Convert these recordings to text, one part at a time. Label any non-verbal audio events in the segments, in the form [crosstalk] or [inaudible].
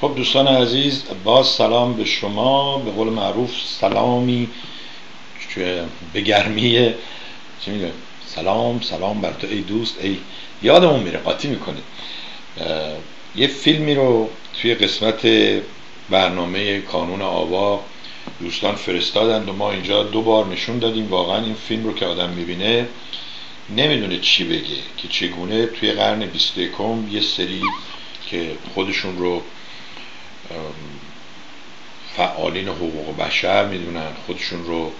خب دوستان عزیز باز سلام به شما. به قول معروف سلامی به گرمی چی میگه؟ سلام سلام بر تو ای دوست ای یادمون میره قاطی می‌کنه یه فیلمی رو توی قسمت برنامه کانون آوا دوستان فرستادند و ما اینجا دو بار نشون دادیم. واقعا این فیلم رو که آدم می‌بینه نمی‌دونه چی بگه که چگونه توی قرن 21 یه سری که خودشون رو فعالین حقوق بشر می‌دونن خودشون رو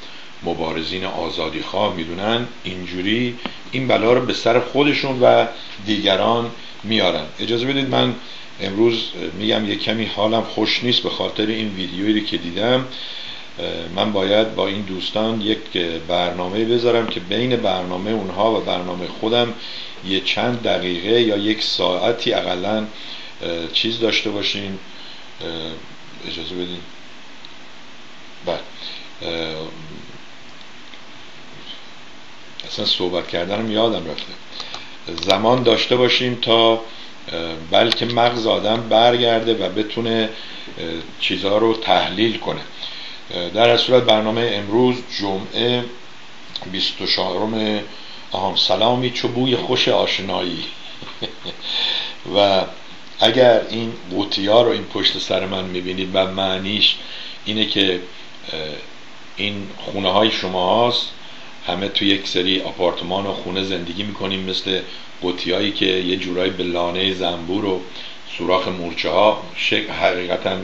مبارزین آزادی خواه می‌دونن اینجوری این بلا رو به سر خودشون و دیگران میارن. اجازه بدید من امروز میگم یه کمی حالم خوش نیست به خاطر این ویدیویی که دیدم. من باید با این دوستان یک برنامه بذارم که بین برنامه اونها و برنامه خودم یه چند دقیقه یا یک ساعتی اقلا چیز داشته باشیم اجازه بدیم بله. اصلا صحبت کردنم یادم رفته. زمان داشته باشیم تا بلکه مغز آدم برگرده و بتونه چیزها رو تحلیل کنه. در صورت برنامه امروز جمعه 24 آهام سلامی چو بوی خوش آشنایی. [laughs] و اگر این قوطی ها رو این پشت سر من می‌بینید و معنیش اینه که این خونه های شما هاست همه تو یک سری آپارتمان و خونه زندگی می‌کنیم مثل قوطی هایی که یه جورایی به لانه زنبور و سوراخ مورچه ها حقیقتا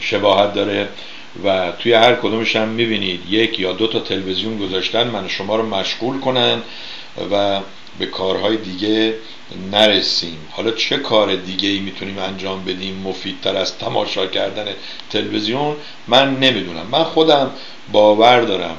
شباهت داره و توی هر کدومش هم می‌بینید یک یا دو تا تلویزیون گذاشتن من شما رو مشغول کنن و به کارهای دیگه نرسیم. حالا چه کار دیگه ای می‌تونیم انجام بدیم؟ مفیدتر از تماشا کردن تلویزیون؟ من نمی‌دونم. من خودم باور دارم.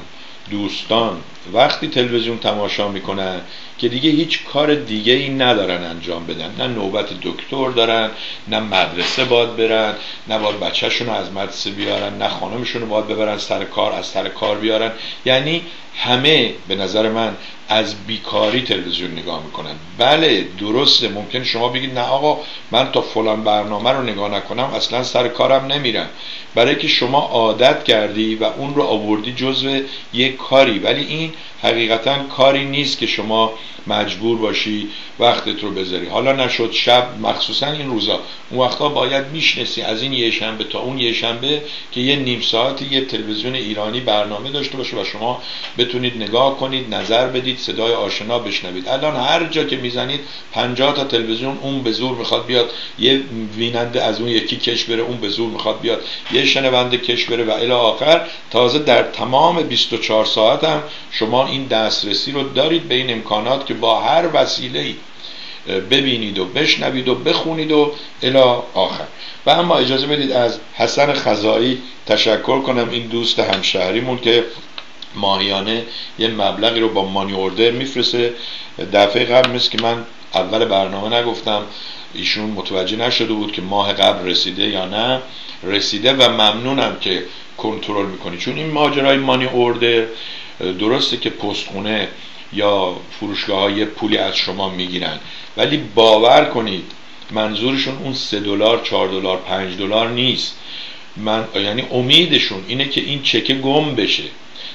دوستان وقتی تلویزیون تماشا می‌کنن که دیگه هیچ کار دیگه ای ندارن انجام بدن. نه نوبت دکتر دارن نه مدرسه باید برن نه باید بچهشون از مدرسه بیارن نه خانمشون رو باید ببرن سر کار از سر کار بیارن. یعنی همه به نظر من از بیکاری تلویزیون نگاه می‌کنن بله درسته ممکن شما بگید نه آقا من تا فلان برنامه رو نگاه نکنم اصلا سر کارم نمیرم. برای که شما عادت کردی و اون رو آوردی جزو یک کاری. ولی این حقیقتا کاری نیست که شما مجبور باشی وقتت رو بذاری. حالا نشد شب مخصوصا این روزا. اون وقتا باید میشنسی از این یه شنبه تا اون یه شنبه که یه نیم ساعتی یه تلویزیون ایرانی برنامه داشته باشه و شما بتونید نگاه کنید نظر بدید صدای آشنا بشنوید. الان هر جا که می‌زنید 50 تا تلویزیون اون به زور می‌خواد بیاد. یه ویننده از اون یکی کش بره اون به زور می‌خواد بیاد. یه شنونده کش بره و الی آخر. تازه در تمام 24 ساعت هم شما این دسترسی رو دارید به این امکانات که با هر وسیله ببینید و بشنوید و بخونید و الا آخر. و اما اجازه بدید از حسن خزایی تشکر کنم این دوست همشهریمون که ماهیانه یه مبلغی رو با مانی اوردر میفرسته. دفعه قبل مثل که من اول برنامه نگفتم ایشون متوجه نشده بود که ماه قبل رسیده یا نه. رسیده و ممنونم که کنترل می‌کنی. چون این ماجرای مانی اوردر درسته که پستخونه یا فروشگاه های پولی از شما می‌گیرن. ولی باور کنید منظورشون اون سه دلار چهار دلار پنج دلار نیست. من یعنی امیدشون اینه که این چکه گم بشه.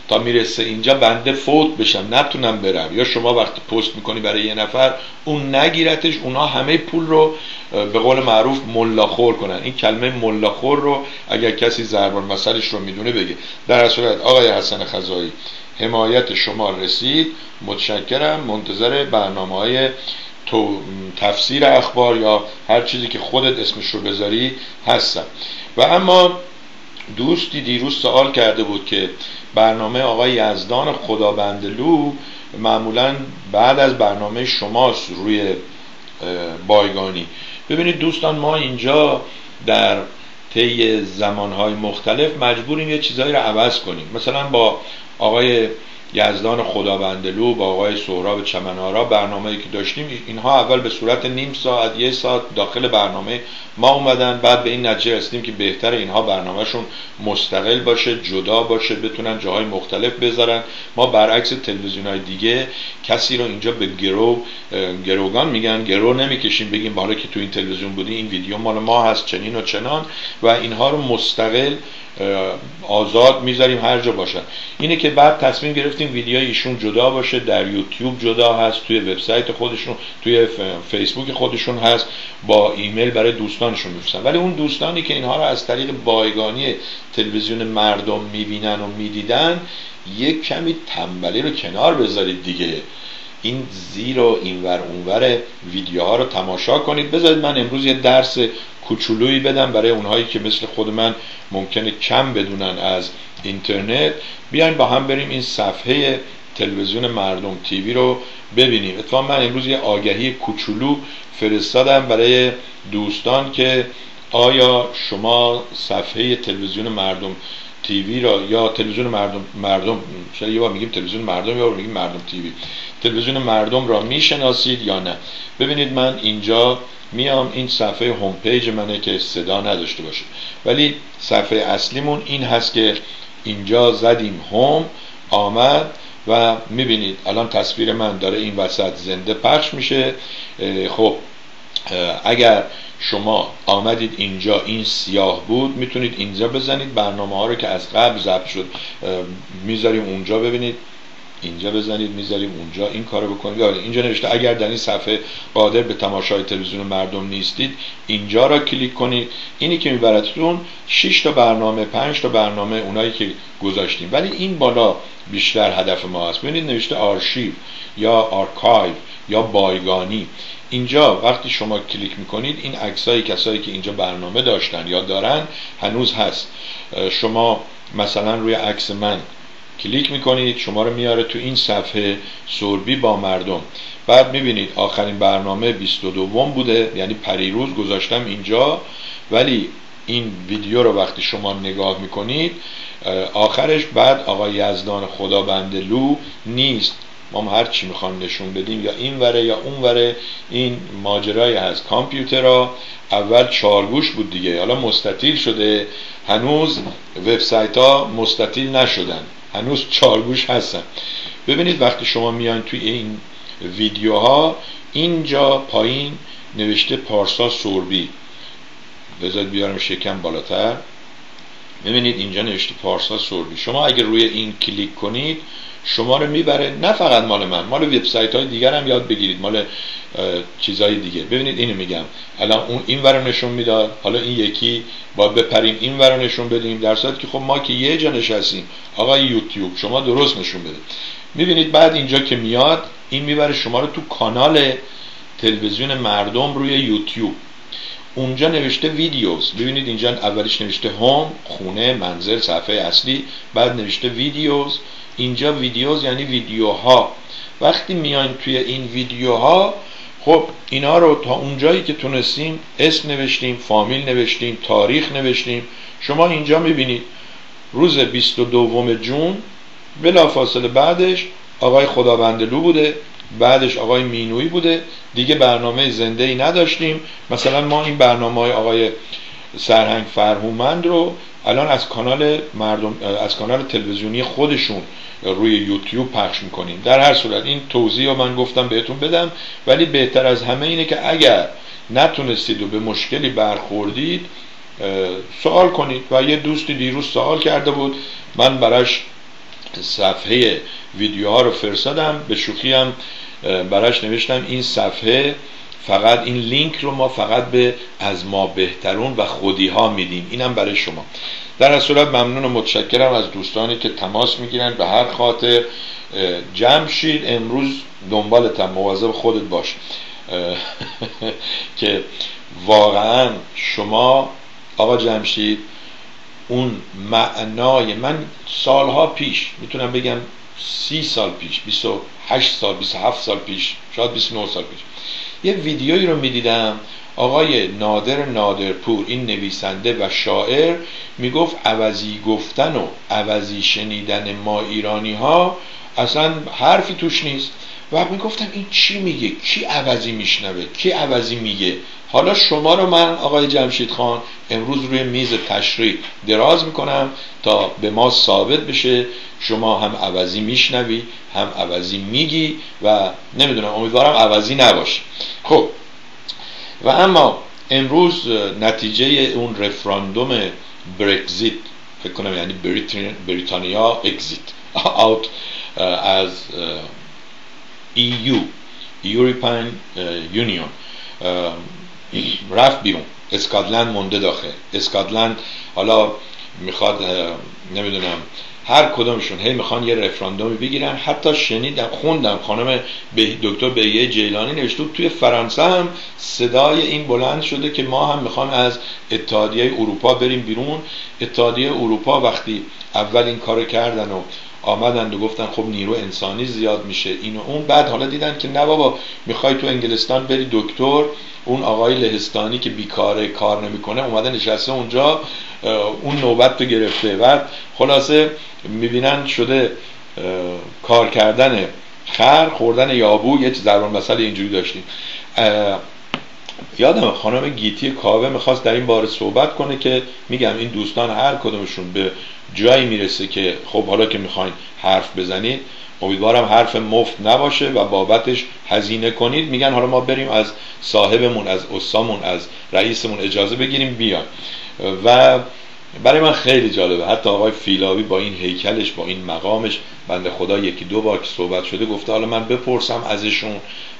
تا می‌رسه اینجا بنده فوت بشم نتونم برم. یا شما وقتی پست می‌کنی برای یه نفر اون نگیرتش اونا همه پول رو به قول معروف ملاخور کنن. این کلمه ملاخور رو اگر کسی زربان مسئلش رو می‌دونه بگه. در صورت آقای حسن خزایی حمایت شما رسید متشکرم منتظر برنامه های تو تفسیر اخبار یا هر چیزی که خودت اسمش رو بذاری هستم. و اما دوستی دیروز سوال کرده بود که برنامه آقای یزدان خدا بندلو معمولا بعد از برنامه شماست روی بایگانی. ببینید دوستان ما اینجا در طی زمانهای مختلف مجبوریم یه چیزهایی رو عوض کنیم. مثلا با آقای یزدان خدابندلو با آقای سهراب چمنارا برنامه‌ای که داشتیم اینها اول به صورت نیم ساعت یه ساعت داخل برنامه ما اومدن بعد به این نتیجه رسیدیم که بهتر اینها برنامهشون مستقل باشه جدا باشه بتونن جاهای مختلف بذارن. ما برعکس تلویزیون های دیگه کسی رو اینجا به گرو گروگان میگن گرو نمی‌کشیم بگیم بالا که تو این تلویزیون بودی این ویدیو مال ما هست چنین و چنان. و اینها رو مستقل آزاد می‌ذاریم هر جا باشن اینه که بعد تصمیم گرفتیم ویدیوی ایشون جدا باشه در یوتیوب جدا هست توی وبسایت خودشون توی فیسبوک خودشون هست با ایمیل برای دوستانشون میفرستن. ولی اون دوستانی که اینها رو از طریق بایگانی تلویزیون مردم می‌بینن و می‌دیدن یک کمی تنبلی رو کنار بذارید دیگه. این زیر و اینور اونور ویدیوها رو تماشا کنید. بذارید من امروز یه درس کوچولویی بدم برای اونهایی که مثل خود من ممکنه کم بدونن از اینترنت. بیاین با هم بریم این صفحه تلویزیون مردم تیوی رو ببینیم. اتفاقا من امروز یه آگهی کوچولو فرستادم برای دوستان که آیا شما صفحه تلویزیون مردم تیوی را یا تلویزیون مردم مردم شاید یه بار میگیم تلویزیون مردم یا میگیم مردم تیوی. تلویزیون مردم را می‌شناسید یا نه. ببینید من اینجا میام این صفحه هوم پیج منه که صدا نداشته باشه. ولی صفحه اصلیمون این هست که اینجا زدیم هوم آمد و می‌بینید الان تصویر من داره این وسط زنده پخش میشه. خب اگر شما آمدید اینجا این سیاه بود می‌تونید اینجا بزنید. برنامه ها رو که از قبل ضبط شد می‌ذاریم اونجا ببینید. اینجا بزنید می‌ذاریم اونجا این کارو بکنید. اینجا نوشته اگر در این صفحه قادر به تماشای تلویزیون مردم نیستید اینجا را کلیک کنید. اینی که میبردتون 6 تا برنامه 5 تا برنامه اونایی که گذاشتیم. ولی این بالا بیشتر هدف ما هست. ببینید نوشته آرشیو یا آرکایو یا بایگانی. اینجا وقتی شما کلیک می‌کنید این عکسای کسایی که اینجا برنامه داشتن یا دارن هنوز هست. شما مثلا روی عکس من کلیک می‌کنید شما رو میاره تو این صفحه سوربی با مردم. بعد می‌بینید آخرین برنامه 22 بوده یعنی پریروز گذاشتم اینجا. ولی این ویدیو رو وقتی شما نگاه می‌کنید آخرش بعد آقای یزدان خدا بندلو نیست. ما هر چی می‌خوام نشون بدیم یا این وره یا اون وره. این ماجرای هست. کامپیوترها اول چارگوش بود دیگه. حالا مستطیل شده. هنوز وبسایت ها مستطیل نشدن. هنوز چارگوش هستن. ببینید وقتی شما میان توی این ویدیوها اینجا پایین نوشته پارسا سوربی بذارید بیارم شکم بالاتر. ببینید اینجا نوشته پارسا سوربی شما اگر روی این کلیک کنید شما رو می‌بره نه فقط مال من مال وبسایت های دیگر هم یاد بگیرید مال چیزهای دیگه. ببینید اینو میگم. الان اون این ور نشون می‌داد حالا این یکی باید بپریم این ور نشون بدیم در صورت که خب ما که یه جا نشستیم آقا یوتیوب شما درست نشون بدید. می‌بینید بعد اینجا که میاد این می‌بره شما رو تو کانال تلویزیون مردم روی یوتیوب. اونجا نوشته ویدیوز. ببینید اینجا اولیش نوشته هوم خونه منزل صفحه اصلی بعد نوشته ویدیوز. اینجا ویدیوز یعنی ویدیوها. وقتی میایم توی این ویدیوها خب اینا رو تا اونجایی که تونستیم اسم نوشتیم فامیل نوشتیم تاریخ نوشتیم. شما اینجا می‌بینید روز 22 جون بلافاصله بعدش آقای خداوندلو بوده بعدش آقای مینوی بوده. دیگه برنامه زنده ای نداشتیم. مثلا ما این برنامه های آقای سرهنگ فرهومند رو الان از کانال مردم از کانال تلویزیونی خودشون روی یوتیوب پخش می‌کنیم. در هر صورت این توضیح رو من گفتم بهتون بدم. ولی بهتر از همه اینه که اگر نتونستید و به مشکلی برخوردید سوال کنید. و یه دوستی دیروز سوال کرده بود. من براش صفحه ویدیوها رو فرستادم. به شوخی هم براش نوشتم این صفحه فقط این لینک رو ما فقط به از ما بهترون و خودی ها میدیم. اینم برای شما. در از صورت ممنون و متشکرم از دوستانی که تماس می‌گیرن. به هر خاطر جمشید امروز دنبالتم مواظب خودت باش. [laughs] که واقعا شما آقا جمشید اون معنای من سالها پیش می‌تونم بگم سی سال پیش 28 سال 27 سال پیش شاید 29 سال پیش یه ویدیویی رو می‌دیدم. آقای نادر نادرپور این نویسنده و شاعر می‌گفت عوضی گفتن و عوضی شنیدن ما ایرانی ها اصلا حرفی توش نیست. و می‌گفتم این چی میگه؟ کی عوضی میشنوه؟ کی عوضی میگه؟ حالا شما رو من آقای جمشید خان امروز روی میز تشریح دراز می‌کنم تا به ما ثابت بشه شما هم عوضی میشنوی هم عوضی میگی و نمی‌دونم امیدوارم عوضی نباشه. خب. و اما امروز نتیجه اون رفراندوم برگزیت فکر کنم یعنی بریتانیا اگزیت آوت از EU European Union. رفت بیرون. اسکاتلند مونده داخل. اسکاتلند حالا می‌خواد نمی‌دونم هر کدومشون هی می‌خوان یه رفراندومی بگیرن. حتی شنیدم خوندم خانم دکتر بیه جیلانی نوشته توی فرانسه هم صدای این بلند شده که ما هم می‌خوان از اتحادیه اروپا بریم بیرون. اتحادیه اروپا وقتی اول این کار کردن و آمدند و گفتن خب نیرو انسانی زیاد میشه این و اون. بعد حالا دیدن که نه بابا می‌خوای تو انگلستان بری دکتر اون آقای لهستانی که بیکاره کار نمی‌کنه اومده نشسته اونجا اون نوبت رو گرفته. بعد خلاصه می‌بینن شده کار کردن خر خوردن یابو یه در مسئله اینجوری داشتیم. یادم خانم گیتی کاوه می‌خواست در این باره صحبت کنه که میگم این دوستان هر کدومشون به جایی می‌رسه که خب حالا که می‌خواین حرف بزنید امیدوارم حرف مفت نباشه و بابتش هزینه کنید. میگن حالا ما بریم از صاحبمون از استامون از رئیسمون اجازه بگیریم بیان. و برای من خیلی جالبه. حتی آقای فیلاوی با این هیکلش با این مقامش بنده خدا یکی دو بار که صحبت شده گفته حالا من بپرسم ازشون.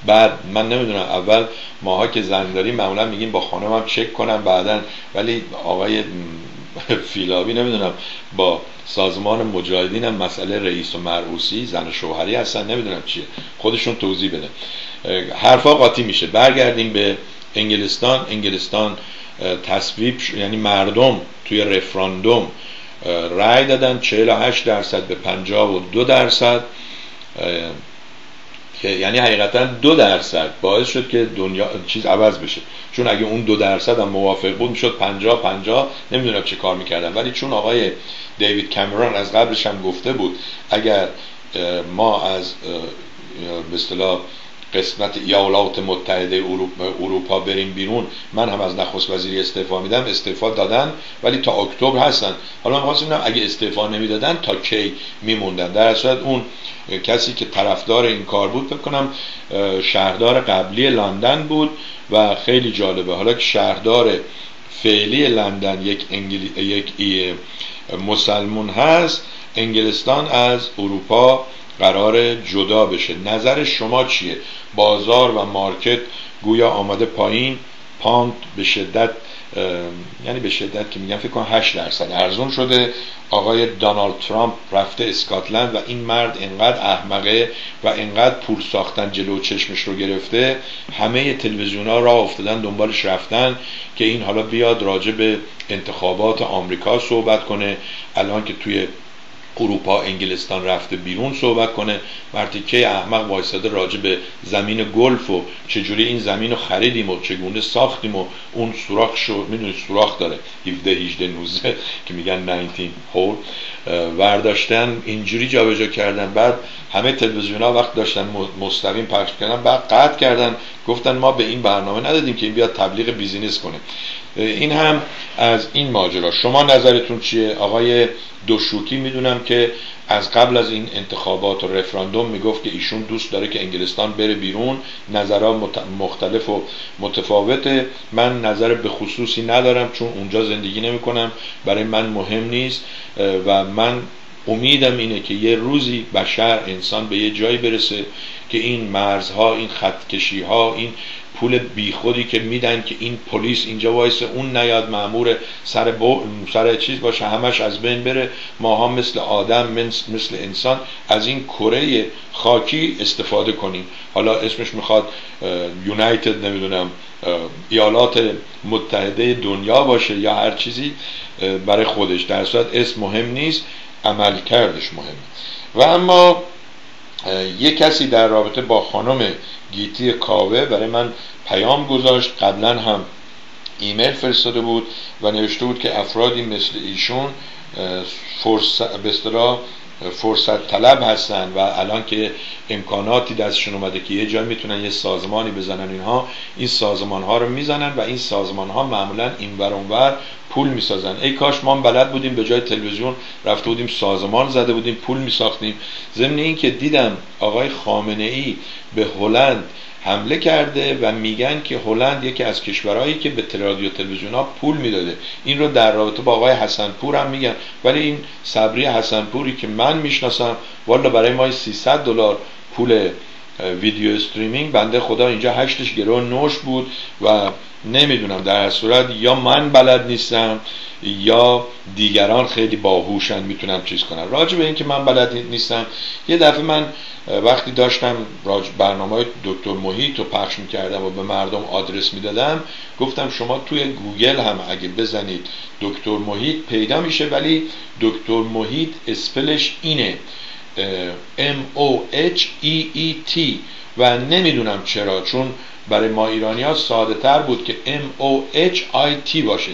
بعد من نمی‌دونم اول ماها که زن داریم معمولا میگیم با خانمم چک کنم بعدا. ولی آقای [laughs] فیلاوی نمی‌دونم با سازمان مجاهدین هم مسئله رئیس و مرعوسی زن و شوهری هستن نمی‌دونم چیه. خودشون توضیح بده. حرفا قاطی میشه. برگردیم به انگلستان. انگلستان تصویب یعنی مردم توی رفراندوم رأی دادن 48 درصد به 52 درصد. یعنی حقیقتا دو درصد باعث شد که دنیا چیز عوض بشه. چون اگه اون دو درصد هم موافق بود می‌شد 50 50 نمی‌دونم چه کار می‌کردن. ولی چون آقای دیوید کامرون از قبلش هم گفته بود اگر ما از به قسمت ایالات متحده اروپا بریم بیرون. من هم از نخست وزیری استعفا میدم. استعفا دادن ولی تا اکتبر هستن. حالا من خواستم اگه استعفا نمی‌دادن تا کی میموندن؟ در صورت اون کسی که طرفدار این کار بود فکر کنم شهردار قبلی لندن بود و خیلی جالبه. حالا که شهردار فعلی لندن یک, انگلی... یک مسلمون هست انگلستان از اروپا قرار جدا بشه. نظر شما چیه؟ بازار و مارکت گویا آمده پایین پاند به شدت یعنی به شدت که میگم فکر کنم 8 درصد ارزون شده. آقای دانالد ترامپ رفته اسکاتلند و این مرد انقدر احمقه و انقدر پول ساختن جلو چشمش رو گرفته. همه تلویزیون ها را افتادن دنبالش رفتن که این حالا بیاد راجع به انتخابات آمریکا صحبت کنه. الان که توی اروپا انگلستان رفته بیرون صحبت کنه. که احمق وایستاده راجع به زمین گلف و چجوری این زمین رو خریدیم و چگونه ساختیم و اون سوراخ شو می‌دونی سوراخ داره. 17 18 19 که میگن 19 هول. ورداشتن اینجوری جابجا کردن. بعد همه تلویزیون ها وقت داشتن مستقیم پخش کردن. بعد قطع کردن. گفتن ما به این برنامه ندادیم که این بیاد تبلیغ بیزینس کنه. این هم از این ماجرا. شما نظرتون چیه؟ آقای دوشوکی می‌دونم که از قبل از این انتخابات و رفراندوم می‌گفت که ایشون دوست داره که انگلستان بره بیرون. نظرات مختلف و متفاوته. من نظر به خصوصی ندارم چون اونجا زندگی نمی کنم برای من مهم نیست. و من امیدم اینه که یه روزی بشر انسان به یه جایی برسه که این مرزها این خطکشی ها این پول بیخودی که میدن که این پلیس اینجا وایس اون نیاد معمور سر, سر چیز باشه همش از بین بره. ماها مثل آدم مثل انسان از این کره خاکی استفاده کنیم. حالا اسمش می‌خواد یونایتد نمی‌دونم ایالات متحده دنیا باشه یا هر چیزی برای خودش. در صورت اسم مهم نیست. عمل کردش مهم و اما یه کسی در رابطه با خانم گیتی کاوه برای من پیام گذاشت. قبلا هم ایمیل فرستاده بود و نوشته بود که افرادی مثل ایشون فرصت به فرصت طلب هستن و الان که امکاناتی دستشون اومده که یه جای می‌تونن یه سازمانی بزنن اینها این سازمان ها رو می‌زنن و این سازمان ها معمولا این ور پول می‌سازن. ای کاش ما بلد بودیم به جای تلویزیون رفته بودیم سازمان زده بودیم پول میساختیم. ضمن این که دیدم آقای خامنه ای به هلند حمله کرده و میگن که هلند یکی از کشورهایی که به رادیو تلویزیون ها پول می‌داده. این رو در رابطه با آقای حسنپور هم میگن. ولی این صبری حسنپوری که من می‌شناسم والا برای ما 300 دلار پول ویدیو استریمینگ. بنده خدا اینجا هشتش گرو نوش بود و نمی‌دونم در صورت یا من بلد نیستم یا دیگران خیلی باهوشن می‌تونم چیز کنم. راجع به اینکه من بلد نیستم یه دفعه من وقتی داشتم برنامه دکتر محیط رو پخش می‌کردم و به مردم آدرس می‌دادم گفتم شما توی گوگل هم اگه بزنید دکتر محیط پیدا میشه ولی دکتر محیط اسپلش اینه. M O H E E T. و نمی‌دونم چرا چون برای ما ایرانی ها ساده تر بود که M O H I T باشه.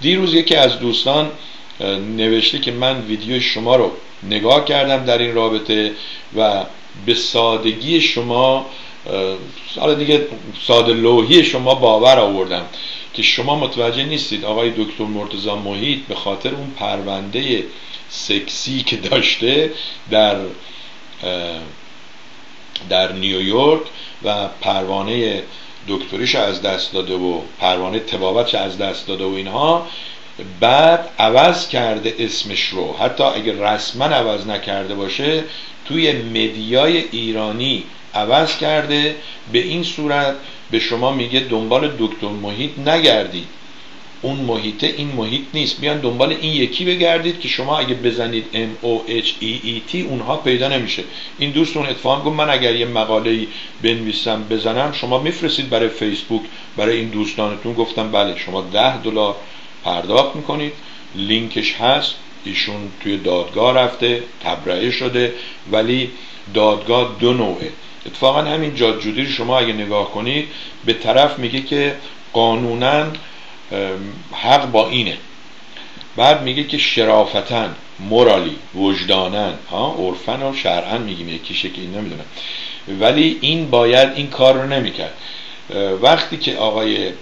دیروز یکی از دوستان نوشته که من ویدیو شما رو نگاه کردم در این رابطه و به سادگی شما حالا دیگه ساده لوحی شما باور آوردم که شما متوجه نیستید آقای دکتر مرتزا محیط به خاطر اون پرونده سکسی که داشته در در نیویورک و پروانه دکتریش از دست داده و پروانه تبابتش از دست داده و اینها بعد عوض کرده اسمش رو. حتی اگر رسما عوض نکرده باشه توی مدیای ایرانی عوض کرده. به این صورت به شما میگه دنبال دکتر محیط نگردید. اون محیطه این محیط نیست. بیان دنبال این یکی بگردید که شما اگه بزنید M O H E E T اونها پیدا نمیشه. این دوستون اتفاقا گفت من اگر یه مقاله بنویسم بزنم شما میفرستید برای فیسبوک برای این دوستانتون. گفتم بله شما ده دلار پرداخت می‌کنید. لینکش هست. ایشون توی دادگاه رفته تبرئه شده ولی دادگاه دو نوعه. اتفاقا همین جادجودی شما اگه نگاه کنید به طرف میگه که قانونا حق با اینه. بعد میگه که شرافتن مورالی وجدانن. ها عرفن و شرعن میگیم یکی که این نمی‌دونم ولی این باید این کار رو نمی‌کرد. وقتی که آقای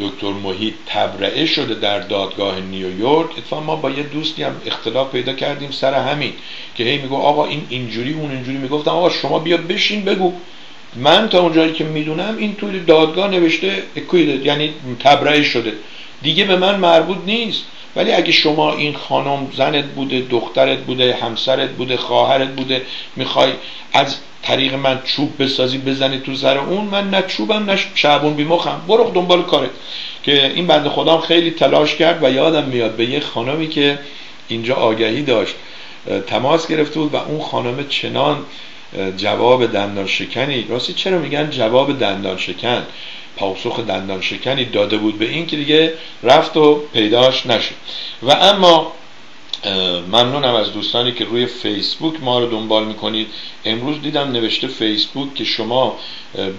دکتر محیط تبرئه شده در دادگاه نیویورک اتفاقا ما با یه دوستی هم اختلاف پیدا کردیم سر همین که هی میگو آقا این اینجوری اون اینجوری می‌گفتم آقا شما بیا بشین بگو. من تا اونجایی که می‌دونم این توی دادگاه نوشته اکویده یعنی تبرئه شده. دیگه به من مربوط نیست. ولی اگه شما این خانم زنت بوده دخترت بوده همسرت بوده خواهرت بوده می‌خوای از طریق من چوب بسازی بزنی تو سر اون من نه چوبم نه شعبون بیمخم. برو دنبال کارت. که این بنده خودم خیلی تلاش کرد و یادم میاد به یه خانمی که اینجا آگهی داشت تماس گرفته بود و اون خانم چنان جواب دندان شکنی. راستی چرا میگن جواب دندان شکن؟ پاسخ دندان شکنی داده بود به این که دیگه رفت و پیداش نشد. و اما ممنونم از دوستانی که روی فیسبوک ما رو دنبال می‌کنید. امروز دیدم نوشته فیسبوک که شما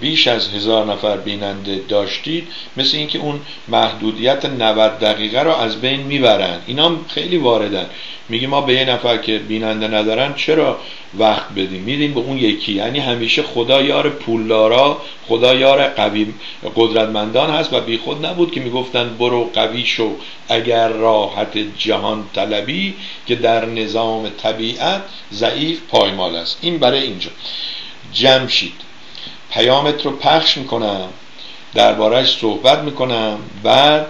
بیش از هزار نفر بیننده داشتید. مثل اینکه اون محدودیت 90 دقیقه رو از بین می‌برن. اینا خیلی واردن. میگه ما به یه نفر که بیننده ندارن چرا وقت بدیم؟ میدیم به اون یکی. یعنی همیشه خدا یار پولدارا خدا یار قوی قدرتمندان هست و بی خود نبود که می‌گفتن برو قوی شو. اگر راحت جهان طلبی که در نظام طبیعت ضعیف پایمال است. این برای اینجا. جمشید. پیامت رو پخش می‌کنم. دربارهش صحبت می‌کنم. بعد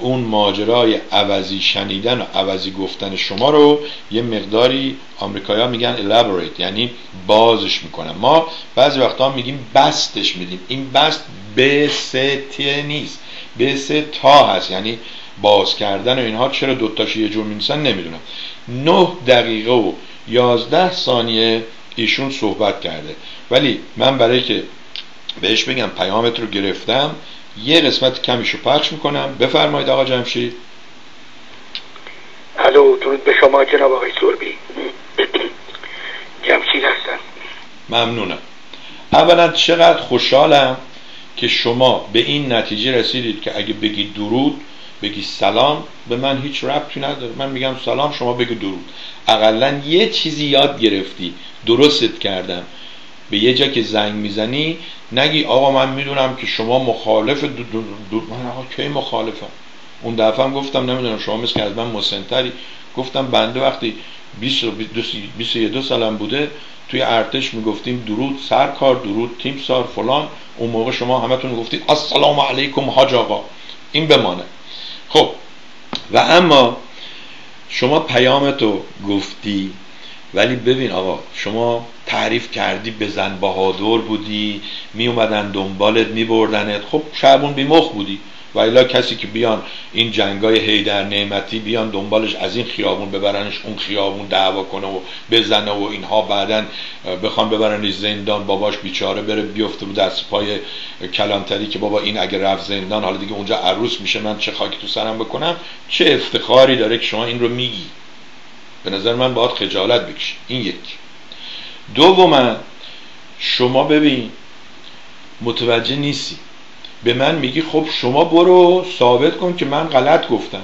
اون ماجرای عوضی شنیدن و عوضی گفتن شما رو یه مقداری آمریکایی‌ها میگن elaborate یعنی بازش می‌کنن. ما بعضی وقتا میگیم بستش میدیم. این بست ب س ت نیست. ب س تا هست. یعنی باز کردن و اینها چرا دوتاش یه جور می‌نویسن نمی‌دونم. نه دقیقه و یازده ثانیه ایشون صحبت کرده. ولی من برای که بهش بگم پیامت رو گرفتم یه قسمت کمیشو پخش می‌کنم. بفرمایید آقا جمشید. الو درود به شما جناب آقای سوربی جمشید هستم. ممنونم. اولا چقدر خوشحالم که شما به این نتیجه رسیدید که اگه بگید درود بگی سلام به من هیچ ربطی نداره. من میگم سلام شما بگی درود. اقلا یه چیزی یاد گرفتی. درستت کردم. به یه جا که زنگ می‌زنی نگی آقا من می‌دونم که شما مخالف دو دو دو من آقا کی مخالفم؟ اون دفعه هم گفتم نمی‌دونم شما مثل که از من مسنتری. گفتم بنده وقتی 22 سالم بوده توی ارتش می‌گفتیم درود سرکار درود تیم سار فلان. اون موقع شما همتون گفتید السلام علیکم حاج آقا. این بمانه. خب و اما شما پیامتو گفتی ولی ببین آقا شما تعریف کردی بزن بهادر بودی می اومدن دنبالت می بردنت خب شعبون بیمخ بودی. و الا کسی که بیان این جنگای هیدر نعمتی بیان دنبالش از این خیابون ببرنش اون خیابون دعوا کنه و بزنه و اینها. بعدا بخوان ببرنش زندان باباش بیچاره بره بیفته رو دست پای کلانتری که بابا این اگه رفت زندان حالا دیگه اونجا عروس میشه من چه خاکی تو سرم بکنم؟ چه افتخاری داره که شما این رو میگی؟ به نظر من باید خجالت بکشی. این یک. دوما شما ببین متوجه نیستی. به من میگی خب شما برو ثابت کن که من غلط گفتم.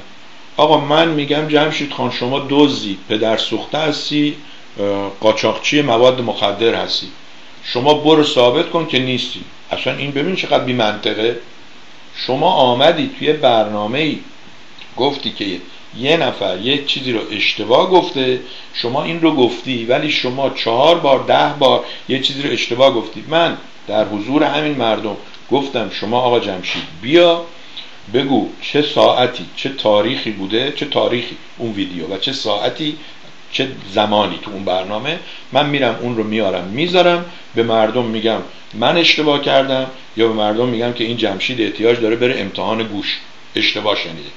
آقا من میگم جمشید خان شما دوزی پدر سوخته هستی قاچاقچی مواد مخدر هستی. شما برو ثابت کن که نیستی. اصلا این ببین چقدر بی منطقه شما آمدی توی برنامه ای گفتی که یه نفر یه چیزی رو اشتباه گفته شما این رو گفتی ولی شما چهار بار ده بار یه چیزی رو اشتباه گفتی. من در حضور همین مردم گفتم شما آقا جمشید بیا بگو چه ساعتی چه تاریخی بوده چه تاریخی اون ویدیو و چه ساعتی چه زمانی تو اون برنامه. من میرم اون رو میارم می‌ذارم به مردم میگم من اشتباه کردم یا به مردم میگم که این جمشید احتیاج داره بره امتحان گوش. اشتباه شنیده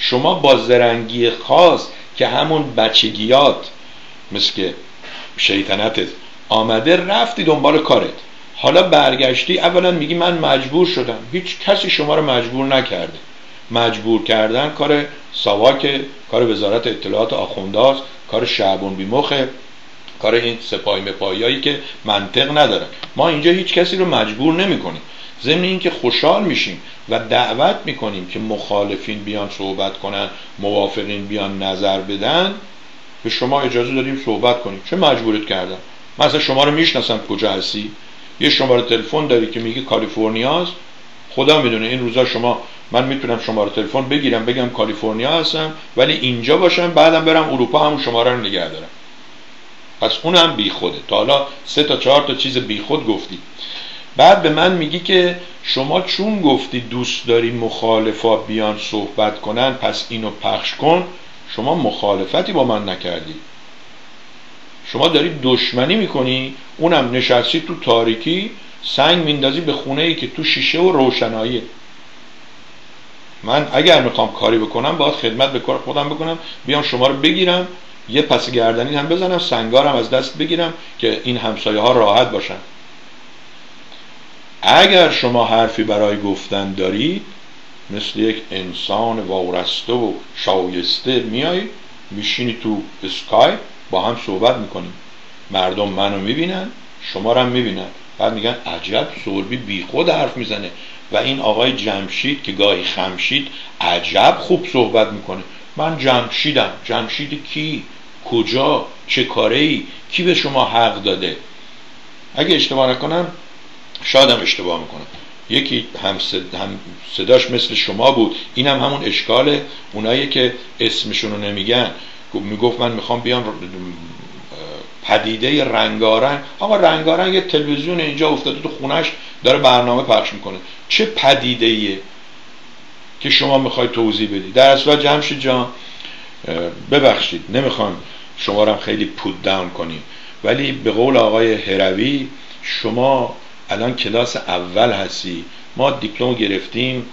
شما با زرنگی خاص که همون بچگیات مثل که شیطنتت آمده رفتی دنبال کارت. حالا برگشتی اولا میگی من مجبور شدم. هیچ کسی شما رو مجبور نکرده. مجبور کردن کار ساواک کار وزارت اطلاعات آخونداست کار شعبون بیمخه کار این سپاهی مپایایی که منطق ندارن ما اینجا هیچ کسی رو مجبور نمی کنیم ضمن اینکه خوشحال میشیم و دعوت می‌کنیم که مخالفین بیان صحبت کنن موافقین بیان نظر بدن به شما اجازه دادیم صحبت کنیم. چه مجبورت کردم؟ مثلا شما رو می‌شناسم کجا هستی؟ یه شماره تلفن داری که میگه کالیفرنیاست؟ خدا می‌دونه این روزا شما من می‌تونم شماره تلفن بگیرم بگم کالیفرنیا هستم ولی اینجا باشم بعدم برم اروپا همون شماره رو نگه دارم. پس اونم بیخوده. تا حالا سه تا چهار تا چیز بیخود گفتی. بعد به من میگی که شما چون گفتی دوست داری مخالفا بیان صحبت کنن پس اینو پخش کن. شما مخالفتی با من نکردی. شما داری دشمنی می‌کنی. اونم نشستی تو تاریکی سنگ میندازی به خونه ای که تو شیشه و روشنایی. من اگر می‌خوام کاری بکنم باید خدمت به کار خودم بکنم. بیام شما رو بگیرم یه پس گردنی هم بزنم سنگارم از دست بگیرم که این همسایه ها راحت باشن. اگر شما حرفی برای گفتن دارید مثل یک انسان وارسته و شایسته میای میشینی تو اسکای با هم صحبت می‌کنیم. مردم منو می‌بینن شما رو هم می‌بینن. بعد میگن عجب سوربی بی خود حرف می‌زنه. و این آقای جمشید که گاهی خمشید عجب خوب صحبت می‌کنه. من جمشیدم. جمشید کی؟ کجا؟ چه کاره کی به شما حق داده؟ اگه اشتباه نکنم شادم اشتباه می‌کنم. یکی هم, صداش مثل شما بود. اینم هم همون اشکال اونایی که اسمشونو نمیگن. می‌گفت من می‌خوام بیام پدیده رنگارنگ آقا رنگارنگ یه تلویزیون اینجا افتاده تو خونش داره برنامه پخش می‌کنه. چه پدیده ایه که شما می‌خوای توضیح بدی؟ در اصلا جمشید جان ببخشید نمی‌خوام شما رو خیلی پود داون کنیم. ولی به قول آقای هروی شما الان کلاس اول هستی. ما دیپلم گرفتیم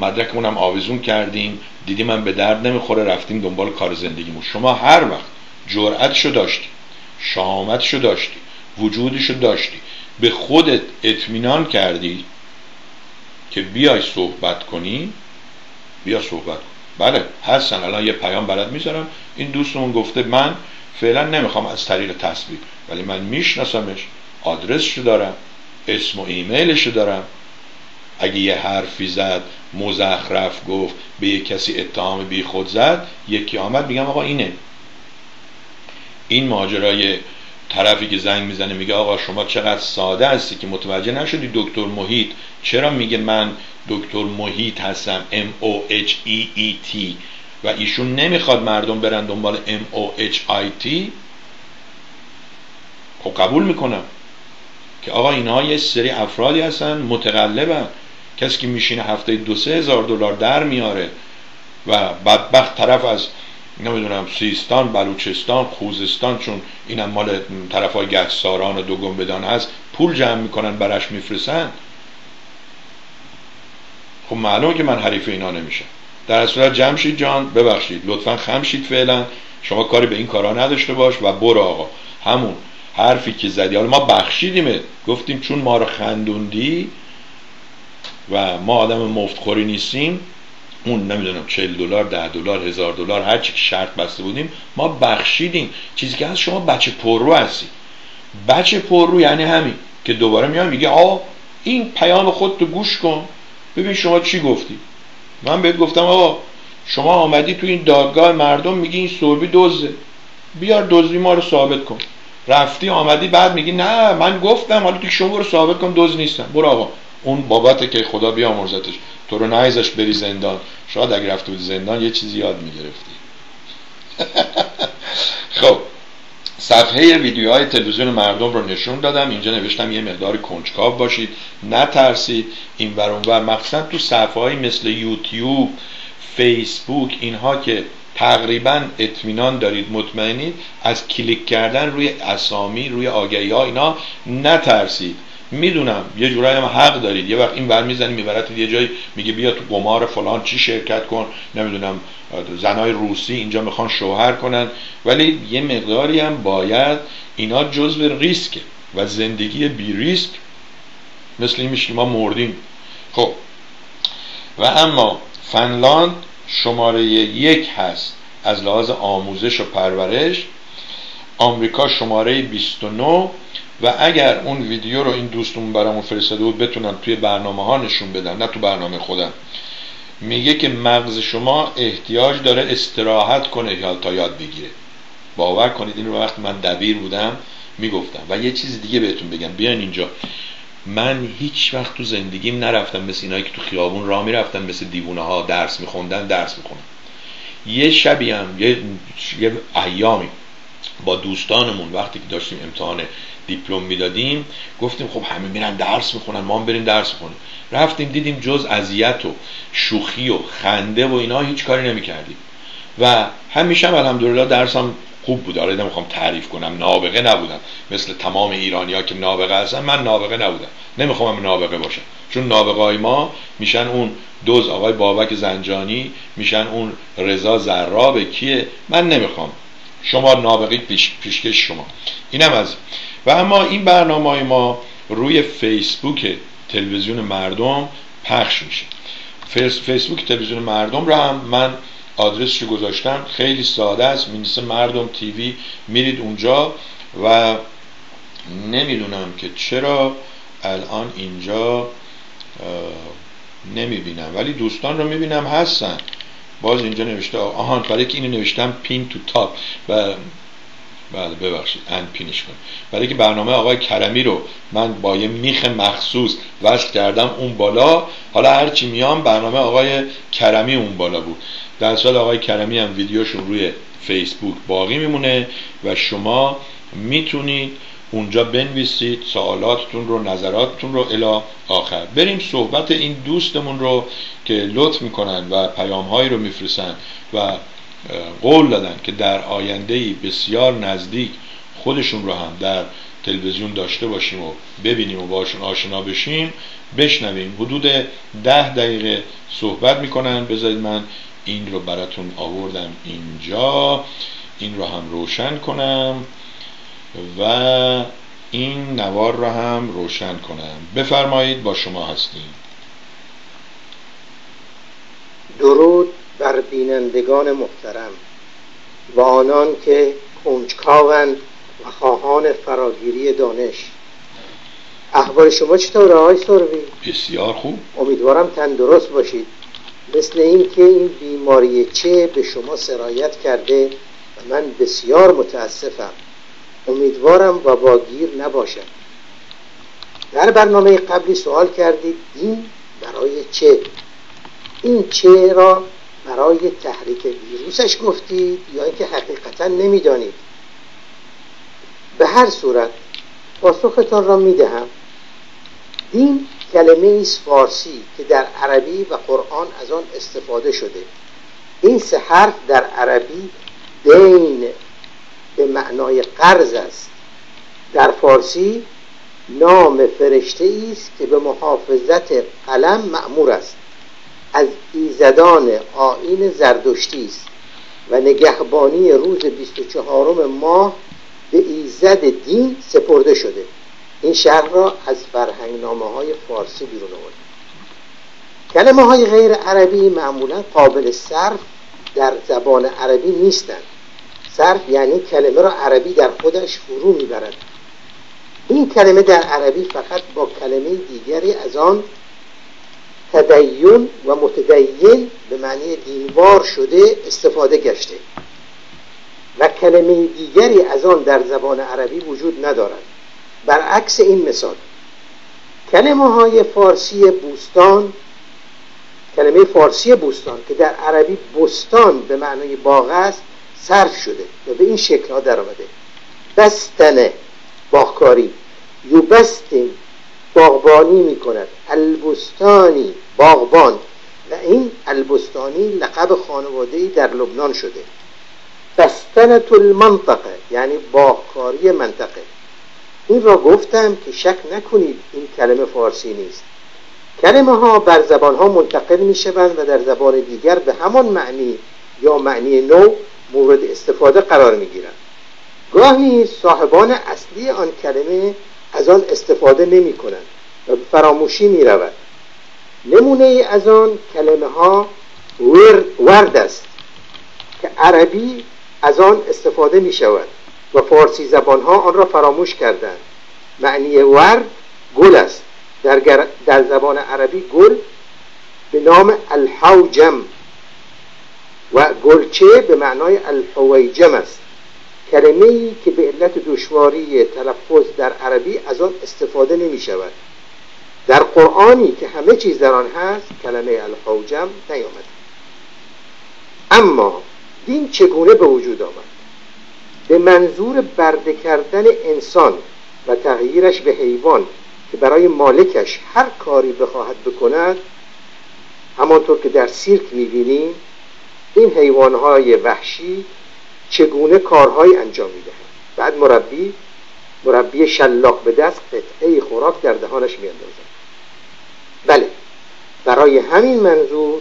مدرکمون هم آویزون کردیم دیدیم من به درد نمی‌خوره رفتیم دنبال کار زندگیمون. شما هر وقت جرأتشو داشتی شهامتشو داشتی وجودشو داشتی به خودت اطمینان کردی که بیای صحبت کنی بیا صحبت بله هستن. الان یه پیام برات می‌ذارم. این دوستمون گفته من فعلا نمی‌خوام از طریق تصویر ولی من میشناسمش آدرسش دارم. اسم و ایمیلش دارم. اگه یه حرفی زد مزخرف گفت به یه کسی اتهام بی خود زد یکی آمد میگم آقا اینه. این ماجرای طرفی که زنگ می‌زنه میگه آقا شما چقدر ساده هستی که متوجه نشدی دکتر محیط. چرا میگه من دکتر محیط هستم؟ M O H E E T. و ایشون نمی‌خواد مردم برن دنبال M O H I T. خب قبول می‌کنم. که آقا اینها یه سری افرادی هستن متقلبن. کسی که میشینه هفته دو سه هزار دلار در میاره و بدبخت طرف از نمی‌دونم سیستان بلوچستان خوزستان چون اینم مال طرف های گهساران و دو بدان هست پول جمع می‌کنن برش میفرسن خب معلومه که من حریف اینا نمیشم در صورت جمشید جان ببخشید. لطفا خمشید فعلا. شما کاری به این کارا نداشته باش و برو آقا. همون. حرفی که زدی. حالا ما بخشیدیم گفتیم چون ما رو خندوندی و ما آدم مفتخوری نیستیم اون نمی‌دونم 40 دلار 10 دلار هزار دلار هر چی شرط بسته بودیم ما بخشیدیم. چیزی که از شما بچه پررو هستی. بچه پررو یعنی همین که دوباره میاد میگه آ این پیام خود تو گوش کن. ببین شما چی گفتی. من بهت گفتم آقا شما آمدی تو این دادگاه مردم میگی این سوربی دزده. بیار دزدی ما رو ثابت کن. رفتی آمدی بعد میگی نه من گفتم حالا تو شما رو ثابت کن دزد نیستم. برو آقا. اون بابته که خدا بیامرزتش. تو رو نایزش بری زندان. شاید اگر رفته بود زندان یه چیزی یاد می‌گرفتی. [laughs] خب. صفحه ویدیوهای تلویزیون مردم رو نشون دادم. اینجا نوشتم یه مقدار کنجکاو باشید. نترسید. این ور اونور. مخصوصا تو صفحه های مثل یوتیوب فیسبوک اینها که تقریبا اطمینان دارید مطمئنید از کلیک کردن روی اسامی روی آگهی ها اینا نترسید. می‌دونم یه جورایی هم حق دارید. یه وقت این ور می‌زنی می‌برد یه جایی میگه بیا تو قمار فلان چی شرکت کن نمی‌دونم زنای روسی اینجا می‌خوان شوهر کنن. ولی یه مقداری هم باید اینا جزو ریسکه و زندگی بی ریسک مثل این میشه ما مردیم. خب. و اما فنلاند شماره یک هست از لحاظ آموزش و پرورش. آمریکا شماره 29 و اگر اون ویدیو رو این دوستمون برامون فرستاده بود بتونن توی برنامه ها نشون بدن نه تو برنامه خودم میگه که مغز شما احتیاج داره استراحت کنه یا تا یاد بگیره. باور کنید این رو وقت من دبیر بودم می‌گفتم. و یه چیز دیگه بهتون بگم. بیان اینجا. من هیچ وقت تو زندگیم نرفتم مثل اینایی که تو خیابون راه می‌رفتم مثل دیوونه ها درس میخوندن درس می‌خونم. یه شبی هم یه, یه ایامی با دوستانمون وقتی که داشتیم امتحان دیپلم می‌دادیم گفتیم خب همه میرن درس می‌خونن ما هم بریم درس کنیم رفتیم دیدیم جز اذیت و شوخی و خنده و اینا هیچ کاری نمی‌کردیم. و همیشه هم الحمدلله درسم خوب بود. آره نمی‌خوام تعریف کنم. نابغه نبودم مثل تمام ایرانیا که نابغه هستن من نابغه نبودم. نمی‌خوام نابغه باشم. چون نابغه های ما میشن اون دوز آقای بابک زنجانی میشن اون رضا زراب کیه؟ من نمی‌خوام. شما نابغه پیش، پیشکش شما. اینم از. و اما این برنامه های ما روی فیسبوک تلویزیون مردم پخش میشه. فیسبوک تلویزیون مردم رو هم من آدرسش گذاشتم. خیلی ساده است. مینیسه مردم تیوی. میرید اونجا و نمی‌دونم که چرا الان اینجا نمی‌بینم. ولی دوستان رو می‌بینم هستن. باز اینجا نوشته آهان برای که اینو نوشتم پین تو تاپ و بله ببخشید. اند پینش کن. برای که برنامه آقای کرمی رو من با یه میخ مخصوص وصل کردم اون بالا. حالا هرچی میام برنامه آقای کرمی اون بالا بود. در سال آقای کرمی هم ویدیوشون روی فیسبوک باقی میمونه و شما می‌تونید اونجا بنویسید سوالاتتون رو نظراتتون رو الا آخر. بریم صحبت این دوستمون رو که لطف می‌کنن و پیامهایی رو میفرستن و قول دادن که در آینده بسیار نزدیک خودشون رو هم در تلویزیون داشته باشیم و ببینیم و باشون آشنا بشیم بشنویم. حدود ده دقیقه صحبت می‌کنن. بذارید من این رو براتون آوردم اینجا. این رو هم روشن کنم و این نوار رو هم روشن کنم. بفرمایید با شما هستیم. درود بر بینندگان محترم و آنان که کنجکاوند و خواهان فراگیری دانش. احوال شما چطوره آقای سروی؟ بسیار خوب. امیدوارم تندرست باشید. مثل اینکه این بیماری چه به شما سرایت کرده و من بسیار متاسفم. امیدوارم و باگیر نباشد. در برنامه قبلی سوال کردید این برای چه؟ این چه را برای تحریک ویروسش گفتید یا اینکه حقیقتا نمی‌دانید؟ به هر صورت پاسختان را می‌دهم. دین کلمه ایست فارسی که در عربی و قرآن از آن استفاده شده. این سه حرف در عربی دین به معنای قرض است. در فارسی نام فرشته است که به محافظت قلم مأمور است. از ایزدان آین زردشتی است و نگهبانی روز 24 ماه به ایزد دین سپرده شده. این شهر را از فرهنگ نامه های فارسی بیرون آورد. کلمه های غیر عربی معمولا قابل صرف در زبان عربی نیستند. صرف یعنی کلمه را عربی در خودش فرو می‌برد. این کلمه در عربی فقط با کلمه دیگری از آن تدین و متدین به معنی دینوار شده استفاده گشته و کلمه دیگری از آن در زبان عربی وجود ندارد. برعکس این مثال. کلمه های فارسی بوستان کلمه فارسی بوستان که در عربی بستان به معنای باغ است صرف شده و به این شکل ها در آمده بستنه باغکاری یوبستین باغبانی می کند البستانی باغبان. و این البستانی لقب خانواده در لبنان شده. بستنت المنطقه یعنی باغکاری منطقه. این را گفتم که شک نکنید این کلمه فارسی نیست. کلمه ها بر زبان ها منتقل می شوند و در زبان دیگر به همان معنی یا معنی نو مورد استفاده قرار می گیرند گاهی صاحبان اصلی آن کلمه از آن استفاده نمی کنند و به فراموشی می رود نمونه از آن کلمه ها ورد است که عربی از آن استفاده می شود و فارسی زبان ها آن را فراموش کردند. معنی ورد گل است. در, در زبان عربی گل به نام الحوجم و گلچه به معنای الحویجم است. کلمه ای که به علت دشواری تلفظ در عربی از آن استفاده نمی شود. در قرآنی که همه چیز در آن هست کلمه الحوجم نیامد اما دین چگونه به وجود آمد؟ به منظور برده کردن انسان و تغییرش به حیوان که برای مالکش هر کاری بخواهد بکند همانطور که در سیرک می‌بینیم این حیوانهای وحشی چگونه کارهایی انجام می‌دهند؟ بعد مربی مربی شلاق به دست قطعه خوراک در دهانش میاندازد. بله برای همین منظور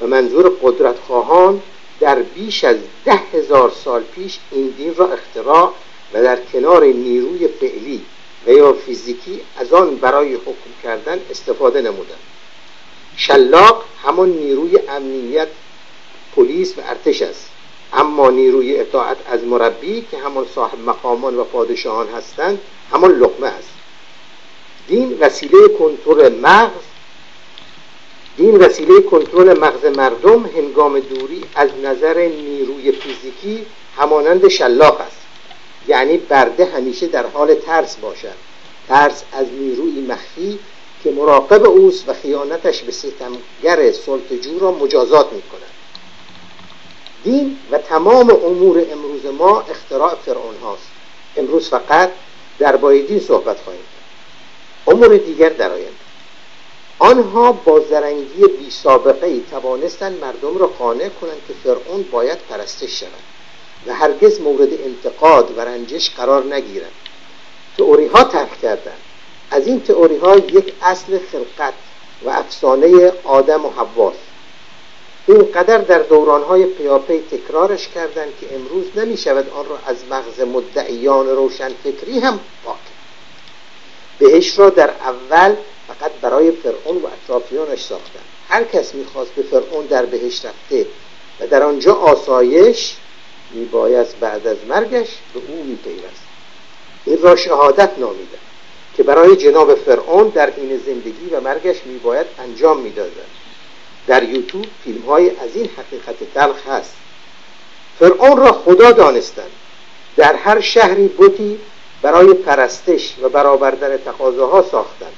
و منظور قدرت خواهان در بیش از ده هزار سال پیش این دین را اختراع و در کنار نیروی فعلی و یا فیزیکی از آن برای حکم کردن استفاده نمودند. شلاق همان نیروی امنیت پلیس و ارتش است. اما نیروی اطاعت از مربی که همان صاحب مقامان و پادشاهان هستند همان لقمه است. دین وسیله کنترل مغز دین وسیله کنترل مغز مردم هنگام دوری از نظر نیروی فیزیکی همانند شلاق است. یعنی برده همیشه در حال ترس باشد. ترس از نیروی مخفی که مراقب اوست و خیانتش به ستمگر سلطجو را مجازات می کند دین و تمام امور امروز ما اختراع فرعون هاست. امروز فقط در دین صحبت خواهیم امور دیگر در آینده. آنها با زرنگی بی سابقه ای توانستند مردم را قانع کنند که فرعون باید پرستش شود و هرگز مورد انتقاد و رنجش قرار نگیرند تئوری ها طرح کردند. از این تئوری ها یک اصل خلقت و افسانه آدم و حواس. اینقدر در دورانهای پیاپی تکرارش کردند که امروز نمی شود آن را از مغز مدعیان روشن فکری هم پاک بهش را در اول فقط برای فرعون و اطرافیانش ساختن. هر کس می‌خواست به فرعون در بهش رفته و در آنجا آسایش میبایست بعد از مرگش به او میپیوست. این را شهادت نامیده که برای جناب فرعون در این زندگی و مرگش میباید انجام می‌دادند. در یوتیوب فیلم های از این حقیقت تلخ هست. فرعون را خدا دانستند. در هر شهری بوتی برای پرستش و برآوردن تقاضاها ساختند.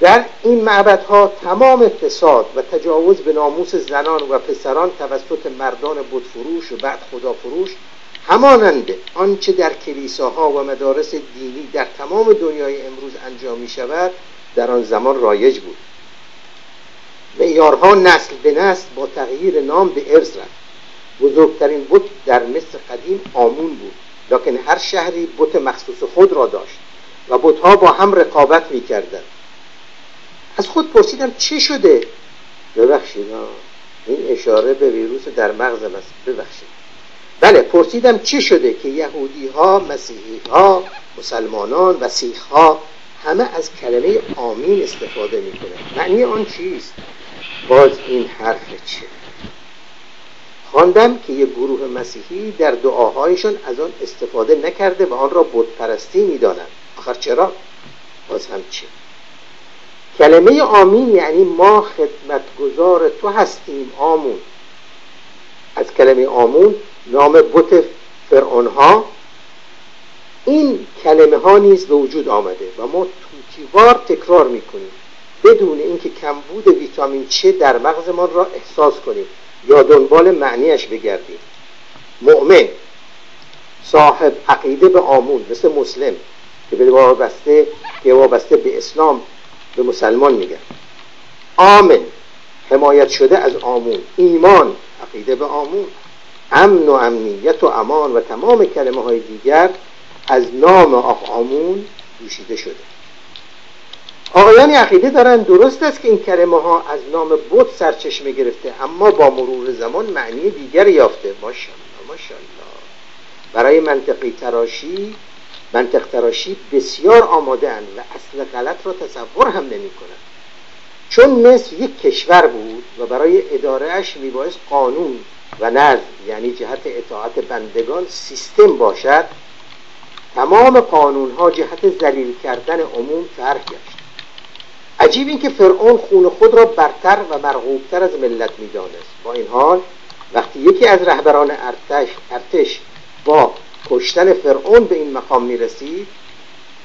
در این معبدها تمام فساد و تجاوز به ناموس زنان و پسران توسط مردان بتفروش و بعد خدافروش همانند آنچه در کلیساها و مدارس دینی در تمام دنیای امروز انجام می شود در آن زمان رایج بود معیارها نسل به نسل با تغییر نام به ارز رفت بزرگترین بت در مصر قدیم آمون بود لکن هر شهری بت مخصوص خود را داشت و بتها با هم رقابت می کردن. از خود پرسیدم چه شده؟ ببخشید این اشاره به ویروس در مغزم است ببخشید. بله پرسیدم چه شده که یهودی ها مسیحی ها مسلمانان و سیخ ها همه از کلمه آمین استفاده می معنی آن چیست؟ باز این حرف چه؟ خواندم که یک گروه مسیحی در دعاهایشان از آن استفاده نکرده و آن را بتپرستی می‌دانند. آخر چرا؟ باز هم چه؟ کلمه آمین یعنی ما خدمتگزار تو هستیم آمون. از کلمه آمون نام بت فرعون ها. این کلمه ها نیز به وجود آمده و ما توتیوار تکرار می‌کنیم. بدون اینکه کمبود ویتامین چه در مغزمان را احساس کنیم یا دنبال معنیش بگردیم. مؤمن صاحب عقیده به آمون مثل مسلم که به وابسته وابسته به اسلام به مسلمان میگن. آمن. حمایت شده از آمون. ایمان. عقیده به آمون. امن و امنیت و امان و تمام کلمه های دیگر از نام آق آمون دوشیده شده. آقایان عقیده دارن درست است که این کلمه ها از نام بود سرچشمه گرفته اما با مرور زمان معنی دیگر یافته. ماشاءالله ماشاءالله. برای منطقی تراشی منطق تراشی بسیار آماده و اصل غلط را تصور هم نمی کنند چون مصر یک کشور بود و برای ادارهش میبایست قانون و نظم یعنی جهت اطاعت بندگان سیستم باشد تمام قانون ها جهت ذلیل کردن عموم طرح گشت. عجیب این که فرعون خون خود را برتر و مرغوبتر از ملت می‌دانست. با این حال وقتی یکی از رهبران ارتش, ارتش با کشتن فرعون به این مقام می‌رسید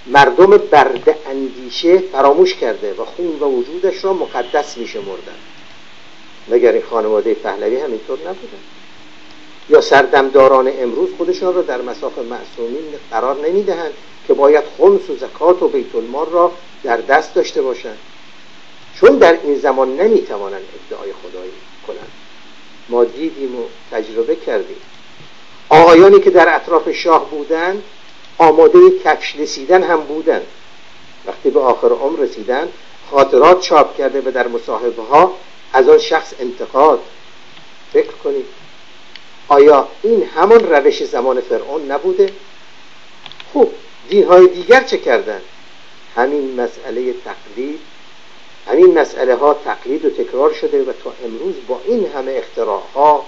مردم برد اندیشه فراموش کرده و خون و وجودش را مقدس میشمردند مگر این خانواده پهلوی همینطور نبودن؟ یا سردمداران امروز خودشان را در مساف معصومین قرار نمی‌دهند که باید خمس و زکات و بیت المال را در دست داشته باشند؟ چون در این زمان نمی‌توانند ادعای خدایی کنند. ما دیدیم و تجربه کردیم. آقایانی که در اطراف شاه بودند آماده کفش نسیدن هم بودند وقتی به آخر عمر رسیدن خاطرات چاپ کرده و در مصاحبه ها از آن شخص انتقاد فکر کنید آیا این همان روش زمان فرعون نبوده؟ خوب دینهای دیگر چه کردند؟ همین مسئله تقلید همین مسئله ها تقلید و تکرار شده و تا امروز با این همه اختراع ها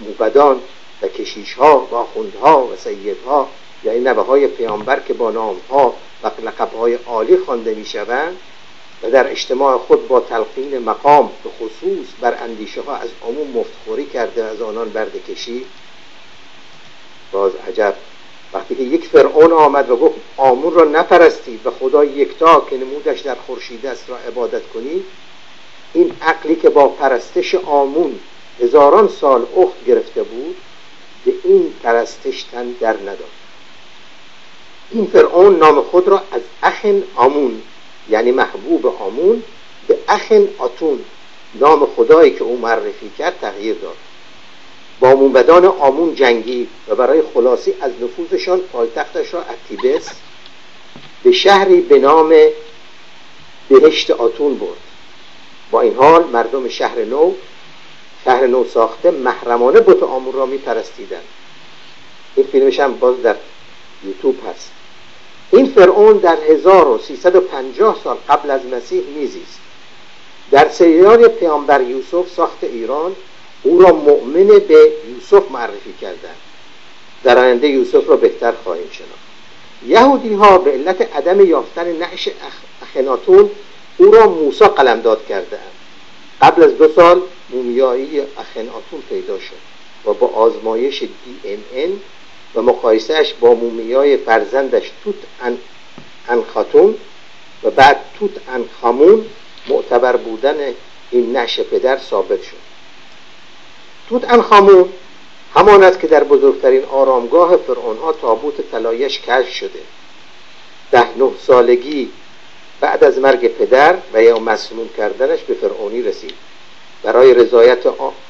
موبدان کشیش ها و آخوندها و سیدها یعنی نبه های پیامبر که با نام ها و لقب های عالی خوانده می شوند و در اجتماع خود با تلقین مقام به خصوص بر اندیشه ها از عموم مفتخوری کرده از آنان برده کشی باز عجب وقتی که یک فرعون آمد و گفت آمون را نپرستید و خدا یکتا که نمودش در خورشید است را عبادت کنید این عقلی که با پرستش آمون هزاران سال اخت گرفته بود به این پرستش تن در نداد. این فرعون نام خود را از اخن آمون یعنی محبوب آمون به اخن آتون نام خدایی که او معرفی کرد تغییر داد. با موبدان آمون جنگی و برای خلاصی از نفوذشان پایتختش را اتیبس به شهری به نام بهشت آتون برد. با این حال مردم شهر نو شهر نو ساخته محرمانه بت آمون را می پرستیدن این فیلمش هم باز در یوتیوب هست. این فرعون در 1350 سال قبل از مسیح میزیست. در سریال پیامبر یوسف ساخت ایران او را مؤمن به یوسف معرفی کردن در آینده یوسف را بهتر خواهیم شناخت. یهودی ها به علت عدم یافتن نعش اخناتون او را موسا قلمداد کرده قبل از دو سال مومیایی اخناتون پیدا شد و با آزمایش دی ام این و مقایسهش با مومیای فرزندش توت ان انخاتون و بعد توت انخامون معتبر بودن این نش پدر ثابت شد. توت انخامون همان است که در بزرگترین آرامگاه فرعونها تابوت طلایش کشف شده. ده نه سالگی بعد از مرگ پدر و یا مسموم کردنش به فرعونی رسید. برای رضایت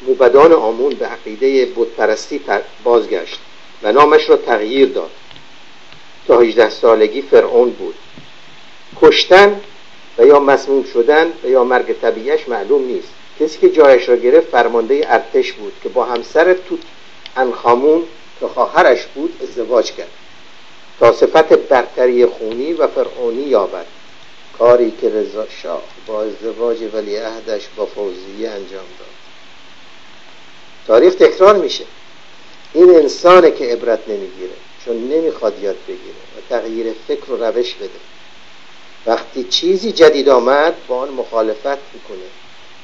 موبدان آمون به عقیده بتپرستی بازگشت و نامش را تغییر داد. تا 18 سالگی فرعون بود. کشتن و یا مسموم شدن و یا مرگ طبیعش معلوم نیست. کسی که جایش را گرفت فرمانده ارتش بود که با همسر توت انخامون که خواهرش بود ازدواج کرد. تا صفت برتری خونی و فرعونی یابد. کاری که رضا شاه با ازدواج ولی عهدش با فوزیه انجام داد. تاریخ تکرار میشه. این انسانه که عبرت نمی‌گیره چون نمی‌خواد یاد بگیره و تغییر فکر و روش بده. وقتی چیزی جدید آمد با آن مخالفت می‌کنه.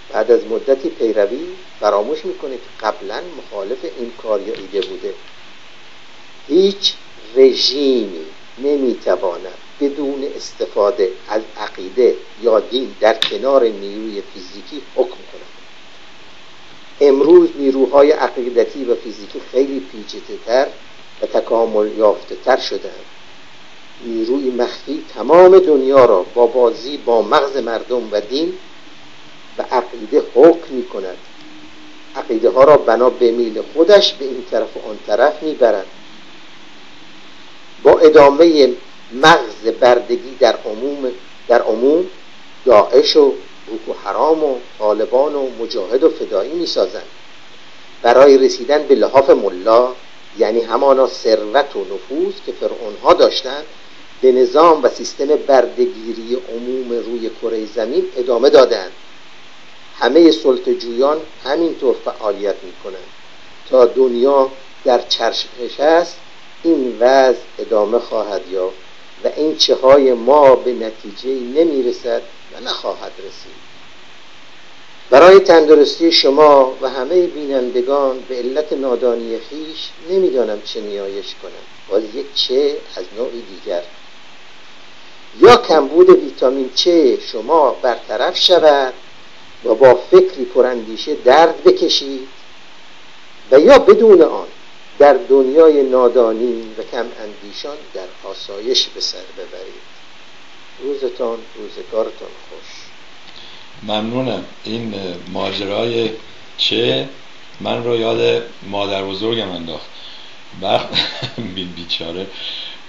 بعد از مدتی پیروی فراموش می‌کنه که قبلا مخالف این کار یا ایده بوده. هیچ رژیمی نمی‌تواند بدون استفاده از عقیده یا دین در کنار نیروی فیزیکی حکم کند امروز نیروهای عقیدتی و فیزیکی خیلی پیچیده تر و تکامل یافته تر شدند نیروی مخفی تمام دنیا را با بازی با مغز مردم و دین و عقیده حکم می کند عقیده ها را بنا به میل خودش به این طرف و آن طرف می‌برد. با ادامه مغز بردگی در عموم در عموم داعش و بوکو حرام و طالبان و مجاهد و فدایی می‌سازند. برای رسیدن به لحاف ملا یعنی همانا ثروت و نفوذ که فرعونها داشتند به نظام و سیستم بردگیری عموم روی کره زمین ادامه دادند. همه سلطجویان همینطور فعالیت می‌کنند. تا دنیا در چرخش است این وضع ادامه خواهد یافت. و این چه های ما به نتیجه نمی‌رسد و نخواهد رسید. برای تندرستی شما و همه بینندگان به علت نادانی خیش نمی‌دانم چه نیایش کنم. ولی یک چه از نوع دیگر. یا کمبود ویتامین چه شما برطرف شود و با فکری پراندیشه درد بکشید و یا بدون آن در دنیای نادانی و کم اندیشان در آسایش به سر ببرید. روزتان روزگارتان خوش. ممنونم. این ماجرای چه؟ من رو یاد مادر بزرگم انداخت. وقت [laughs] بین بیچاره.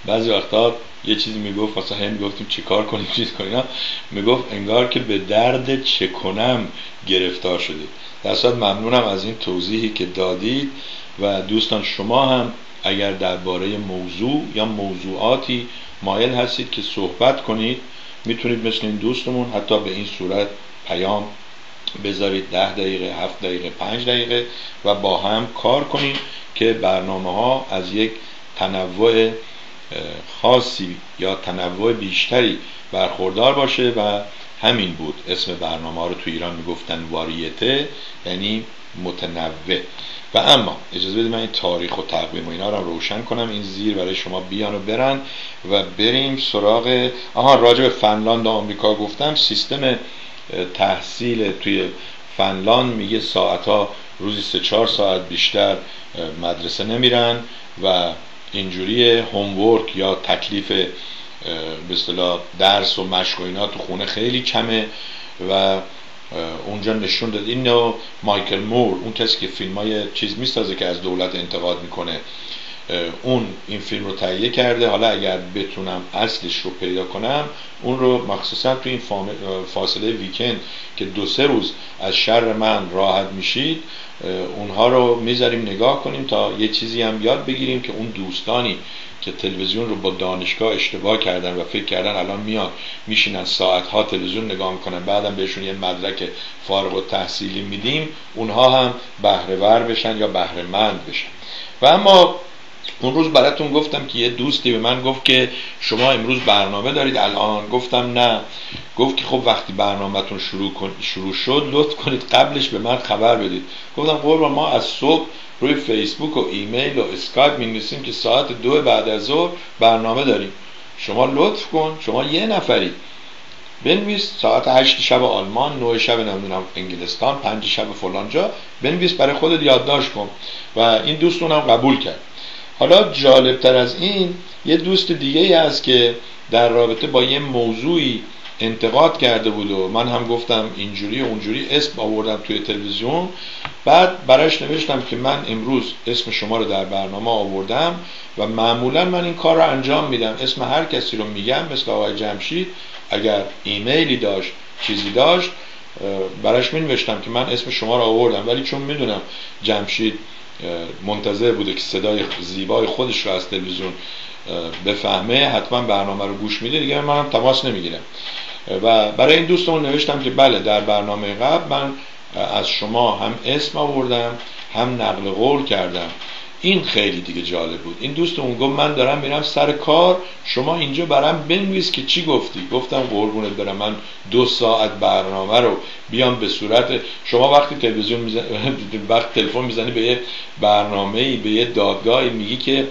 بعضی وقتا یه چیزی می‌گفت مثلا هم می‌گفتیم چی کار کنیم چیز کنیم. می‌گفت انگار که به درد چه کنم گرفتار شدید. در ممنونم از این توضیحی که دادید. و دوستان شما هم اگر درباره موضوع یا موضوعاتی مایل هستید که صحبت کنید می‌تونید مثل این دوستمون حتی به این صورت پیام بذارید ده دقیقه هفت دقیقه پنج دقیقه و با هم کار کنیم که برنامه ها از یک تنوع خاصی یا تنوع بیشتری برخوردار باشه و همین بود. اسم برنامه رو تو ایران می‌گفتن واریته یعنی متنوع. و اما اجازه بدید من این تاریخ و تقویم و اینا رو روشن کنم. این زیر برای شما بیان و برن و بریم سراغ آها راجع به فنلاند آمریکا گفتم. سیستم تحصیل توی فنلاند میگه ساعت ها روزی سه چهار ساعت بیشتر مدرسه نمیرن و اینجوری هومورک یا تکلیف به اصطلاح درس و مشق و اینا تو خونه خیلی کمه و اونجا نشون داد. اینو مایکل مور اون کسی که فیلم های چیز می‌سازه که از دولت انتقاد می‌کنه اون این فیلم رو تهیه کرده. حالا اگر بتونم اصلش رو پیدا کنم اون رو مخصوصا تو این فاصله ویکند که دو سه روز از شر من راحت میشید اونها رو می‌ذاریم نگاه کنیم تا یه چیزی هم یاد بگیریم که اون دوستانی که تلویزیون رو با دانشگاه اشتباه کردن و فکر کردن الان میاد میشینن ساعت ها تلویزیون نگاه می‌کنن بعدم بهشون یه مدرک فارغ و تحصیلی میدیم اونها هم بهره ور بشن یا بهره مند بشن. و اما اون روز براتون گفتم که یه دوستی به من گفت که شما امروز برنامه دارید الان. گفتم نه. گفت که خب وقتی برنامهتون شروع, کن... شروع شد لطف کنید قبلش به من خبر بدید. گفتم قربان ما از صبح روی فیسبوک و ایمیل و اسکایپ می که ساعت دو بعد از ظهر برنامه داریم. شما لطف کن. شما یه نفری. بنویس ساعت هشت شب آلمان نه شب نمی‌دونم انگلستان پنج شب فلان جا بنویس برای خودت یادداشت کن. و این دوستونم قبول کرد. حالا جالبتر از این یه دوست دیگه ای هست که در رابطه با یه موضوعی انتقاد کرده بود و من هم گفتم اینجوری اونجوری اسم آوردم توی تلویزیون. بعد براش نوشتم که من امروز اسم شما رو در برنامه آوردم و معمولا من این کار رو انجام میدم. اسم هر کسی رو میگم مثل آقای جمشید اگر ایمیلی داشت چیزی داشت براش می نوشتم که من اسم شما رو آوردم. ولی چون می‌دونم جمشید منتظر بوده که صدای زیبای خودش رو از تلویزیون بفهمه حتما برنامه رو گوش میده. دیگه منم تماس نمی‌گیرم. و برای این دوستمون نوشتم که بله در برنامه قبل من از شما هم اسم آوردم هم نقل قول کردم. این خیلی دیگه جالب بود. این دوستمون گفت من دارم میرم سر کار شما اینجا برام بنویس که چی گفتی. گفتم قربونت برم من دو ساعت برنامه رو بیام به صورت شما وقتی تلویزیون میزن... [laughs] وقتی تلفن می‌زنی به یه برنامه به یه دادگاهی میگی که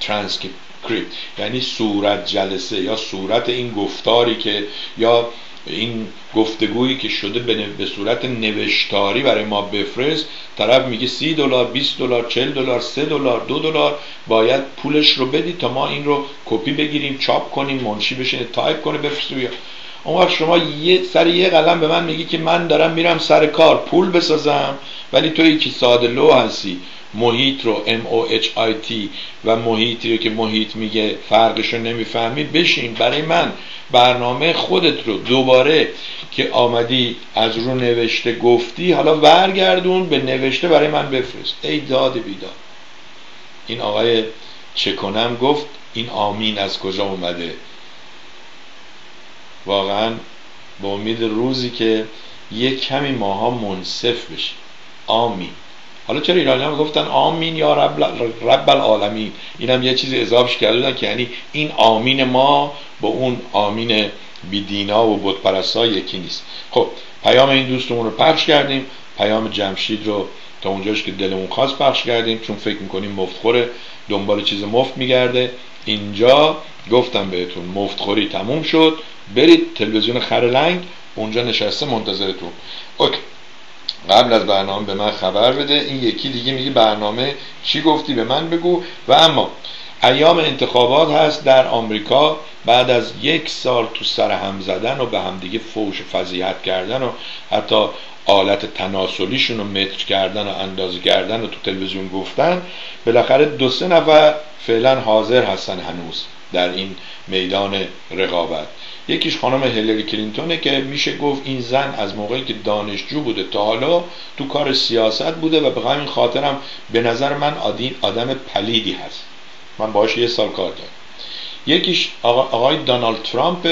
ترانسکریپت یعنی صورت جلسه یا صورت این گفتاری که یا این گفتگویی که شده به صورت نوشتاری برای ما بفرست طرف میگه سی دلار 20 دلار 40 دلار 3 دلار دو دلار باید پولش رو بدی تا ما این رو کپی بگیریم چاپ کنیم منشی بشه تایپ کنه بفرست اون وقت شما یه سر یه قلم به من میگی که من دارم میرم سر کار پول بسازم ولی تو یکی ساده لو هستی. محیط رو M O H I T و محیطی رو که محیط میگه فرقش رو نمی‌فهمی بشین برای من برنامه خودت رو دوباره که آمدی از رو نوشته گفتی حالا برگردون به نوشته برای من بفرست. ای داد بیداد. این آقای چه کنم گفت این آمین از کجا اومده؟ واقعا با امید روزی که یک کمی ماها منصف بشیم. آمین. حالا چرا ایرانی هم گفتن آمین یا رب, رب العالمین؟ اینم یه چیزی اضافه کرده که یعنی این آمین ما با اون آمین بیدینا و بودپرستا یکی نیست. خب پیام این دوستمون رو پخش کردیم. پیام جمشید رو تا اونجاش که دلمون خواست پخش کردیم. چون فکر می‌کنیم مفتخوره دنبال چیز مفت میگرده. اینجا گفتم بهتون مفتخوری تموم شد. برید تلویزیون خرلنگ اونجا نشسته منتظرتون. اوکی. قبل از برنامه به من خبر بده. این یکی دیگه میگه برنامه چی گفتی به من بگو. و اما ایام انتخابات هست در آمریکا. بعد از یک سال تو سر هم زدن و به همدیگه فوش فضیحت کردن و حتی آلت تناسلیشون رو متر کردن و اندازه کردن و تو تلویزیون گفتن بالاخره دو سه نفر فعلا حاضر هستن هنوز در این میدان رقابت. یکیش خانم هیلری کلینتونه که میشه گفت این زن از موقعی که دانشجو بوده تا حالا تو کار سیاست بوده و به همین خاطرم به نظر من آدم پلیدی هست. من باش یه سال کار کردم. یکیش آقای دانالد ترامپ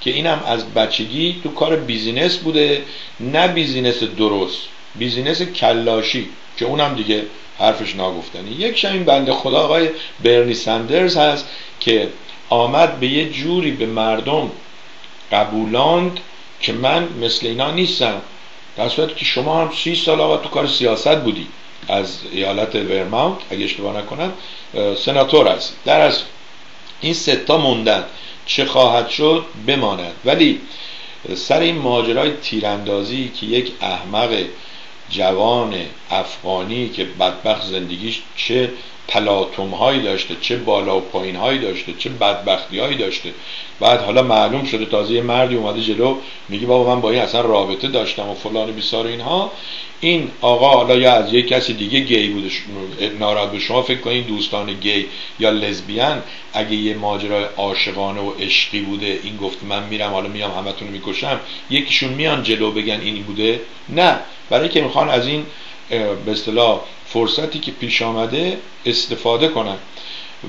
که اینم از بچگی تو کار business بوده نه business درست business کلاشی که اونم دیگه حرفش ناگفتنی یک این بنده خدا آقای برنی سندرز هست که آمد به یه جوری به مردم قبولاند که من مثل اینا نیستم. در صورت که شما هم سی سال آقا تو کار سیاست بودی. از ایالت ورماونت اگه اشتباه نکنم سناتور هست در از این ستا موندن چه خواهد شد بماند. ولی سر این ماجرای تیراندازی که یک احمق جوان افغانی که بدبخت زندگیش چه تلاطم هایی داشته چه بالا و پایین هایی داشته چه بدبختی هایی داشته. بعد حالا معلوم شده تازه یه مردی اومده جلو میگه بابا من با این اصلا رابطه داشتم و فلان بیسار اینها. این آقا حالا یا از یک کسی دیگه گی بوده ناراحت به شما فکر کنید دوستان گی یا لزبیان اگه یه ماجرای عاشقانه و عشقی بوده این گفت من میرم حالا میام همتون می‌کشم یکیشون میان جلو بگن این بوده. نه. برای که می‌خوان از این به اصطلاح فرصتی که پیش آمده استفاده کنن.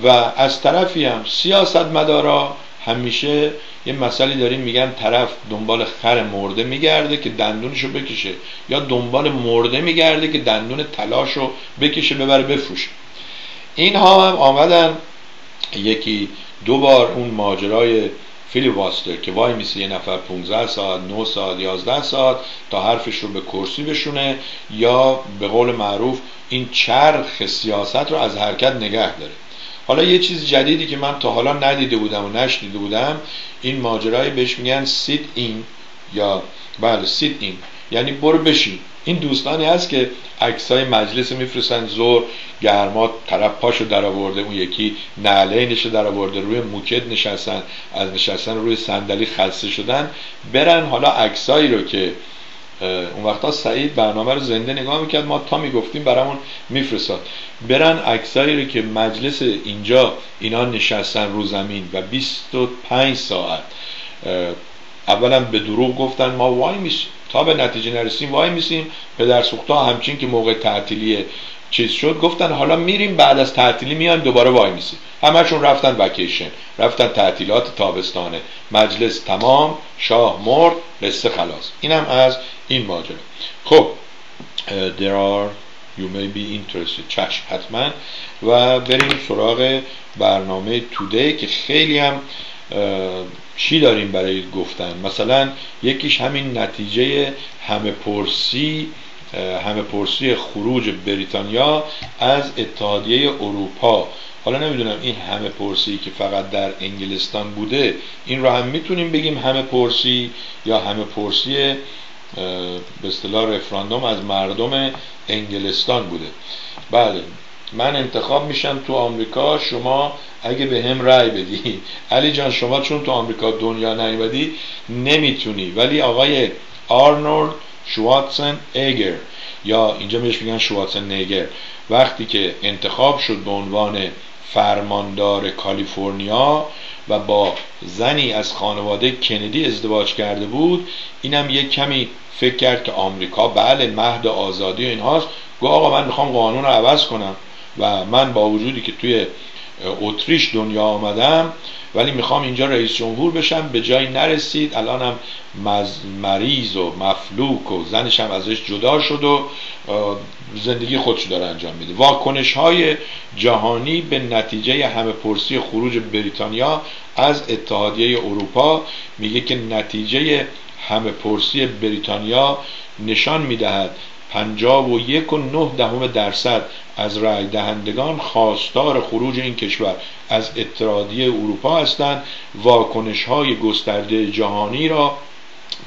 و از طرفی هم سیاست مدارا همیشه یه مسئله داریم میگن طرف دنبال خر مرده میگرده که دندونشو بکشه یا دنبال مرده میگرده که دندون تلاشو بکشه ببره بفروشه. اینها هم آمدن. یکی دو بار اون ماجرای فیلیباستر که وای میسه یه نفر 15 ساعت 9 ساعت 11 ساعت تا حرفش رو به کرسی بشونه یا به قول معروف این چرخ سیاست رو از حرکت نگه داره. حالا یه چیز جدیدی که من تا حالا ندیده بودم و نشنیده بودم این ماجرای بهش میگن sit-in یا بله sit-in یعنی برو بشین. این دوستانی هست که عکسای مجلس میفرستن زور گرما طرف پاشو در آورده اون یکی نعلینش در آورده روی موکت نشستن از نشستن روی صندلی خسته شدن برن حالا عکسایی رو که اون وقتا سعید برنامه رو زنده نگاه می‌کرد ما تا می‌گفتیم برامون میفرستاد. برن عکسایی رو که مجلس اینجا اینا نشستن رو زمین و 25 ساعت اولا به دروغ گفتن ما وای میشیم تا به نتیجه نرسیم وای میسیم پدر سوختا همچین که موقع تعطیلی چیز شد گفتن حالا میریم بعد از تعطیلی میان دوباره وای میسیم. همشون رفتن وکیشن رفتن تعطیلات تابستانه. مجلس تمام شاه مرد قصه خلاص. اینم از این ماجرا. خب there are you may be interested. چشم حتما. و بریم سراغ برنامه تودی که خیلی هم چی داریم برای گفتن؟ مثلا یکیش همین نتیجه همه پرسی همه پرسی خروج بریتانیا از اتحادیه اروپا. حالا نمی‌دونم این همه پرسی که فقط در انگلستان بوده این رو هم می‌تونیم بگیم همه پرسی یا همه پرسی به اصطلاح رفراندوم از مردم انگلستان بوده. بله. من انتخاب میشم تو آمریکا شما اگه به هم رأی بدی. علی جان شما چون تو آمریکا دنیا نیومدی نمی‌تونی. ولی آقای آرنولد شواتسن ایگر یا اینجا بهش میگن شواتسن نیگر وقتی که انتخاب شد به عنوان فرماندار کالیفرنیا و با زنی از خانواده کندی ازدواج کرده بود اینم یک کمی فکر کرد که آمریکا بله مهد آزادی و اینهاست. گفت آقا من می‌خوام قانون رو عوض کنم. و من با وجودی که توی اتریش دنیا آمدم ولی می‌خوام اینجا رئیس جمهور بشم به جایی نرسید. الانم مریض و مفلوک و زنش هم ازش جدا شد و زندگی خودش داره انجام میده. واکنش های جهانی به نتیجه همه پرسی خروج بریتانیا از اتحادیه اروپا میگه که نتیجه همه پرسی بریتانیا نشان می‌دهد پنجاب و یک و نه دهم درصد از رای دهندگان خواستار خروج این کشور. از اتحادیه اروپا هستند. واکنش های گسترده جهانی را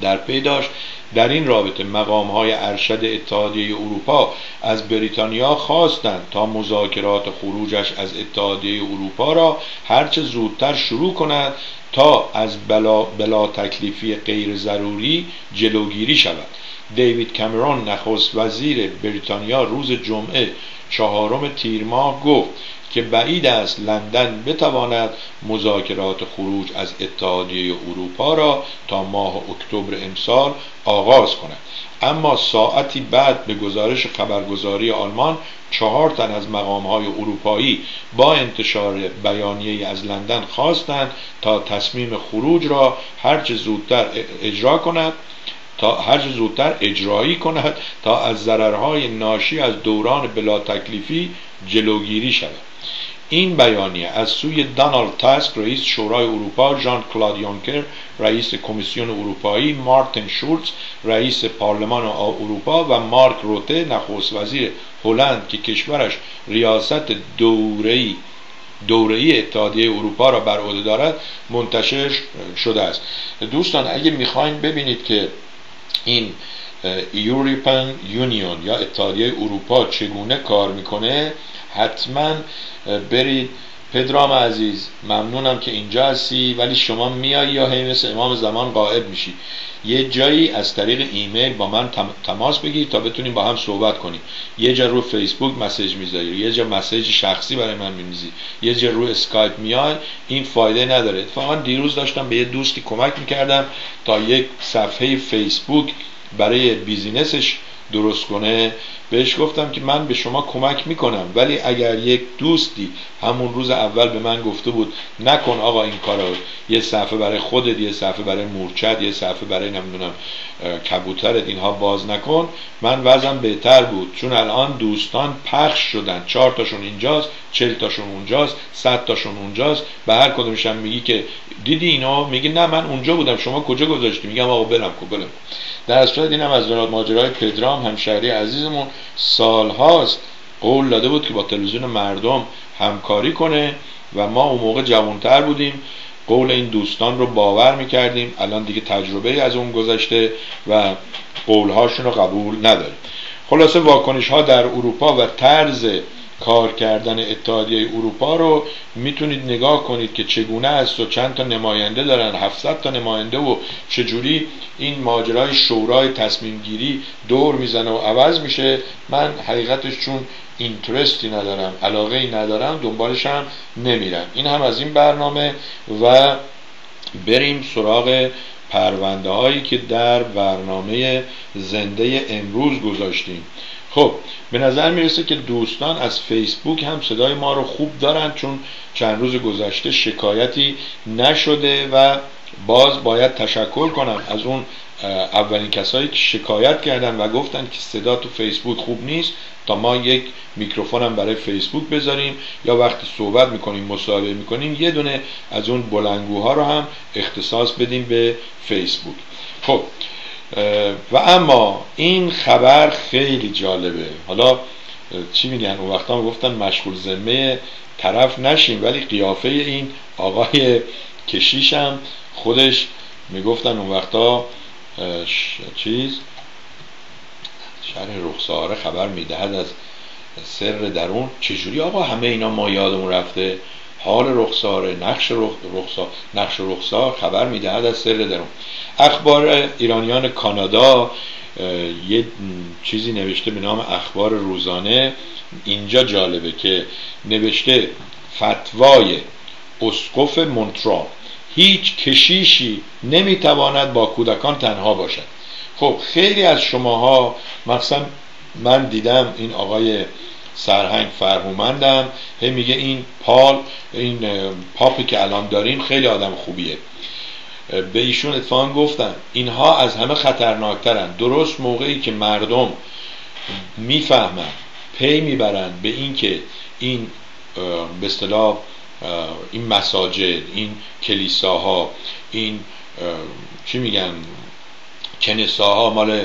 در پی داشت. در این رابطه مقام های ارشد اتحادیه اروپا از بریتانیا خواستند تا مذاکرات خروجش از اتحادیه اروپا را هرچه زودتر شروع کند تا از بلا, بلا تکلیفی غیر ضروری جلوگیری شود. دیوید کامرون نخست وزیر بریتانیا روز جمعه چهارم تیر ماه گفت که بعید است لندن بتواند مذاکرات خروج از اتحادیه اروپا را تا ماه اکتبر امسال آغاز کند. اما ساعتی بعد به گزارش خبرگزاری آلمان چهار تن از مقام های اروپایی با انتشار بیانیه از لندن خواستند تا تصمیم خروج را هرچه زودتر اجرا کند. تا هر زودتر اجرایی کند تا از ضررهای ناشی از دوران بلا تکلیفی جلوگیری شود. این بیانیه از سوی دانالد تاسک رئیس شورای اروپا ژان کلاد یونکر رئیس کمیسیون اروپایی مارتین شولز رئیس پارلمان اروپا و مارک روته نخست وزیر هلند که کشورش ریاست دوره‌ای دوره‌ای اتحادیه اروپا را بر عهده دارد منتشر شده است. دوستان اگه می‌خواین ببینید که این یوروپن یونیون یا اتحادیه اروپا چگونه کار می‌کنه حتما برید. پدرام عزیز ممنونم که اینجا هستی ولی شما میایی یا هی مثل امام زمان قائد میشی. یه جایی از طریق ایمیل با من تماس بگیر تا بتونیم با هم صحبت کنیم. یه جا رو فیسبوک مسیج می‌ذاری یه جا مسیج شخصی برای من میمیزی یه جا رو اسکایپ میای این فایده نداره. اتفاقا دیروز داشتم به یه دوستی کمک می‌کردم تا یک صفحه فیسبوک برای business ش درست کنه. بهش گفتم که من به شما کمک می‌کنم ولی اگر یک دوستی همون روز اول به من گفته بود نکن آقا این کارو یه صفحه برای خودت یه صفحه برای مورچت یه صفحه برای نمی‌دونم کبوترت اینها باز نکن. من وضعم بهتر بود چون الان دوستان پخش شدن. چهار تاشون اینجاست چل تاشون اونجاست صد تاشون اونجاست. به هر کدومشم میگی که دیدی اینا میگی نه من اونجا بودم شما کجا گذاشتی؟ میگم آقا برم کو در صورت اینم از ماجرای پدرام همشهری عزیزمون سالهاست قول داده بود که با تلویزیون مردم همکاری کنه و ما اون موقع جوانتر بودیم. قول این دوستان رو باور می‌کردیم. الان دیگه تجربه از اون گذشته و قولهاشون رو قبول نداریم. خلاصه واکنش ها در اروپا و طرز کار کردن اتحادیه اروپا رو می‌تونید نگاه کنید که چگونه است و چند تا نماینده دارن 700 تا نماینده و چجوری این ماجرای شورای تصمیم گیری دور می‌زنه و عوض میشه. من حقیقتش چون اینترستی ندارم علاقه ای ندارم دنبالش هم نمیرم. این هم از این برنامه و بریم سراغ پرونده هایی که در برنامه زنده امروز گذاشتیم. خب به نظر می‌رسه که دوستان از فیسبوک هم صدای ما رو خوب دارن چون چند روز گذشته شکایتی نشده و باز باید تشکر کنم از اون اولین کسایی که شکایت کردن و گفتن که صدا تو فیسبوک خوب نیست تا ما یک میکروفون هم برای فیسبوک بذاریم یا وقتی صحبت می‌کنیم مصاحبه می‌کنیم یه دونه از اون بلنگوها رو هم اختصاص بدیم به فیسبوک. خب و اما این خبر خیلی جالبه. حالا چی میگن؟ اون وقتا گفتن مشغول ذمه طرف نشیم ولی قیافه این آقای کشیشم خودش می‌گفتن اون وقتا چیز؟ شرح رخساره خبر می‌دهد از سر درون. چجوری آقا همه اینا ما یادمون رفته؟ حال رخساره نقش رخسار نقش رخسار خبر می‌دهد از سر درون. اخبار ایرانیان کانادا یه چیزی نوشته به نام اخبار روزانه. اینجا جالبه که نوشته فتوای اسقف مونترال. هیچ کشیشی نمی‌تواند با کودکان تنها باشد. خب خیلی از شماها مثلا من دیدم این آقای سرهنگ فرهومندم هی میگه این پال این پاپی که الان داریم خیلی آدم خوبیه. به ایشون اتفاقا گفتن اینها از همه خطرناکترن. درست موقعی که مردم می‌فهمن پی می‌برن به اینکه این به اصطلاح این مساجد این کلیساها این چی میگن کنساها مال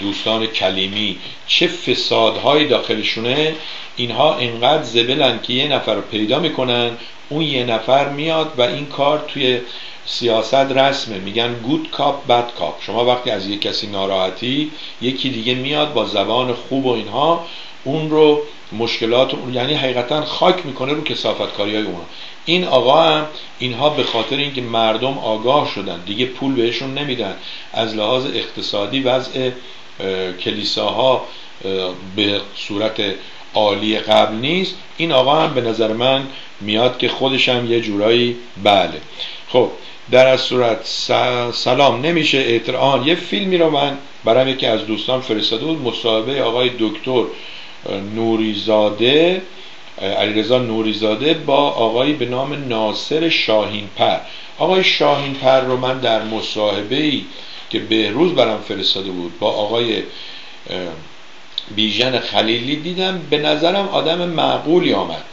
دوستان کلیمی چه فسادهایی داخلشونه اینها اینقدر زبلن که یه نفر رو پیدا می‌کنن اون یه نفر میاد و این کار توی سیاست رسمه. میگن گود کاپ بد کاپ شما وقتی از یک کسی ناراحتی یکی دیگه میاد با زبان خوب و اینها اون رو مشکلات اون یعنی حقیقتا خاک می‌کنه رو کسافت کاری های اونها این آقا هم اینها به خاطر اینکه مردم آگاه شدن دیگه پول بهشون نمیدن. از لحاظ اقتصادی وضع کلیساها به صورت عالی قبل نیست. این آقا هم به نظر من میاد که خودش هم یه جورایی بله. خب در از صورت سلام نمیشه اعتران یه فیلمی رو من برام یکی از دوستان فرستاده بود مصاحبه آقای دکتر نوریزاده علیرضا نوریزاده با آقایی به نام ناصر شاهینپر. آقای شاهینپر رو من در مصاحبه ای که بهروز برام فرستاده بود با آقای بیژن خلیلی دیدم. به نظرم آدم معقولی آمد.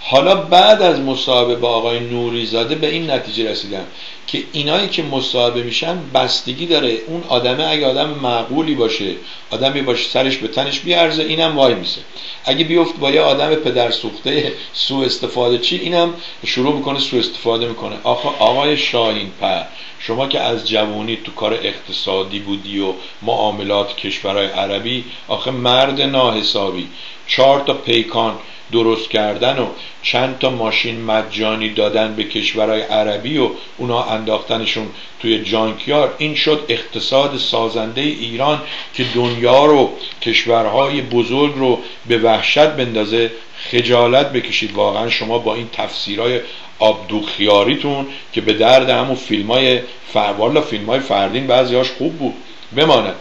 حالا بعد از مصاحبه با آقای نوریزاده به این نتیجه رسیدم. که اینایی که مصاحبه میشن بستگی داره اون آدمه اگه آدم معقولی باشه آدمی باشه سرش به تنش بیارزه اینم وای میسه. اگه بیفت با یه آدم پدر سوخته سو استفاده چی اینم شروع می‌کنه سو استفاده می‌کنه. آخه آقای شاهین پر شما که از جوانی تو کار اقتصادی بودی و معاملات کشورهای عربی آخه مرد ناحسابی. چهار تا پیکان درست کردن و چند تا ماشین مجانی دادن به کشورهای عربی و اونا انداختنشون توی جانکیار. این شد اقتصاد سازنده ایران که دنیا رو کشورهای بزرگ رو به وحشت بندازه خجالت بکشید. واقعا شما با این تفسیرهای آبدوخیاریتون که به درد همون فیلم های فروالا فیلم های فردین بعضیهاش خوب بود بماند.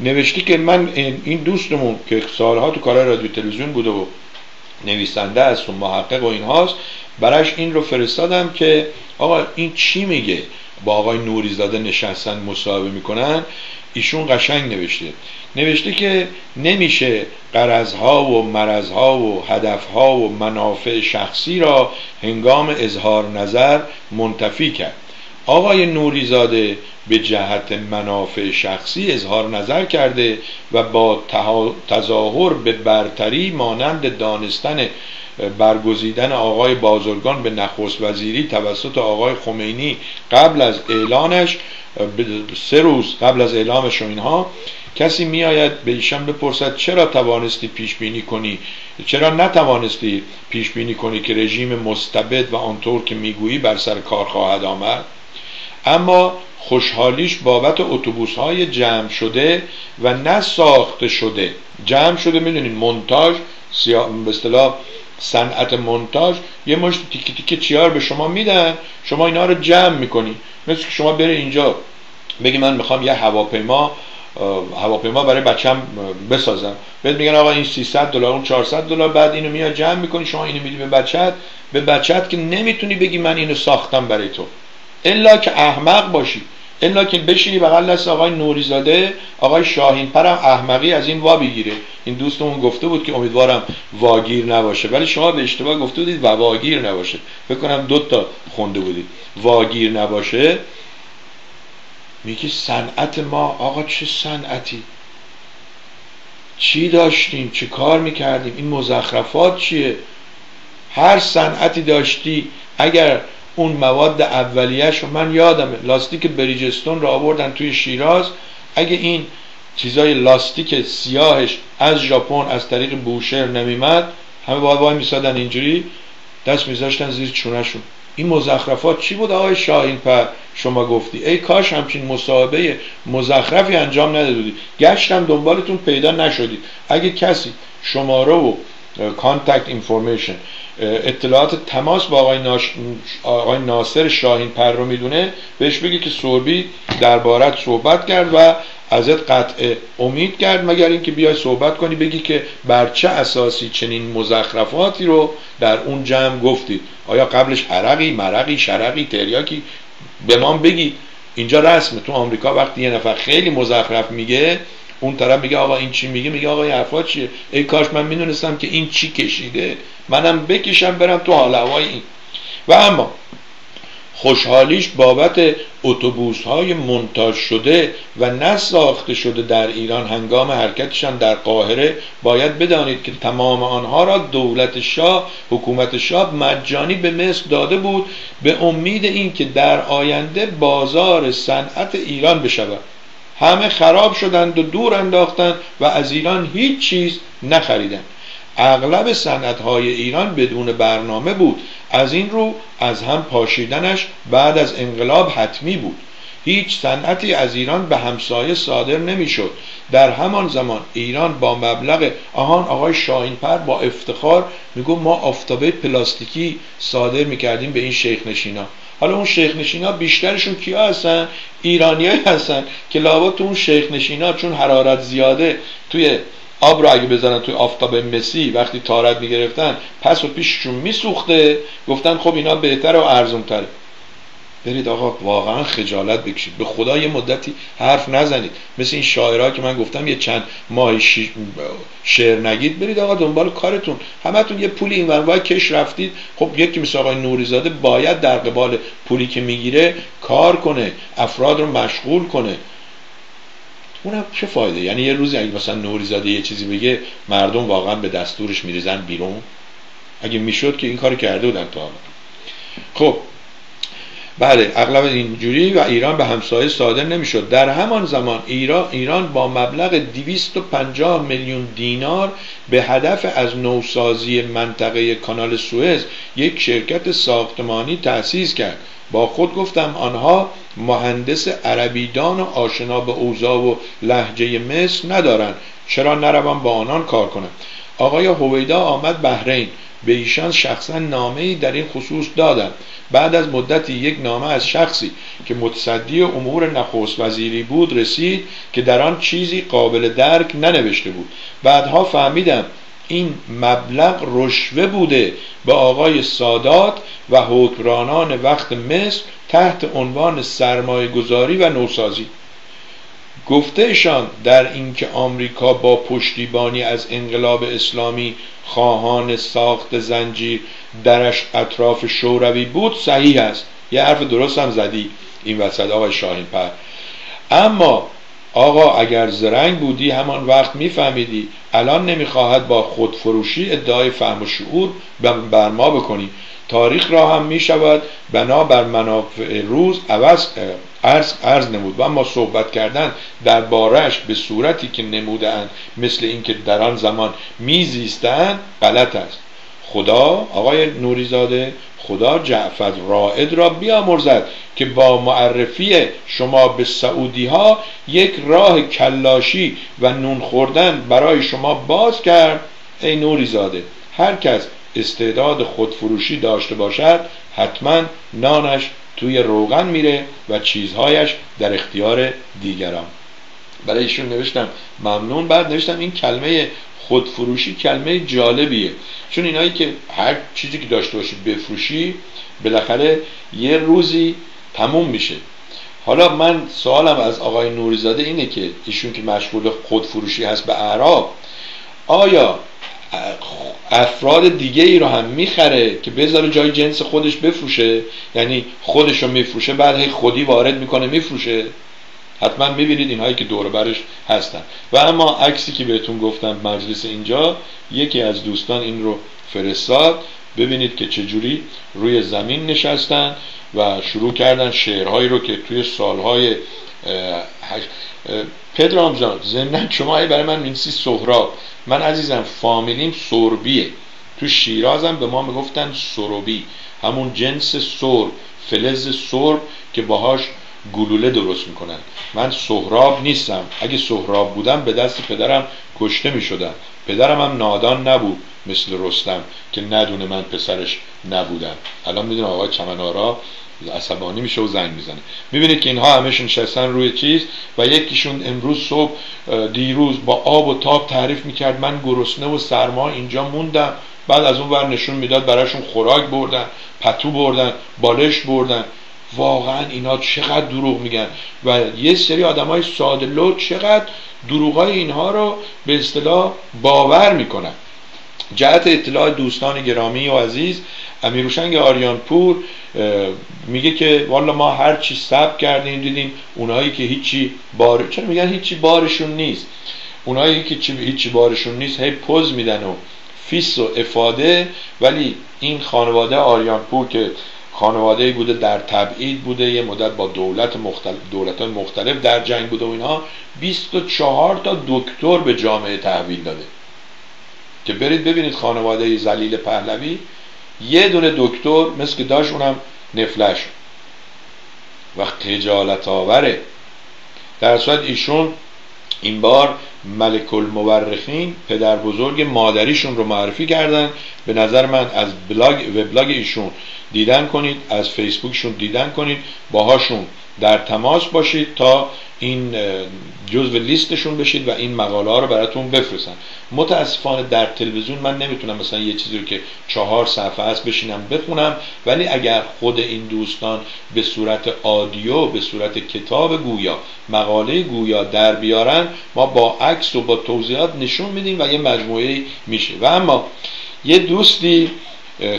نوشتی که من این دوستمون که سالها تو کار رادیو تلویزیون بوده و نویسنده است و محقق و اینهاست براش این رو فرستادم که آقا این چی میگه؟ با آقای نوریزاده نشستن مصاحبه می‌کنن ایشون قشنگ نوشته. نوشته که نمیشه قرضها و مرزها و هدفها و منافع شخصی را هنگام اظهار نظر منتفی کرد. آقای نوریزاده به جهت منافع شخصی اظهار نظر کرده و با تظاهر به برتری مانند دانستن برگزیدن آقای بازرگان به نخست وزیری توسط آقای خمینی قبل از اعلانش سه روز قبل از اعلامش اینها کسی میآید به ایشان بپرسد چرا توانستی پیش بینی کنی؟ چرا نتوانستی پیش بینی کنی که رژیم مستبد و آنطور که می‌گویی بر سر کار خواهد آمد؟ اما خوشحالیش بابت اتوبوس های جمع شده و نساخته شده. جمع شده می‌دونید مونتاژ به اصطلاح صنعت مونتاژ یه مشت تیکی تیکی چیار به شما میدن شما اینا رو جمع می‌کنی. مثل که شما بری اینجا بگی من می‌خوام یه هواپیما هواپیما برای بچم بسازم. بهت میگن آقا این 300 دلار اون 400 دلار بعد اینو میاد جمع می‌کنی شما اینو میدی به بچت به بچت که نمی‌تونی بگی من اینو ساختم برای تو. الا که احمق باشی. الا که بشینی بغل دست آقای نوریزاده آقای شاهین پرم احمقی از این وا بگیره. این دوستمون گفته بود که امیدوارم واگیر نباشه. ولی شما به اشتباه گفته بودید و واگیر نباشه. فکر کنم دو تا خونده بودید. واگیر نباشه. میگه صنعت ما آقا چه صنعتی؟ چی داشتیم؟ چه کار می‌کردیم؟ این مزخرفات چیه؟ هر صنعتی داشتی اگر اون مواد اولیهش رو من یادمه. لاستیک بریجستون رو آوردن توی شیراز. اگه این چیزای لاستیک سیاهش از ژاپن از طریق بوشهر نمیمد همه باید وای میسادن اینجوری. دست میذاشتن زیر چونشون این مزخرفات چی بود آقای شاهین پر؟ شما گفتی. ای کاش همچین مصاحبه مزخرفی انجام ندادی. گشتم دنبالتون پیدا نشدید. اگه کسی شماره و contact information اطلاعات تماس با آقای, ناش... آقای ناصر شاهین پر رو می‌دونه. بهش بگی که سوربی دربارت صحبت کرد و ازت قطع امید کرد مگر اینکه بیای صحبت کنی بگی که بر چه اساسی چنین مزخرفاتی رو در اون جمع گفتید آیا قبلش عرقی مرقی شرقی تریاکی؟ به ما بگی. اینجا رسمه. تو آمریکا وقتی یه نفر خیلی مزخرف میگه اون طرف میگه آقا این چی میگه؟ میگه آقا این حرفا چیه؟ ای کاش من می‌دونستم که این چی کشیده. منم بکشم برم تو حال هوای این. و اما خوشحالیش بابت اتوبوس های منتاج شده و نساخته شده در ایران هنگام حرکتشان در قاهره باید بدانید که تمام آنها را دولت شاه حکومت شاه مجانی به مصر داده بود به امید اینکه در آینده بازار صنعت ایران بشود. همه خراب شدند و دور انداختند و از ایران هیچ چیز نخریدند. اغلب صنعت های ایران بدون برنامه بود. از این رو از هم پاشیدنش بعد از انقلاب حتمی بود. هیچ صنعتی از ایران به همسایه صادر نمی‌شد. در همان زمان ایران با مبلغ آهان آقای پر با افتخار میگو ما آفتابه پلاستیکی صادر می‌کردیم به این شیخ نشینا. حالا اون شیخ نشینا بیشترشون کیا هستن؟ ایرانیایی هستن که لابد اون شیخ نشینا چون حرارت زیاده توی آب رو اگه بزنن توی آفتاب مسی وقتی تارت می‌گرفتن پس و پیششون میسوخته. گفتن خب اینا بهتره و ارزون تره برید آقا واقعا خجالت بکشید. به خدا یه مدتی حرف نزنید. مثل این شاعرها که من گفتم یه چند ماه شعر نگید برید آقا دنبال کارتون. همتون یه پولی این وروای کش رفتید. خب یکی مثل آقای نوریزاده باید در قبال پولی که می‌گیره کار کنه افراد رو مشغول کنه. اونم چه فایده؟ یعنی یه روزی اگه مثلا نوریزاده یه چیزی بگه مردم واقعا به دستورش میریزن بیرون. اگه می‌شد که این کار کرده بودن تا حالا خب بله اغلب اینجوری و ایران به همسایه صادر نمی‌شد. در همان زمان ایران ایران با مبلغ 250 میلیون دینار به هدف از نوسازی منطقه کانال سوئز یک شرکت ساختمانی تأسیس کرد. با خود گفتم آنها مهندس عربیدان و آشنا به اوضاع و لحجه مصر ندارند. چرا نروم با آنان کار کنم؟ آقای هویدا آمد بحرین. به ایشان شخصا نامه در این خصوص دادم بعد از مدتی یک نامه از شخصی که متصدی امور نخست وزیری بود رسید که در آن چیزی قابل درک ننوشته بود. بعدها فهمیدم این مبلغ رشوه بوده به آقای سادات و حکمرانان وقت مصر تحت عنوان سرمایه گذاری و نوسازی. گفتهشان در اینکه آمریکا با پشتیبانی از انقلاب اسلامی خواهان ساخت زنجیر درش اطراف شوروی بود صحیح است. یه حرف درست هم زدی. این وسط آقای شاهین پر. اما آقا اگر زرنگ بودی همان وقت میفهمیدی الان نمی‌خواهد با خودفروشی ادعای فهم و شعور بر ما بکنی. تاریخ را هم می شود بنا بر منافع روز عوض عرض, عرض نمود. و اما صحبت کردن در بارش به صورتی که نمودند مثل اینکه در آن زمان میزیستند غلط است. خدا آقای نوریزاده خدا جعفر رائد را بیامرزد که با معرفی شما به سعودی ها یک راه کلاشی و نون خوردن برای شما باز کرد. ای نوریزاده هر کس استعداد خودفروشی داشته باشد حتما نانش توی روغن میره و چیزهایش در اختیار دیگران. برای ایشون نوشتم ممنون. بعد نوشتم این کلمه خودفروشی کلمه جالبیه. چون اینایی که هر چیزی که داشته باشی بفروشی بالاخره یه روزی تموم میشه. حالا من سوالم از آقای نوریزاده اینه که ایشون که مشغول خودفروشی هست به اعراب آیا افراد دیگه ای رو هم می‌خره که بذاره جای جنس خودش بفروشه. یعنی خودش رو میفروشه بعد هی خودی وارد می‌کنه میفروشه. حتما می‌بینید اینهایی که دور برش هستن. و اما عکسی که بهتون گفتم مجلس اینجا یکی از دوستان این رو فرستاد. ببینید که چجوری روی زمین نشستن و شروع کردن شعرهایی رو که توی سالهای پدرام جان ضمنا شما برای من مینسی سهراب. من عزیزم فامیلیم سربیه. تو شیرازم به ما می‌گفتن سروبی همون جنس سرب فلز سرب که باهاش گلوله درست می‌کنن. من سهراب نیستم. اگه سهراب بودم به دست پدرم کشته می‌شدم. پدرم هم نادان نبود مثل رستم که ندونه من پسرش نبودم الان می‌دونه آقای چمنارا عصبانی میشه و زنگ می‌زنه. می‌بینید که اینها همش نشستن روی چیز و یکیشون امروز صبح دیروز با آب و تاب تعریف می‌کرد من گرسنه و سرما اینجا موندم. بعد از اون ور نشون می‌داد براشون خوراک بردن پتو بردن بالش بردن. واقعا اینا چقدر دروغ میگن. و یه سری آدم های ساده چقدر دروغ های اینها رو به اصطلاح باور می‌کنن. جهت اطلاع دوستان گرامی و عزیز امیروشنگ آریانپور میگه که والا ما هر چی صبر کردیم دیدیم اونایی که هیچی بار چرا میگن هیچی بارشون نیست؟ اونایی که هیچی بارشون نیست هی پوز میدن و فیس و افاده. ولی این خانواده آریانپور که خانواده بوده در تبعید بوده یه مدت با دولت مختلف دولت مختلف در جنگ بوده و اینها 24 تا دکتر به جامعه تحویل داده. که برید ببینید خانواده زلیل پهلوی یه دونه دکتر مثل که داشت اونم نفلش و خجالت آوره در صورت ایشون این بار ملک المورخین پدر بزرگ مادریشون رو معرفی کردن. به نظر من از بلاگ وبلاگ ایشون دیدن کنید از فیسبوکشون دیدن کنید. باهاشون در تماس باشید تا این جزو لیستشون بشید و این مقاله ها رو براتون بفرستن متاسفانه در تلویزیون من نمی‌تونم مثلا یه چیزی رو که چهار صفحه است بشینم بخونم ولی اگر خود این دوستان به صورت آدیو به صورت کتاب گویا مقاله گویا در بیارن ما با عکس و با توضیحات نشون میدیم و یه مجموعه میشه. و اما یه دوستی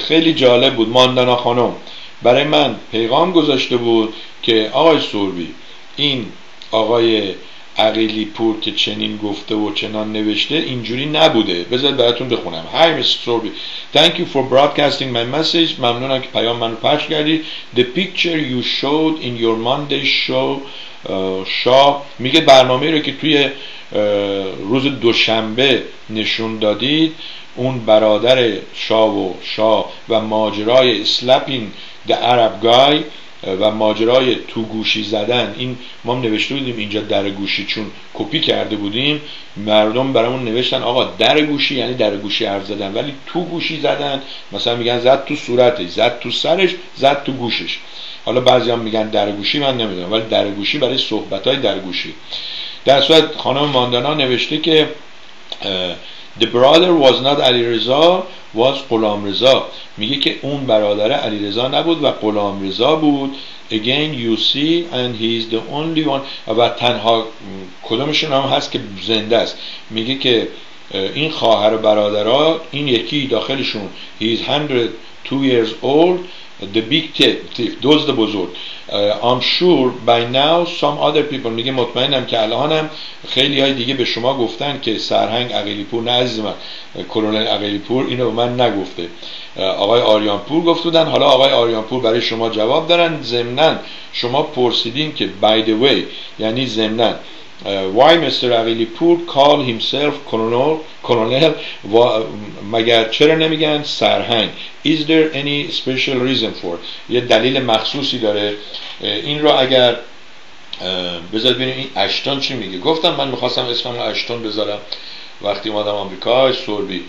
خیلی جالب بود ماندانا خانم. برای من پیغام گذاشته بود که آقای سوربی این آقای عقیلی پور که چنین گفته و چنان نوشته اینجوری نبوده. بذارید براتون بخونم. Hi Mr. Sorby Thank you for broadcasting my message. ممنونم که پیام منو پخش کردی The picture you showed in your Monday show شاه میگه برنامه رو که توی روز دوشنبه نشون دادید اون برادر شاه و شاه و ماجرای slapping the Arab guy و ماجرای تو گوشی زدن این ما نوشته بودیم اینجا در گوشی چون کپی کرده بودیم مردم برامون نوشتن آقا در گوشی یعنی در گوشی حرف زدن ولی تو گوشی زدن مثلا میگن زد تو صورتش زد تو سرش زد تو گوشش. حالا بعضی هم میگن در گوشی من نمی‌دونم ولی در گوشی برای صحبت های در گوشی. در صورت خانم ماندانا نوشته که The brother was not علی رضا was غلام رضا. میگه که اون برادر علی رضا نبود و غلام رضا بود. Again you see and he is the only one. و تنها کدومشون هم هست که زنده است. میگه که این خواهر و برادرها این یکی داخلشون. He is 102 years old. The big thief دزد بزرگ. I'm sure by now some other people میگه مطمئنم که الانم خیلی های دیگه به شما گفتن که سرهنگ عقیلی پور نه عزیز من کلونل عقیلی پور اینو به من نگفته. آقای آریان پور گفت بودن. حالا آقای آریان پور برای شما جواب دارن. ضمنا شما پرسیدین که by the way یعنی ضمنا why Mr. عقیلی پور call himself colonel colonel مگر چرا نمیگن سرهنگ؟ Is there any special reason for یه دلیل مخصوصی داره. این رو اگر بذارید ببینیم این اشتون چی میگه. گفتم من می‌خواستم اسمم اشتون بذارم. وقتی اومدم آمریکا سوربی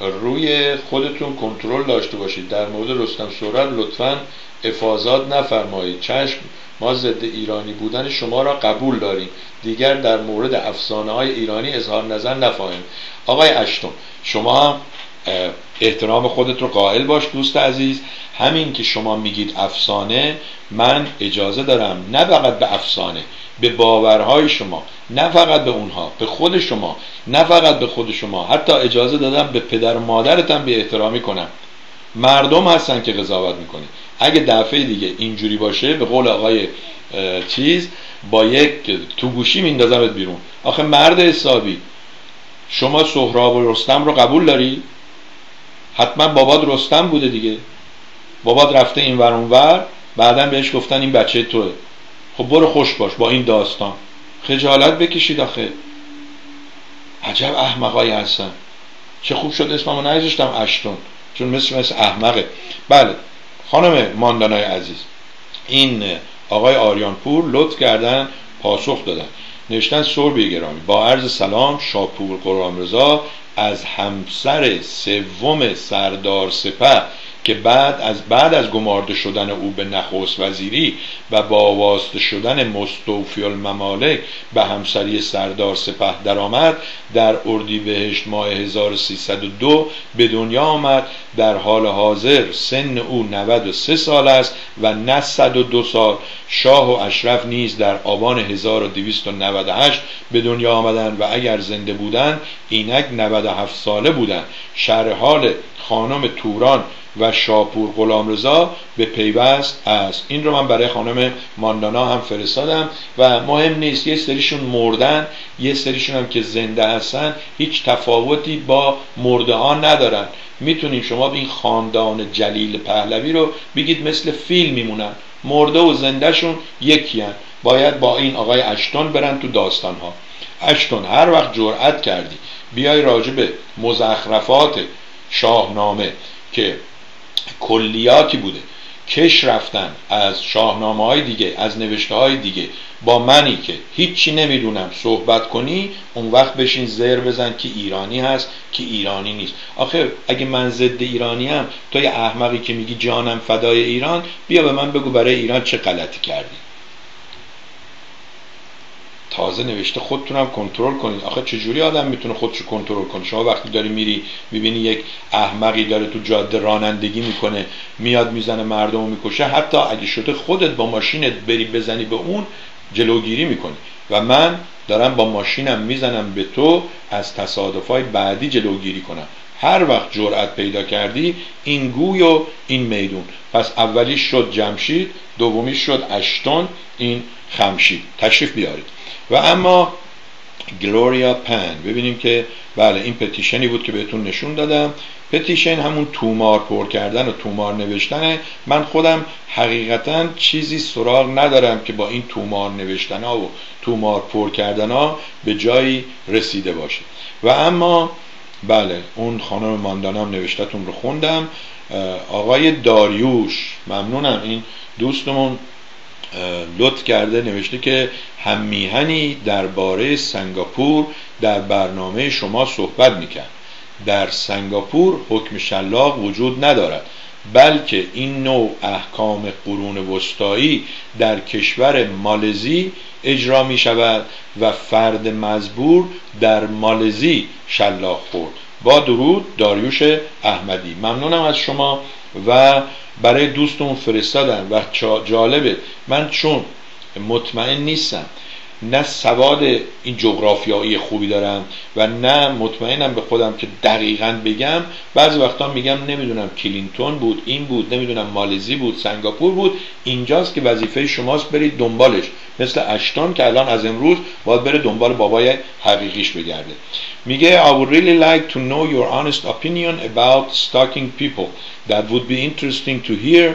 روی خودتون کنترل داشته باشید. در مورد رستم سورر لطفا افاظات نفرمایید چشم ما ضد ایرانی بودن شما را قبول داریم. دیگر در مورد افسانه های ایرانی اظهار نظر نفاهیم آقای اشتون شما احترام خودت رو قائل باش دوست عزیز. همین که شما میگید افسانه من اجازه دارم نه فقط به افسانه به باورهای شما نه فقط به اونها به خود شما نه فقط به خود شما. حتی اجازه دادم به پدر و مادرتم به احترامی کنم. مردم هستن که قضاوت می‌کنی اگه دفعه دیگه اینجوری باشه به قول آقای چیز با یک تو گوشی میندازمت بیرون. آخه مرد حسابی شما سهراب و رستم رو قبول داری؟ حتما بابات رستم بوده دیگه. بابات رفته این ور ور بعدا بهش گفتن این بچه توه. خب برو خوش باش با این داستان. خجالت بکشید آخه. عجب احمقایی هستن. چه خوب شد اسممو نگذاشتم اشتون. چون مثل مثل احمقه. بله. خانم ماندانای عزیز این آقای آریانپور لطف کردن پاسخ دادن. نوشتن سربی گرامی. با عرض سلام شاپور قرآن رضا از همسر سوم سردار سپه. که بعد از بعد از گمارده شدن او به نخست وزیری و با واسطه شدن مستوفی الممالک به همسری سردار سپه درآمد در اردیبهشت ماه 1302 به دنیا آمد. در حال حاضر سن او 93 سال است و نه 102 سال. شاه و اشرف نیز در آبان 1298 به دنیا آمدند و اگر زنده بودند اینک 97 ساله بودند. شرح حال خانم توران و شاپور غلامرضا به پیوست است. این رو من برای خانم ماندانا هم فرستادم و مهم نیست یه سریشون مردن یه سریشون هم که زنده هستن هیچ تفاوتی با مرده ها ندارن. می‌تونیم شما این خاندان جلیل پهلوی رو بگید مثل فیلم میمونن. مرده و زندهشون یکی هن. باید با این آقای اشتون برن تو داستان ها اشتون هر وقت جرأت کردی بیای راجب مزخرفات شاهنامه که کلیاتی بوده. کش رفتن از شاهنامه های دیگه از نوشته های دیگه. با منی که هیچی نمی‌دونم صحبت کنی اون وقت بشین زر بزن که ایرانی هست که ایرانی نیست. آخه اگه من ضد ایرانی هم تو یه احمقی که میگی جانم فدای ایران بیا به من بگو برای ایران چه غلطی کردی. تازه نوشته خودتونم کنترل کنید آخه چجوری آدم می‌تونه خودشو کنترل کنه؟ شما وقتی داری میری می‌بینی یک احمقی داره تو جاده رانندگی می‌کنه میاد می‌زنه مردم رو می‌کشه. حتی اگه شده خودت با ماشینت بری بزنی به اون جلوگیری می‌کنی. و من دارم با ماشینم می‌زنم به تو از تصادفای بعدی جلوگیری کنم. هر وقت جرأت پیدا کردی این گوی و این میدون. پس اولی شد جمشید دومی شد اشتون این خمشید. تشریف بیارید. و اما گلوریا پن. ببینیم که بله این پتیشنی بود که بهتون نشون دادم. پتیشن همون تومار پر کردن و تومار نوشتنه. من خودم حقیقتا چیزی سراغ ندارم که با این تومار نوشتن ها و تومار پر کردن ها به جایی رسیده باشه. و اما بله اون خانم ماندانام نوشتتون رو خوندم. آقای داریوش ممنونم. این دوستمون لطف کرده نوشته که هم میهنی درباره سنگاپور در برنامه شما صحبت می‌کرد. در سنگاپور حکم شلاق وجود ندارد بلکه این نوع احکام قرون وسطایی در کشور مالزی اجرا می شود و فرد مزبور در مالزی شلاق خورد. با درود داریوش احمدی. ممنونم از شما و برای دوستمون فرستادن و جالبه من چون مطمئن نیستم نه سواد این جغرافیایی خوبی دارم و نه مطمئنم به خودم که دقیقا بگم. بعضی وقتا میگم نمی‌دونم کلینتون بود این بود نمی‌دونم مالزی بود سنگاپور بود. اینجاست که وظیفه شماست برید دنبالش. مثل اشتان که الان از امروز باید بره دنبال بابای حقیقیش بگرده. میگه I would really like to know your honest opinion about stalking people. That would be interesting to hear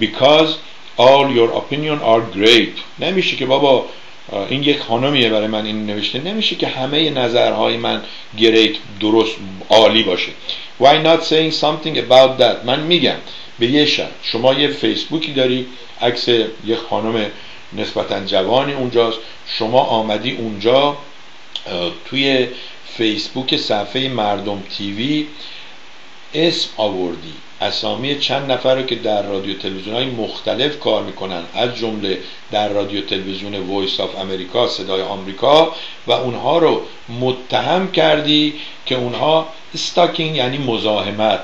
because all your opinion are great. نمیشه که بابا این یک خانمیه برای من این نوشته. نمیشه که همه نظرهای من گریت درست عالی باشه. Why not saying something about that? من میگم به یه شما یه فیسبوکی داری عکس یه خانم نسبتا جوانی اونجاست. شما آمدی اونجا توی فیسبوک صفحه مردم TV اسم آوردی. اسامی چند نفر رو که در رادیو تلویزیون های مختلف کار می‌کنن. از جمله در رادیو تلویزیون Voice of America صدای آمریکا و اونها رو متهم کردی که اونها stalking یعنی مزاحمت.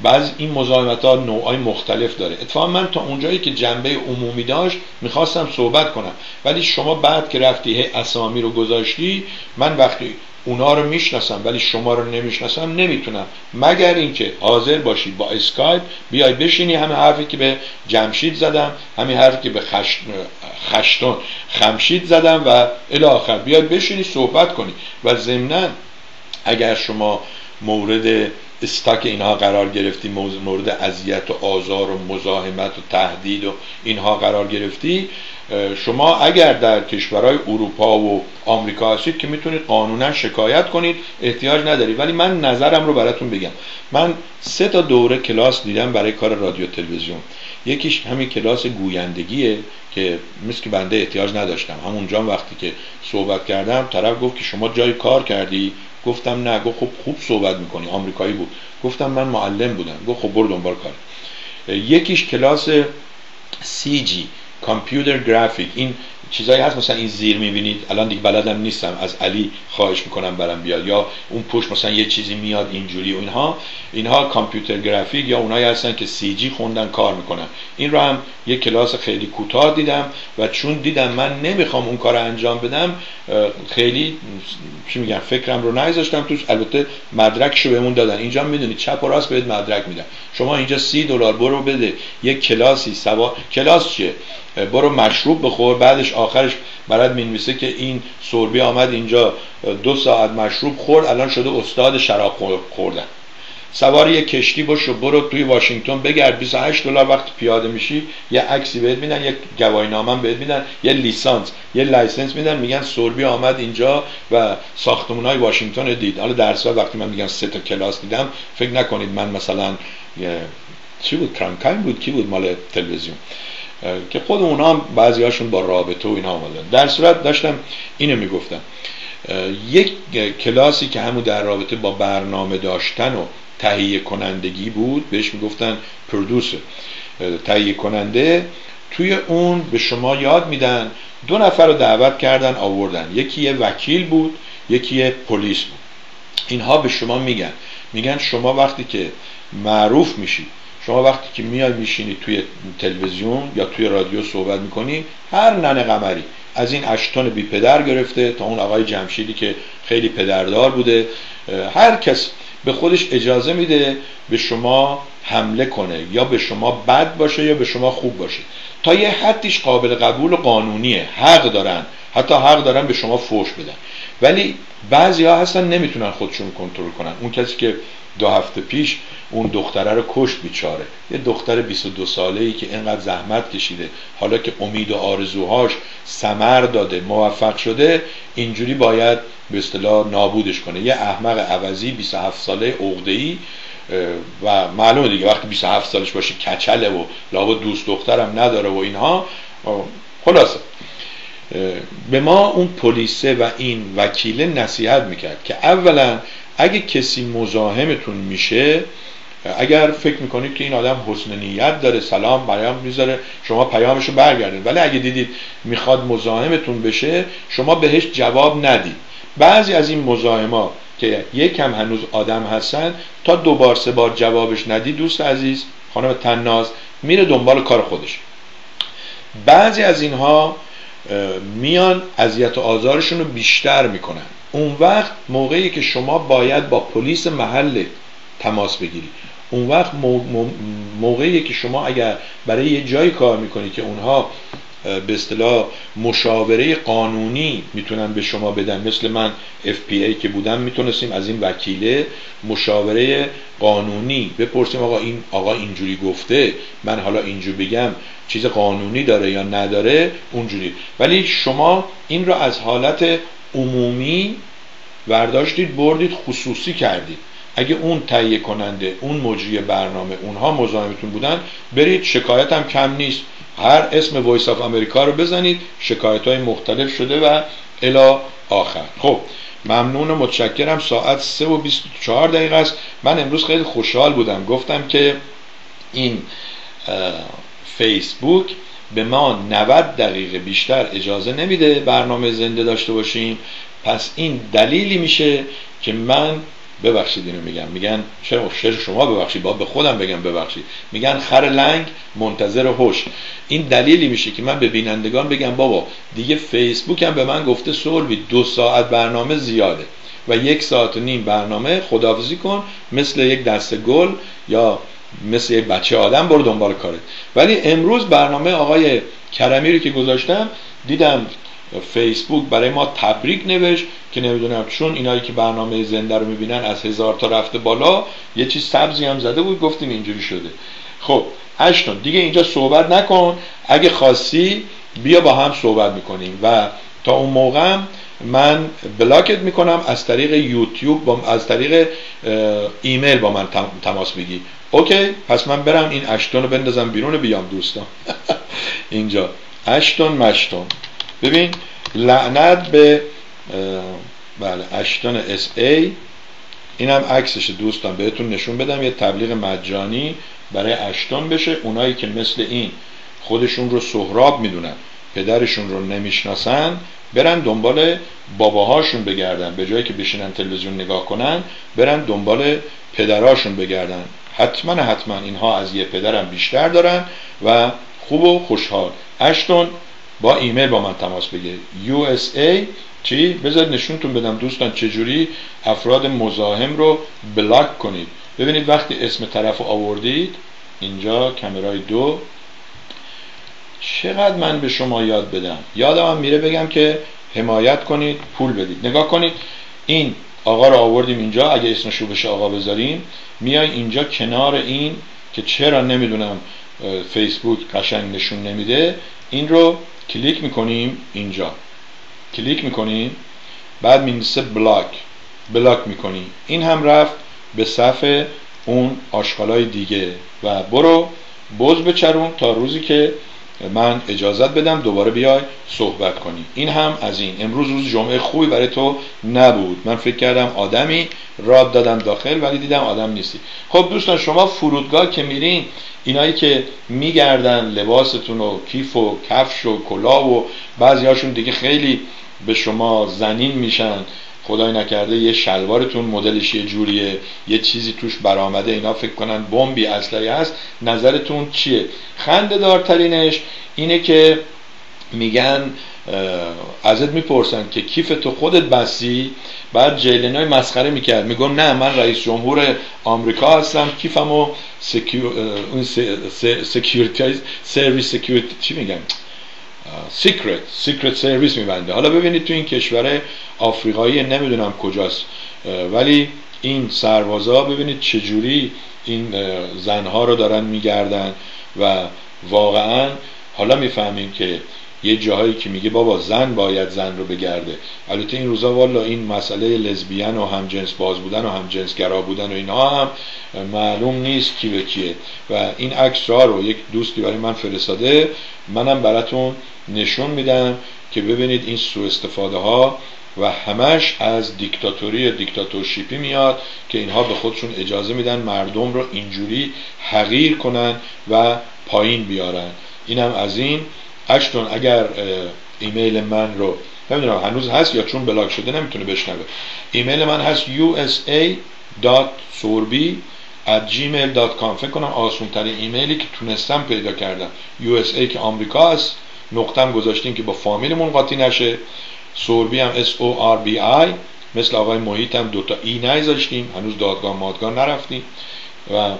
بعض این مزاحمت ها نوعای مختلف داره. اتفاقا من تا اونجایی که جنبه عمومی داشت می‌خواستم صحبت کنم. ولی شما بعد که رفتی اسامی رو گذاشتی من وقتی اونا رو می‌شناسم ولی شما رو نمی‌شناسم نمی‌تونم. مگر اینکه حاضر باشی با اسکایپ بیای بشینی همه حرفی که به جمشید زدم همین حرفی که به خشت... خشتون خمشید زدم و الی آخر بیای بشینی صحبت کنی. و ضمنا اگر شما مورد استاک اینها قرار گرفتی مورد اذیت و آزار و مزاحمت و تهدید و اینها قرار گرفتی شما اگر در کشورهای اروپا و آمریکا هستید که می‌تونید قانونا شکایت کنید احتیاج نداری ولی من نظرم رو براتون بگم. من سه تا دوره کلاس دیدم برای کار رادیو تلویزیون. یکیش همین کلاس گویندگیه که مثل که بنده احتیاج نداشتم. همونجا وقتی که صحبت کردم طرف گفت که شما جای کار کردی؟ گفتم نه. گفت خب خوب صحبت می‌کنی. آمریکایی بود. گفتم من معلم بودم. گفت خب برو دنبال کار. یکیش کلاس سی جی. کامپیوتر گرافیک این چیزایی هست مثلا این زیر می‌بینید؟ الان دیگه بلدم نیستم. از علی خواهش می‌کنم برم بیاد. یا اون پشت مثلا یه چیزی میاد اینجوری و اینها. اینها کامپیوتر گرافیک یا اونایی هستن که سی جی خوندن کار می‌کنن. این رو هم یه کلاس خیلی کوتاه دیدم و چون دیدم من نمی‌خوام اون کار انجام بدم خیلی چی میگم فکرم رو نگذاشتم توش. البته مدرکشو بهمون دادن. اینجا می‌دونید چپ و راست بهت مدرک میدن. شما اینجا سی دلار برو بده. یه کلاسی سوا کلاس چیه؟ برو مشروب بخور بعدش آخرش برات می‌نویسه که این سوربی آمد اینجا دو ساعت مشروب خورد الان شده استاد شراب خوردن. سوار یه کشتی باش و برو توی واشنگتن بگرد. 28 دلار وقت پیاده میشی یه عکسی بهت میدن یه گواهینامه بهت میدن یه لیسانس یه license میدن میگن سربی آمد اینجا و های واشنگتن دید. حالا درس وقتی من میگم سه تا کلاس دیدم فکر نکنید من مثلا چی بود؟ کرانکایت بود؟ کی بود مال تلویزیون؟ که خود اونا هم بعضی هاشون با رابطه و اینا آمدن. در صورت داشتم اینو می‌گفتم. یک کلاسی که همون در رابطه با برنامه داشتن و تهیه کنندگی بود بهش می‌گفتن پرودوسر تهیه کننده. توی اون به شما یاد میدن دو نفر رو دعوت کردن آوردن. یکی یه وکیل بود یکی پلیس بود. اینها به شما میگن. میگن شما وقتی که معروف میشید شما وقتی که میای میشینی توی تلویزیون یا توی رادیو صحبت می‌کنی هر ننه قمری. از این اشتون بی پدر گرفته تا اون آقای جمشیدی که خیلی پدردار بوده هر کس به خودش اجازه میده به شما حمله کنه یا به شما بد باشه یا به شما خوب باشه. تا یه حدیش قابل قبول و قانونیه. حق دارن. حتی حق دارن به شما فوش بدن. ولی بعضی ها هستن نمی‌تونن خودشون کنترل کنن. اون کسی که دو هفته پیش اون دختره رو کشت بیچاره. یه دختر 22 ساله ای که اینقدر زحمت کشیده. حالا که امید و آرزوهاش سمر داده موفق شده اینجوری باید به اصطلاح نابودش کنه. یه احمق عوضی 27 ساله عقده ای و معلومه دیگه وقتی 27 سالش باشه کچله و لابد دوست دخترم نداره و اینها خلاصه. به ما اون پلیسه و این وکیله نصیحت می‌کرد که اولا اگه کسی مزاحمتون میشه اگر فکر می‌کنید که این آدم حسن نیت داره سلام پیام می‌ذاره شما پیامش رو برگردید ولی اگه دیدید می‌خواد مزاحمتون بشه شما بهش جواب ندید. بعضی از این مزاحما که یکم هنوز آدم هستن تا دو بار سه بار جوابش ندید دوست عزیز خانم تناز میره دنبال کار خودش. بعضی از اینها میان اذیت و آزارشون رو بیشتر می‌کنن. اون وقت موقعی که شما باید با پلیس محل تماس بگیری. اون وقت موقعی که شما اگر برای یه جایی کار می‌کنی که اونها به اصطلاح مشاوره قانونی می‌تونن به شما بدن. مثل من FPA که بودم می‌تونستیم از این وکیله مشاوره قانونی بپرسیم آقا این آقا اینجوری گفته من حالا اینجوری بگم چیز قانونی داره یا نداره؟ اونجوری. ولی شما این را از حالت عمومی برداشتید بردید خصوصی کردید. اگه اون تهیه کننده اون مجری برنامه اونها مزاحمتون بودن برید شکایت هم کم نیست. هر اسم Voice of America رو بزنید شکایت های مختلف شده و الا آخر. خب ممنون و متشکرم. ساعت 3 و 24 دقیقه است. من امروز خیلی خوشحال بودم. گفتم که این فیسبوک به ما 90 دقیقه بیشتر اجازه نمیده برنامه زنده داشته باشیم. پس این دلیلی میشه که من ببخشید اینو میگم. میگن چرا شما ببخشید با به خودم بگم ببخشید. میگن خر لنگ منتظر هوش این دلیلی میشه که من به بینندگان بگم بابا دیگه فیسبوک هم به من گفته سولوی دو ساعت برنامه زیاده و یک ساعت و نیم برنامه خداحافظی کن مثل یک دست گل یا مثل یک بچه آدم برو دنبال کارت. ولی امروز برنامه آقای کرمی رو که گذاشتم دیدم فیسبوک برای ما تبریک نوشت که نمی‌دونم چون اینایی که برنامه زنده رو می‌بینن از هزار تا رفته بالا یه چیز سبزی هم زده بود گفتیم اینجوری شده. خب اشتون دیگه اینجا صحبت نکن. اگه خواستی بیا با هم صحبت می‌کنیم. و تا اون موقع من بلاکت می‌کنم. از طریق یوتیوب با از طریق ایمیل با من تماس بگی. okay؟ پس من برم این اشتون رو بندازم بیرون بیام دوستان. [laughs] اینجا. اشتون مشتون. ببین لعنت به بله اشتون اس ای. این هم عکسش دوستان بهتون نشون بدم. یه تبلیغ مجانی برای اشتون بشه. اونایی که مثل این خودشون رو سهراب می‌دونن پدرشون رو نمی‌شناسن برن دنبال باباهاشون بگردن. به جایی که بشینن تلویزیون نگاه کنن برن دنبال پدراشون بگردن. حتما حتما اینها از یه پدرم بیشتر دارن و خوب و خوشحال. اشتون با ایمیل با من تماس بگیر USA چی؟ بذارید نشونتون بدم دوستان چجوری افراد مزاحم رو بلاک کنید. ببینید وقتی اسم طرف آوردید اینجا کمرای دو. چقدر من به شما یاد بدم؟ یادم هم میره بگم که حمایت کنید پول بدید. نگاه کنید این آقا رو آوردیم اینجا. اگه اسمشو بشه آقا بذاریم. میای اینجا کنار این که چرا نمی‌دونم فیسبوک قشنگ نشون نمیده. این رو کلیک می‌کنیم اینجا. کلیک می‌کنیم. بعد می‌نویسه block. block می‌کنیم این هم رفت به صفحه اون آشغالای دیگه. و برو. بز بچرون تا روزی که من اجازت بدم دوباره بیای صحبت کنی. این هم از این. امروز روز جمعه خوبی برای تو نبود. من فکر کردم آدمی راد دادم داخل ولی دیدم آدم نیستی. خب دوستان شما فرودگاه که میرین اینایی که میگردن لباستون و کیف و کفش و کلاه و بعضی هاشون دیگه خیلی به شما زنین میشن خدای نکرده یه شلوارتون مدلش یه جوریه یه چیزی توش برآمده اینا فکر کنن بمبی اصلی هست. نظرتون چیه؟ خنده دارترینش اینه که میگن ازت می‌پرسن که کیف تو خودت بستی بعد جیلنای مسخره می‌کرد. میگم نه من رئیس جمهور آمریکا هستم کیفمو security service security چی میگن؟ secret Secret Service میبنده. حالا ببینید تو این کشور آفریقایی نمی‌دونم کجاست. ولی این سربازا ببینید چجوری این زنها رو دارن میگردن و واقعا حالا می‌فهمیم که یه جاهایی که میگه بابا زن باید زن رو بگرده. البته این روزا والا این مسئله لزبیان و هم جنس باز بودن و هم جنس گرا بودن و اینها هم معلوم نیست کی به کیه. و این عکس ها رو یک دوستی برای من فرستاده. منم براتون نشون میدم که ببینید این سوء استفاده ها و همش از دیکتاتوری dictatorship ی میاد که اینها به خودشون اجازه میدن مردم رو اینجوری حقیر کنن و پایین بیارن. اینم از این. اشتون اگر ایمیل من رو نمی‌دونم هنوز هست یا چون block شده نمی‌تونه بشنوه. ایمیل من هست usa.sorbi at gmail.com فکر کنم آسون ترین ایمیلی که تونستم پیدا کردم. USA که آمریکا است نقطم گذاشتیم که با فامیلمون قاطی نشه. سوربی هم S O R B I مثل آقای محیط هم دوتا ای نگذاشتیم. هنوز دادگاه مادگاه نرفتیم و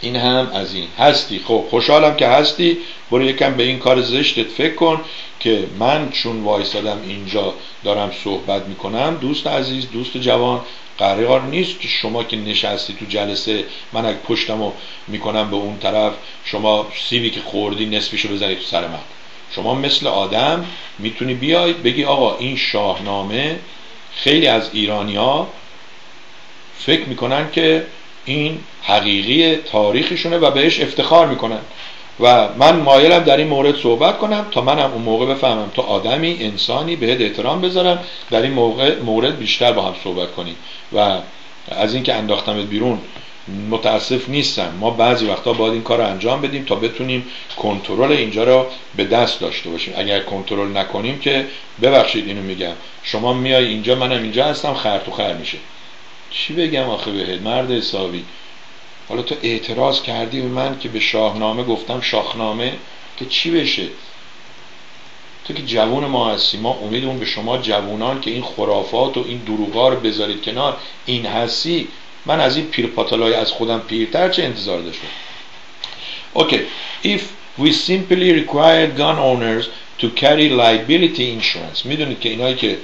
این هم از این. هستی. خب خوشحالم که هستی. برو یکم به این کار زشتت فکر کن که من چون وایستادم اینجا دارم صحبت می‌کنم دوست عزیز دوست جوان قرار نیست که شما که نشستی تو جلسه من اگه پشتم رو می‌کنم به اون طرف شما سیوی که خوردی نصفشو بزنی تو سر من. شما مثل آدم می‌تونی بیای بگی آقا این شاهنامه خیلی از ایرانیا فکر می‌کنن که این حقیقی تاریخشونه و بهش افتخار می‌کنن. و من مایلم در این مورد صحبت کنم تا منم اون موقع بفهمم. تو آدمی انسانی بهت احترام بذارم در این موقع مورد بیشتر با هم صحبت کنیم. و از اینکه انداختمت بیرون متاسف نیستم ما بعضی وقتا باید این کار رو انجام بدیم تا بتونیم کنترل اینجا رو به دست داشته باشیم. اگر کنترل نکنیم که ببخشید اینو میگم. شما میای اینجا منم اینجا هستم خر تو خر میشه. چی بگم آخه بهت مرد حسابی. حالا تو اعتراض کردی به من که به شاهنامه گفتم شاهنامه که چی بشه؟ تو که جوون ما هستی. ما امیدمون به شما جوونان که این خرافات و این دروغا رو بذارید کنار. این هستی. من از این پیر پاتالای از خودم پیرتر چه انتظار داشتم؟ اوکی. If we simply require gun owners to carry liability insurance می‌دونید که اینایی که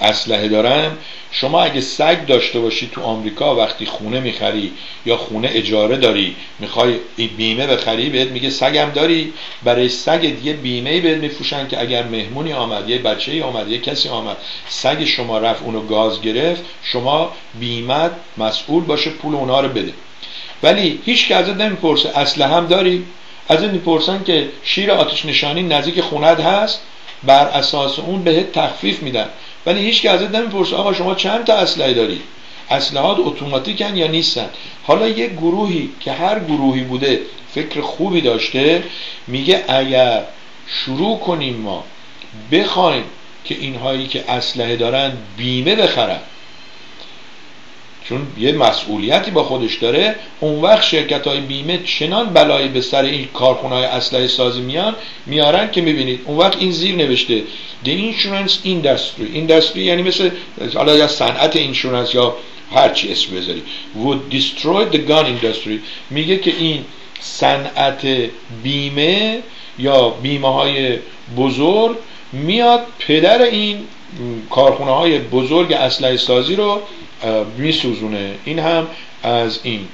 اسلحه دارن شما اگه سگ داشته باشی تو آمریکا وقتی خونه می‌خری یا خونه اجاره داری می‌خوای بیمه بخری بهت میگه سگم داری؟ برای سگ دیگه بیمه بهت میفروشن که اگر مهمونی آمد یه بچه آمد یه کسی آمد سگ شما رفت اونو گاز گرفت شما بیمت مسئول باشه پول اونا رو بده. ولی هیچ که ازت نمی‌پرسه اسلحه هم داری؟ ازت می‌پرسن که شیر آتش نشانی نزدیک خونت هست؟ بر اساس اون بهت تخفیف میدن. ولی هیچ که ازت نمی‌پرسه آقا شما چند تا اسلحه داری؟ اسلحات اتوماتیکن یا نیستن. حالا یه گروهی که هر گروهی بوده فکر خوبی داشته میگه اگر شروع کنیم ما بخوایم که اینهایی که اسلحه دارن بیمه بخرن چون یه مسئولیتی با خودش داره اون وقت شرکت های بیمه چنان بلایی به سر این کارخونه های اسلحه سازی میان میارن که می‌بینید اون وقت این زیر نوشته The Insurance Industry. Industry یعنی مثل حالا یا صنعت اینشورنس یا هر چی اسم بذاری. Would destroy the gun industry. میگه که این صنعت بیمه یا بیمه های بزرگ میاد پدر این کارخونه های بزرگ اسلحه سازی رو میسوزونه. این هم از این.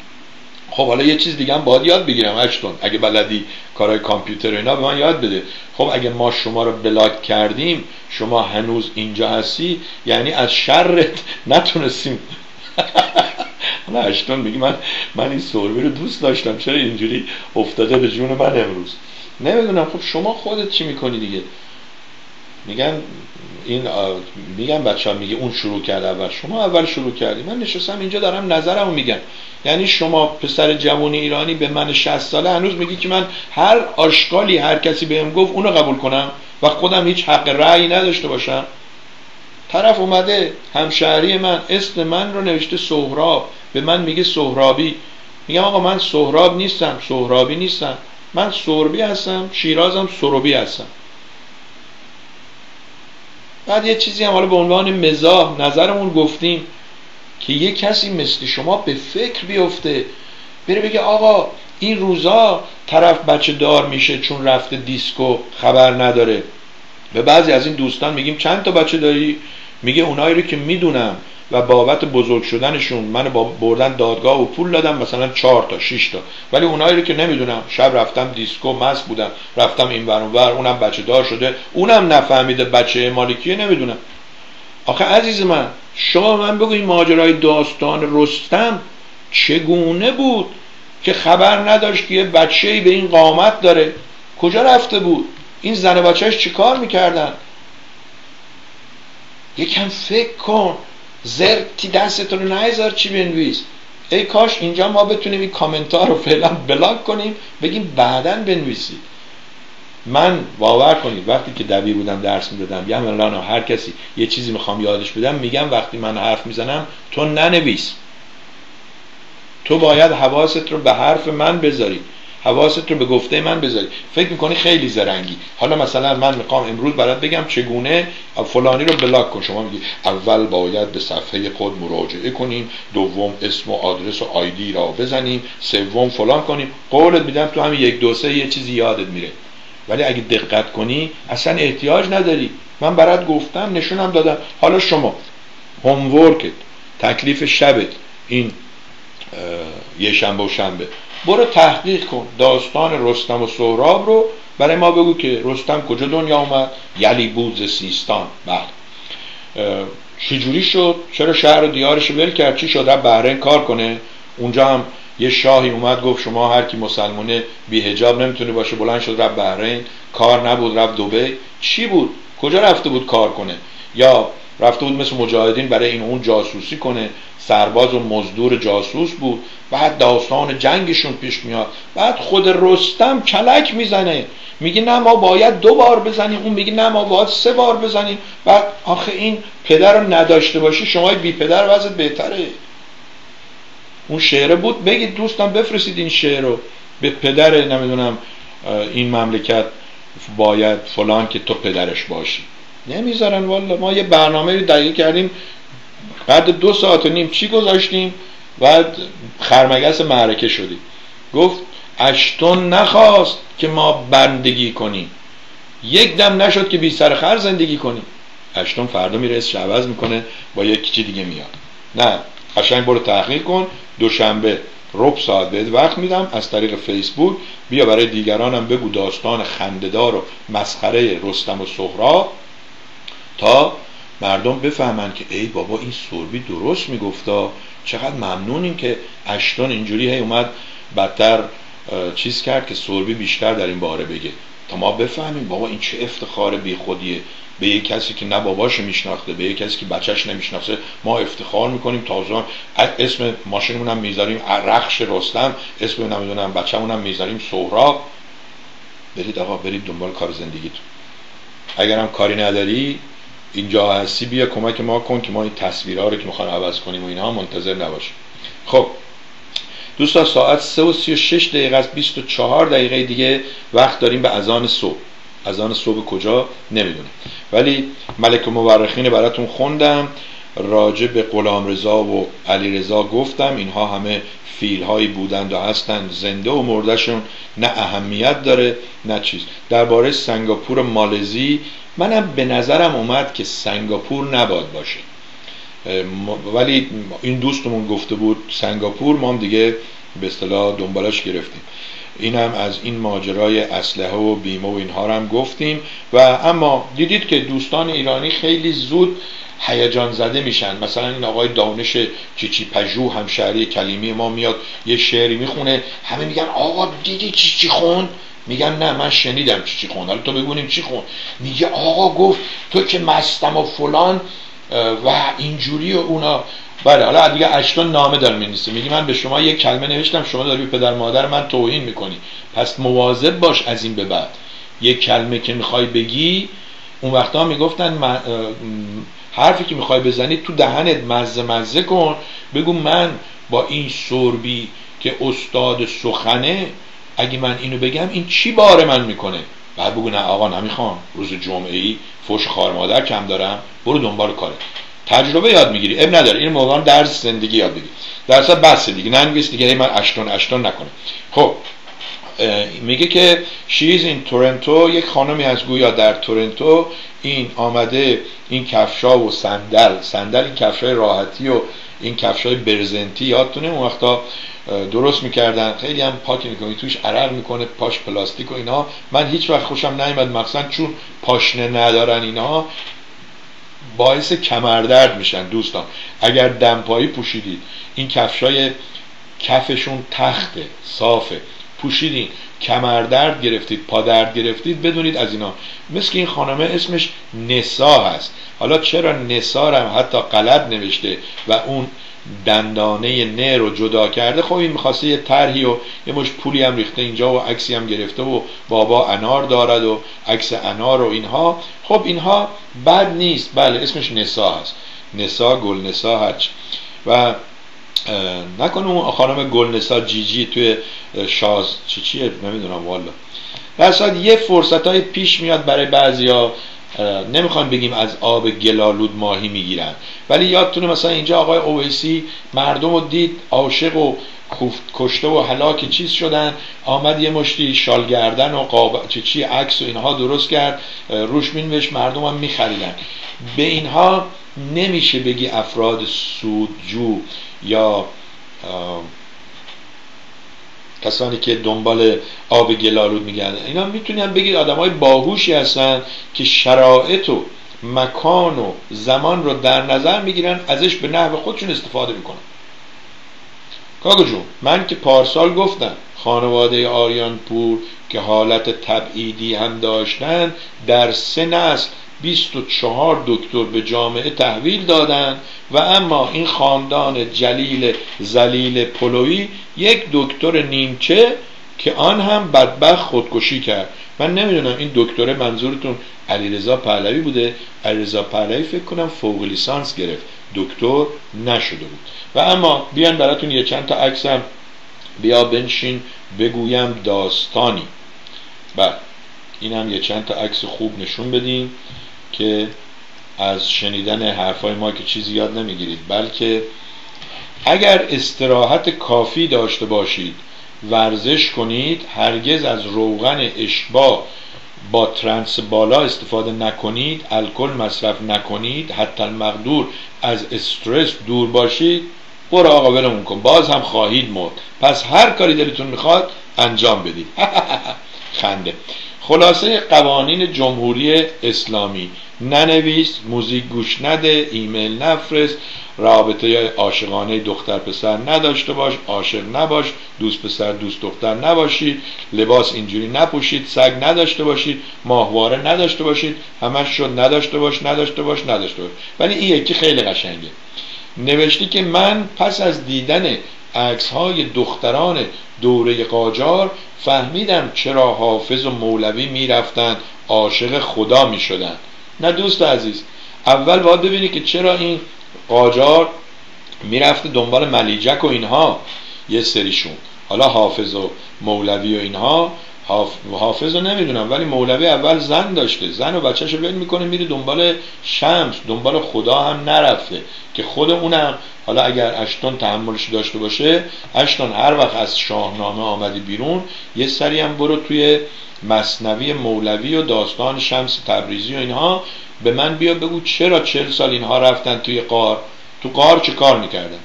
خب حالا یه چیز دیگه هم باید یاد بگیرم اشتون اگه بلدی کارهای کامپیوتر و اینا به من یاد بده. خب اگه ما شما رو بلاک کردیم شما هنوز اینجا هستی یعنی از شرت نتونستیم. [laughs] حالا اشتون میگی من من این سوربی رو دوست داشتم. چرا اینجوری افتاده به جون من امروز؟ نمی‌دونم. خب شما خودت چی می‌کنی دیگه؟ میگن این میگن بچه ها میگه اون شروع کرد اول. شما اول شروع کردی. من نشستم اینجا دارم نظرمو میگم یعنی شما پسر جوانی ایرانی به من 60 ساله هنوز میگی که من هر آشکالی هر کسی بهم گفت اونو قبول کنم و خودم هیچ حق رأی نداشته باشم. طرف اومده همشهری من اسم من رو نوشته سهراب. به من میگه سهرابی. میگم آقا من سهراب نیستم سهرابی نیستم. من سربی هستم شیرازم سروبی هستم. بعد یه چیزی هم حالا به عنوان مزاح نظرمون گفتیم که یه کسی مثل شما به فکر بیفته بره بگه آقا این روزا طرف بچه دار میشه چون رفته دیسکو خبر نداره. به بعضی از این دوستان میگیم چند تا بچه داری؟ میگه اونایی رو که می‌دونم. و بابت بزرگ شدنشون من با بردن دادگاه و پول دادم مثلا چهار تا 6 تا. ولی اونایی رو که نمی‌دونم شب رفتم دیسکو مس بودم رفتم این ور ور اونم بچه دار شده اونم نفهمیده بچه مالکیه نمی‌دونم. آخه عزیز من شما من بگو این ماجرای داستان رستم چگونه بود که خبر نداشت که یه بچه به این قامت داره؟ کجا رفته بود؟ این زن بچهش چیکار می‌کردن؟ یکم فکر کن. زرتی دستتون رو نهزار چی بنویس. ای کاش اینجا ما بتونیم این کامنتار رو فعلا بلاک کنیم بگیم بعدا بنویسید. من باور کنید وقتی که دبیر بودم درس می‌دادم یه الان هر کسی یه چیزی می‌خوام یادش بدم میگم وقتی من حرف می‌زنم تو ننویس. تو باید حواست رو به حرف من بذاری. حواست رو به گفته من بذاری. فکر می‌کنی خیلی زرنگی. حالا مثلا من می‌خوام امروز برات بگم چگونه فلانی رو بلاک کن. شما میگی اول باید به صفحه خود مراجعه کنیم دوم اسم و آدرس و آیدی را بزنیم سوم فلان کنیم. قولت میدم تو همین یک دو سه یه چیزی یادت میره. ولی اگه دقت کنی اصلا احتیاج نداری. من برات گفتم نشونم دادم. حالا شما هومورکت تکلیف شبت این یه شنبه و شنبه. برو تحقیق کن. داستان رستم و سهراب رو برای ما بگو که رستم کجا دنیا اومد؟ یلی بوز سیستان. بله. چجوری شد؟ چرا شهر و دیارش ول کرد؟ چی شد؟ بحرین کار کنه. اونجا هم یه شاهی اومد گفت شما هر کی مسلمانه بی هجاب نمی‌تونه باشه. بلند شد رفت بحرین. کار نبود رفت دوبه. چی بود؟ کجا رفته بود کار کنه؟ یا رفته بود مثل مجاهدین برای این اون جاسوسی کنه. سرباز و مزدور جاسوس بود. بعد داستان جنگشون پیش میاد. بعد خود رستم کلک می‌زنه. میگه نه ما باید دو بار بزنیم. اون میگه نه ما باید سه بار بزنیم. بعد آخه این پدر رو نداشته باشی شما بی پدر وضع بهتره. اون شعره بود. بگید دوستان بفرستید این شعر رو به پدر نمی‌دونم این مملکت باید فلان که تو پدرش باشی. نمی‌ذارن والا. ما یه برنامه رو دقیق کردیم بعد دو ساعت و نیم چی گذاشتیم؟ بعد خرمگس معرکه شدیم. گفت اشتون نخواست که ما بندگی کنیم. یک دم نشد که بی سر خر زندگی کنیم. اشتون فردا میره اسم عوض می‌کنه با یک چی دیگه میاد. نه قشنگ برو تحقیق کن. دوشنبه رب ساعت بهت وقت میدم. از طریق فیسبوک بیا برای دیگرانم بگو داستان خنددار و مسخره رستم و سهراب تا مردم بفهمن که ای بابا این سربی درست میگفتا. چقدر ممنونیم که اشتون اینجوری هی اومد بدتر چیز کرد که سربی بیشتر در این باره بگه. تا ما بفهمیم بابا این چه افتخار بی خودیه به یک کسی که نه باباش میشناخته به یک کسی که بچهش نمیشناخته ما افتخار می‌کنیم تازه اسم ماشینمون می‌ذاریم رخش رستم اسم نمی‌دونم بچه‌مون هم می‌ذاریم سهراب. برید آقا برید دنبال کار زندگیتون. اگر هم کاری نداری اینجا هستی بیا کمک ما کن که ما این تصویرها رو که می‌خوان عوض کنیم و اینها منتظر نباشیم خب دوستان ساعت 3 و 36 دقیقه است 24 دقیقه دیگه وقت داریم به اذان صبح. اذان صبح کجا؟ نمی‌دونم. ولی ملک مورخین براتون خوندم. راجع به غلام رضا و علی رضا گفتم اینها همه فیل هایی بودند و هستند. زنده و مردشون نه اهمیت داره نه چیز. درباره سنگاپور مالزی منم به نظرم اومد که سنگاپور نباد باشه. ولی این دوستمون گفته بود سنگاپور ما هم دیگه به اصطلاح دنبالش گرفتیم. این هم از این ماجرای اسلحه و بیمه و اینها هم گفتیم. و اما دیدید که دوستان ایرانی خیلی زود هیجان زده میشن. مثلا این آقای دانش چیچی پژو همشهری کلیمی ما میاد یه شعری می‌خونه همه میگن آقا دیدی چی چی خوند؟ میگن نه من شنیدم چی چی خوند. حالا تو بگونیم چی خوند. میگه آقا گفت تو که مستم و فلان و اینجوری و اونا. بله حالا دیگه اشتون نامه داره مینیسته میگه من به شما یک کلمه نوشتم شما داری پدر مادر من توهین می‌کنی. پس مواظب باش از این به بعد. یک کلمه که می‌خوای بگی اون وقتا می‌گفتن حرفی که می‌خوای بزنی تو دهنت مزه مزه کن. بگو من با این سربی که استاد سخنه اگه من اینو بگم این چی بار من می‌کنه؟ بعد بگو نه آقا نمی‌خوام روز جمعه ای فوش خار مادر کم دارم. برو دنبال کاره. تجربه یاد می‌گیری. اب نداره. این موقع درس زندگی یاد بگیری. درس بس دیگه. ننویس دیگه. من اشتون اشتون نکنه. خب. میگه که شیز این تورنتو یک خانمی از گویا در تورنتو این آمده این کفشا و صندل صندل این کفشای راحتی و این کفشای برزنتی یادتونه اون وقتا درست می‌کردن خیلی هم پاک می‌کنی توش عرق می‌کنه پاش پلاستیک و اینا. من هیچ وقت خوشم نیومد مخصوصا چون پاشنه ندارن اینا. باعث کمردرد میشن دوستان. اگر دمپایی پوشیدید این کفشای کفشون تخته صافه. پوشیدین کمردرد گرفتید پادرد گرفتید بدونید از اینا. مثل این خانمه اسمش نسا هست. حالا چرا نسا هم حتی غلط نوشته و اون دندانه نه رو جدا کرده؟ خب این می‌خواسته یه طرحی و یه مش پولی هم ریخته اینجا و عکسی هم گرفته و بابا انار دارد و عکس انار و اینها. خب اینها بد نیست. بله اسمش نسا هست. نسا گل نسا هچ و نکنه اون خانم گلنسا جیجی توی شاز چی چیه؟ نمی‌دونم والا. در یه فرصت های پیش میاد برای بعضیا نمی‌خوام بگیم از آب گلالود ماهی می‌گیرن. ولی یادتونه مثلا اینجا آقای اویسی مردم رو دید عاشق و کشته و هلاک چیز شدن آمد یه مشتی شالگردن و قاب... چی چی عکس و اینها درست کرد روش مینوش مردم هم میخریدن. به اینها نمیشه بگی افراد سودجو یا کسانی که دنبال آب گلالود میگن اینا می‌تونن بگید آدم های باهوشی هستن که شرایط و مکان و زمان رو در نظر می‌گیرن ازش به نحو خودشون استفاده می‌کنن. کاگو جون من که پارسال گفتم خانواده آریان پور که حالت تبعیدی هم داشتن در سه نسل 24 دکتر به جامعه تحویل دادن و اما این خاندان جلیل زلیل پلوی یک دکتر نیمچه که آن هم بدبخت خودکشی کرد. من نمی‌دونم این دکتر منظورتون علیرضا پهلوی بوده؟ علیرضا پهلوی فکر کنم فوق لیسانس گرفت. دکتر نشده بود. و اما بیان براتون یه چند تا عکسم بیا بنشین بگویم داستانی. بعد این هم یه چند تا عکس خوب نشون بدیم که از شنیدن حرفای ما که چیزی یاد نمی‌گیرید بلکه اگر استراحت کافی داشته باشید ورزش کنید هرگز از روغن اشبا با ترنس بالا استفاده نکنید الکل مصرف نکنید حتی المقدور از استرس دور باشید برو آقا ولمون کن باز هم خواهید مرد. پس هر کاری دلتون می‌خواد انجام بدید. [laughs] خنده. خلاصه قوانین جمهوری اسلامی. ننویس موزیک گوش نده ایمیل نفرست. رابطه عاشقانه دختر پسر نداشته باش عاشق نباش. دوست پسر دوست دختر نباشید لباس اینجوری نپوشید سگ نداشته باشید. ماهواره نداشته باشید. همش شد نداشته باش نداشته باش نداشته باش. ولی این یکی خیلی قشنگه. نوشتی که من پس از دیدن عکس های دختران دوره قاجار فهمیدم چرا حافظ و مولوی می‌رفتند عاشق خدا می‌شدند. نه دوست عزیز اول باید ببینی که چرا این قاجار می‌رفته دنبال ملیجک و اینها. یه سریشون. حالا حافظ و مولوی و اینها حافظ رو نمی‌دونم ولی مولوی اول زن داشته. زن و بچهش رو می‌کنه میره دنبال شمس دنبال خدا هم نرفته. که خود اونم حالا اگر اشتون تحملش داشته باشه اشتون هر وقت از شاهنامه آمدی بیرون یه سری هم برو توی مثنوی مولوی و داستان شمس تبریزی و اینها. به من بیا بگو چرا چل سال اینها رفتن توی غار؟ تو غار چه کار می‌کردن؟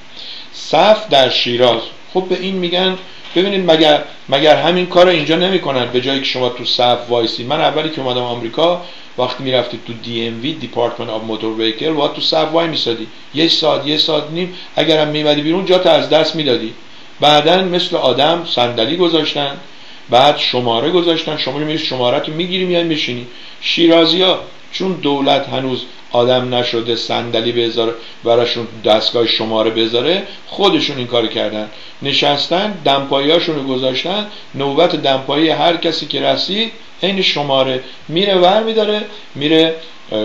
صف در شیراز. خب به این میگن ببینید مگر مگر همین کار رو اینجا نمی‌کنن به جایی که شما تو صف وایسی. من اولی که اومدم آمریکا وقتی می‌رفتی تو DMV Department of Motor Vehicle وقت تو صف وای میسادی. یه ساعت یه ساعت نیم اگرم میمدی بیرون جات از دست می‌دادی. بعدا مثل آدم صندلی گذاشتن بعد شماره گذاشتن. شما میری شماره رو می‌گیری میای میشینی. شیرازی ها چون دولت هنوز آدم نشده صندلی بذاره براشون دستگاه شماره بذاره خودشون این کار کردن. نشستن دمپاییاشون رو گذاشتن نوبت دمپایی هر کسی که رسید عین شماره. میره ور میداره میره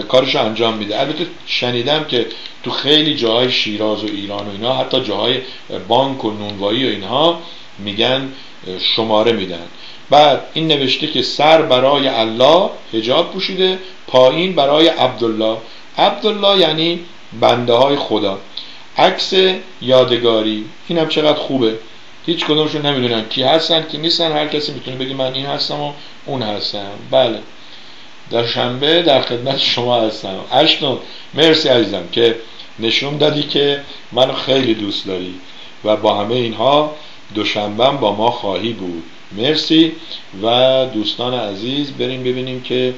کارشو انجام میده. البته شنیدم که تو خیلی جاهای شیراز و ایران و اینا حتی جاهای بانک و نونوایی و اینها میگن شماره میدن. بعد این نوشته که سر برای الله هجاب پوشیده پایین برای عبدالله. عبدالله یعنی بنده های خدا. عکس یادگاری. این هم چقدر خوبه. هیچ کدومشون نمی‌دونن کی هستن کی نیستن. هر کسی می‌تونه بگه من این هستم و اون هستم. بله. در شنبه در خدمت شما هستم. اشتون مرسی عزیزم که نشون دادی که من خیلی دوست داری و با همه اینها دوشنبه با ما خواهی بود. مرسی. و دوستان عزیز بریم ببینیم که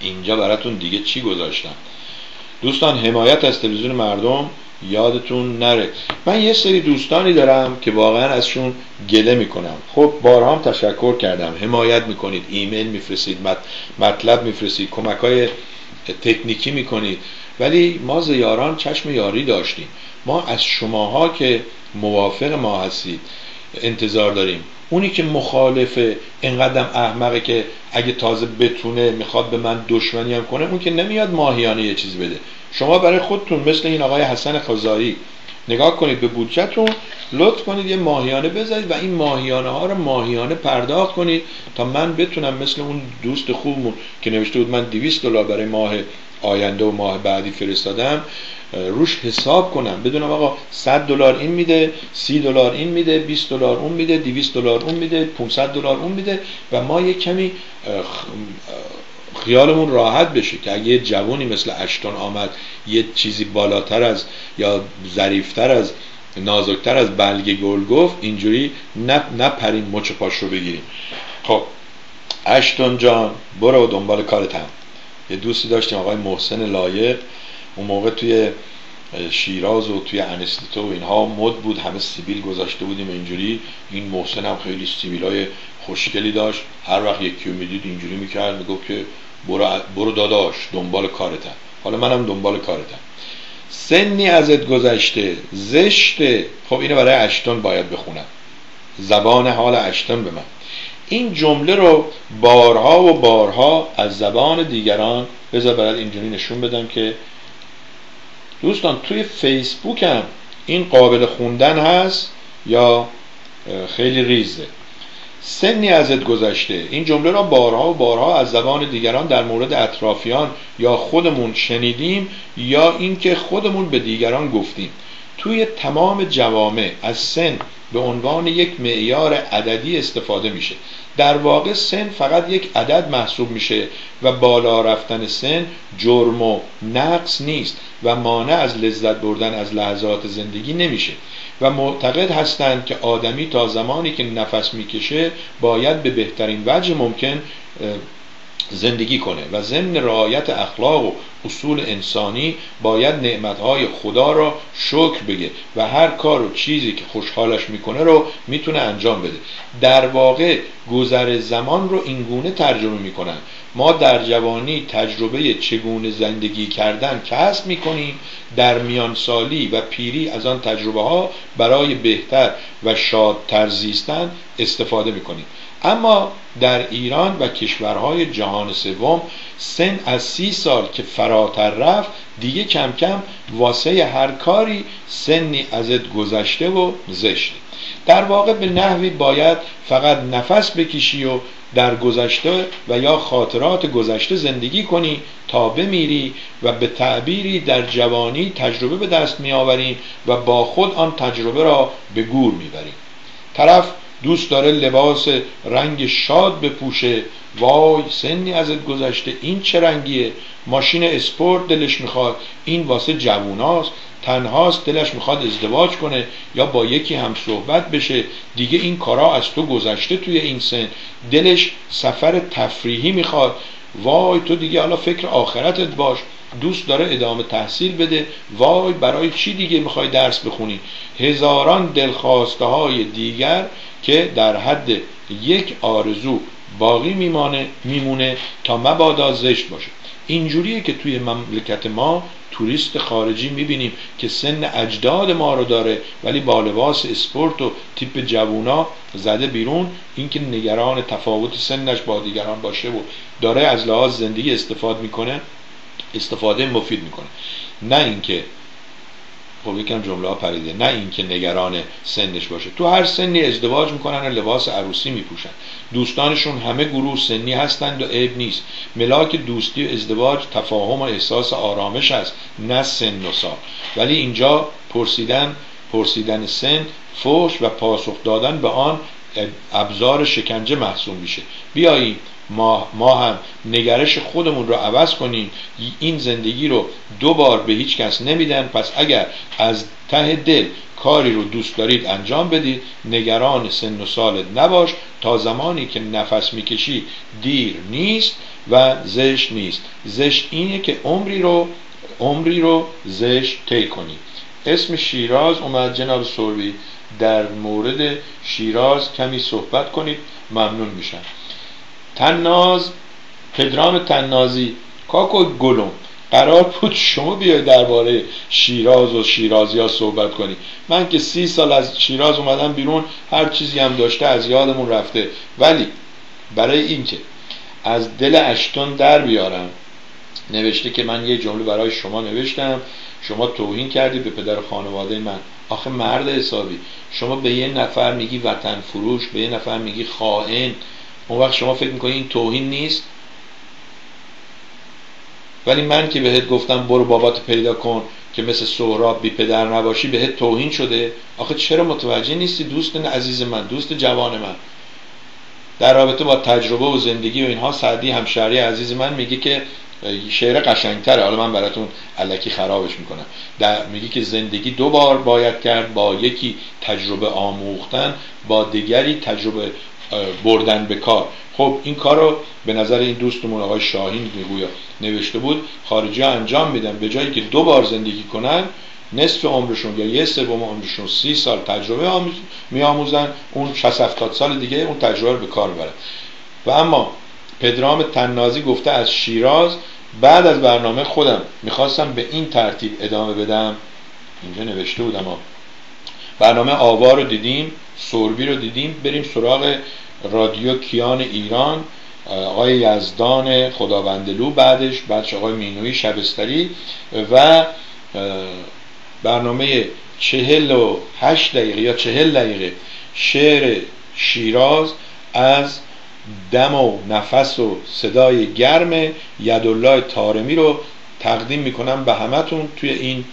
اینجا براتون دیگه چی گذاشتم. دوستان حمایت از تلویزیون مردم یادتون نره. من یه سری دوستانی دارم که واقعا ازشون گله می‌کنم. خب بارها تشکر کردم. حمایت می‌کنید ایمیل میفرستید مطلب میفرستید کمک های تکنیکی می‌کنید. ولی ما زیاران چشم یاری داشتیم. ما از شماها که موافق ما هستید انتظار داریم. اونی که مخالفه اینقدر احمقه که اگه تازه بتونه می‌خواد به من دشمنی هم کنه اون که نمیاد ماهیانه یه چیز بده. شما برای خودتون مثل این آقای حسن خزایی نگاه کنید به بودجهتون لطف کنید یه ماهیانه بذارید و این ماهیانه ها رو ماهیانه پرداخت کنید تا من بتونم مثل اون دوست خوبمون که نوشته بود من 200 دلار برای ماه آینده و ماه بعدی فرستادم روش حساب کنم. بدونم آقا 100 دلار این میده 30 دلار این میده 20 دلار اون میده 200 دلار اون میده 500 دلار اون میده و ما یه کمی خیالمون راحت بشه که اگه یه جوانی مثل اشتون آمد یه چیزی بالاتر از یا ظریفتر از نازکتر از بلگ گل گفت اینجوری نپریم مچ پاش رو بگیریم. خب اشتون جان برو دنبال کارت هم. یه دوستی داشتیم آقای محسن لایق. اون موقع توی شیراز و توی انستیتو و اینها مد بود همه سیبیل گذاشته بودیم اینجوری. این محسن هم خیلی سیبیل های خوشگلی داشت. هر وقت یکی می‌دید اینجوری می‌کرد می‌گفت که برو, برو داداش دنبال کارتم. حالا منم دنبال کارتم. سنی ازت گذشته زشته خب اینو برای اشتون باید بخونم. زبان حال اشتون به من. این جمله رو بارها و بارها از زبان دیگران بذار برای اینجوری نشون بدم که دوستان توی فیسبوک هم این قابل خوندن هست یا خیلی ریزه. سنی ازت گذشته. این جمله را بارها و بارها از زبان دیگران در مورد اطرافیان یا خودمون شنیدیم یا اینکه خودمون به دیگران گفتیم. توی تمام جوامع از سن به عنوان یک معیار عددی استفاده میشه. در واقع سن فقط یک عدد محسوب میشه و بالا رفتن سن جرم و نقص نیست و مانع از لذت بردن از لحظات زندگی نمیشه. و معتقد هستند که آدمی تا زمانی که نفس می‌کشه باید به بهترین وجه ممکن زندگی کنه. و ضمن رعایت اخلاق و اصول انسانی باید نعمتهای خدا را شکر بگه و هر کار و چیزی که خوشحالش می‌کنه رو می‌تونه انجام بده. در واقع گذر زمان رو اینگونه ترجمه می‌کنن. ما در جوانی تجربه چگونه زندگی کردن کسب می‌کنیم در میان سالی و پیری از آن تجربه ها برای بهتر و شادتر زیستن استفاده می‌کنیم. اما در ایران و کشورهای جهان سوم سن از سی سال که فراتر رفت دیگه کم کم واسه هر کاری سنی ازت گذشته و زشته در واقع به نحوی باید فقط نفس بکشی و در گذشته و یا خاطرات گذشته زندگی کنی تا بمیری و به تعبیری در جوانی تجربه به دست می و با خود آن تجربه را به گور می‌بری. طرف دوست داره لباس رنگ شاد بپوشه. وای سنی ازت گذشته این چه رنگیه؟ ماشین اسپورت دلش می‌خواد. این واسه جووناست. تنهاست دلش می‌خواد ازدواج کنه یا با یکی هم صحبت بشه. دیگه این کارا از تو گذشته توی این سن. دلش سفر تفریحی می‌خواد. وای تو دیگه حالا فکر آخرتت باش. دوست داره ادامه تحصیل بده. وای برای چی دیگه می‌خوای درس بخونی؟ هزاران دلخواسته های دیگر که در حد یک آرزو باقی میمانه میمونه تا مبادا زشت باشه. اینجوریه که توی مملکت ما توریست خارجی می‌بینیم که سن اجداد ما رو داره ولی با لباس اسپورت و تیپ جوونا زده بیرون. اینکه نگران تفاوت سنش با دیگران باشه و داره از لحاظ زندگی استفاده می‌کنه استفاده مفید می‌کنه. نه اینکه خب یکم جمله ها پریده. نه اینکه نگران سنش باشه. تو هر سنی ازدواج می‌کنن و لباس عروسی میپوشن. دوستانشون همه گروه سنی هستند و عیب نیست. ملاک دوستی و ازدواج تفاهم و احساس آرامش است نه سن و سال. ولی اینجا پرسیدن پرسیدن سن فوش و پاسخ دادن به آن ابزار شکنجه محسوب میشه. بیایید ما, ما هم نگرش خودمون رو عوض کنیم. این زندگی رو دو بار به هیچ کس نمیدن. پس اگر از ته دل کاری رو دوست دارید انجام بدید. نگران سن و سالت نباش. تا زمانی که نفس می‌کشی دیر نیست و زشت نیست. زشت اینه که عمری رو عمری رو زشت طی کنی. اسم شیراز اومد جناب سوروی در مورد شیراز کمی صحبت کنید. ممنون میشم. تناز پدرام تنازی. کاکو گلوم قرار بود شما بیاید درباره شیراز و شیرازی ها صحبت کنی. من که سی سال از شیراز اومدم بیرون هر چیزی هم داشته از یادمون رفته. ولی برای اینکه از دل اشتون در بیارم نوشته که من یه جمله برای شما نوشتم. شما توهین کردی به پدر خانواده من. آخه مرد حسابی. شما به یه نفر میگی وطن فروش به یه نفر میگی خائن. اون وقت شما فکر می‌کنی این توهین نیست؟ ولی من که بهت گفتم برو بابات پیدا کن که مثل سهراب بی پدر نباشی بهت توهین شده. آخه چرا متوجه نیستی؟ دوست عزیز من دوست جوان من. در رابطه با تجربه و زندگی و اینها سعدی همشهری عزیز من میگه که شعر قشنگتره. حالا من براتون علکی خرابش می‌کنم. در میگه که زندگی دو بار باید کرد با یکی تجربه آموختن با دیگری تجربه بردن به کار. خب این کار رو به نظر این دوستمون آقای شاهین میگویا. نوشته بود خارجی انجام میدن به جایی که دو بار زندگی کنن نصف عمرشون یا یه سوم عمرشون سی سال تجربه میآموزن اون 60 70 سال دیگه اون تجربه رو به کار بره و اما پدرام تنازی گفته از شیراز بعد از برنامه خودم می‌خواستم به این ترتیب ادامه بدم. اینجا نوشته بودم برنامه آوا رو دیدیم. سوربی رو دیدیم. بریم سراغ رادیو کیان ایران. آقای یزدان خداوندلو بعدش بعدش آقای مینوی شبستری و برنامه چهل و هشت دقیقه یا چهل دقیقه شعر شیراز از دم و نفس و صدای گرم یدالله تارمی رو تقدیم می‌کنم به همتون توی این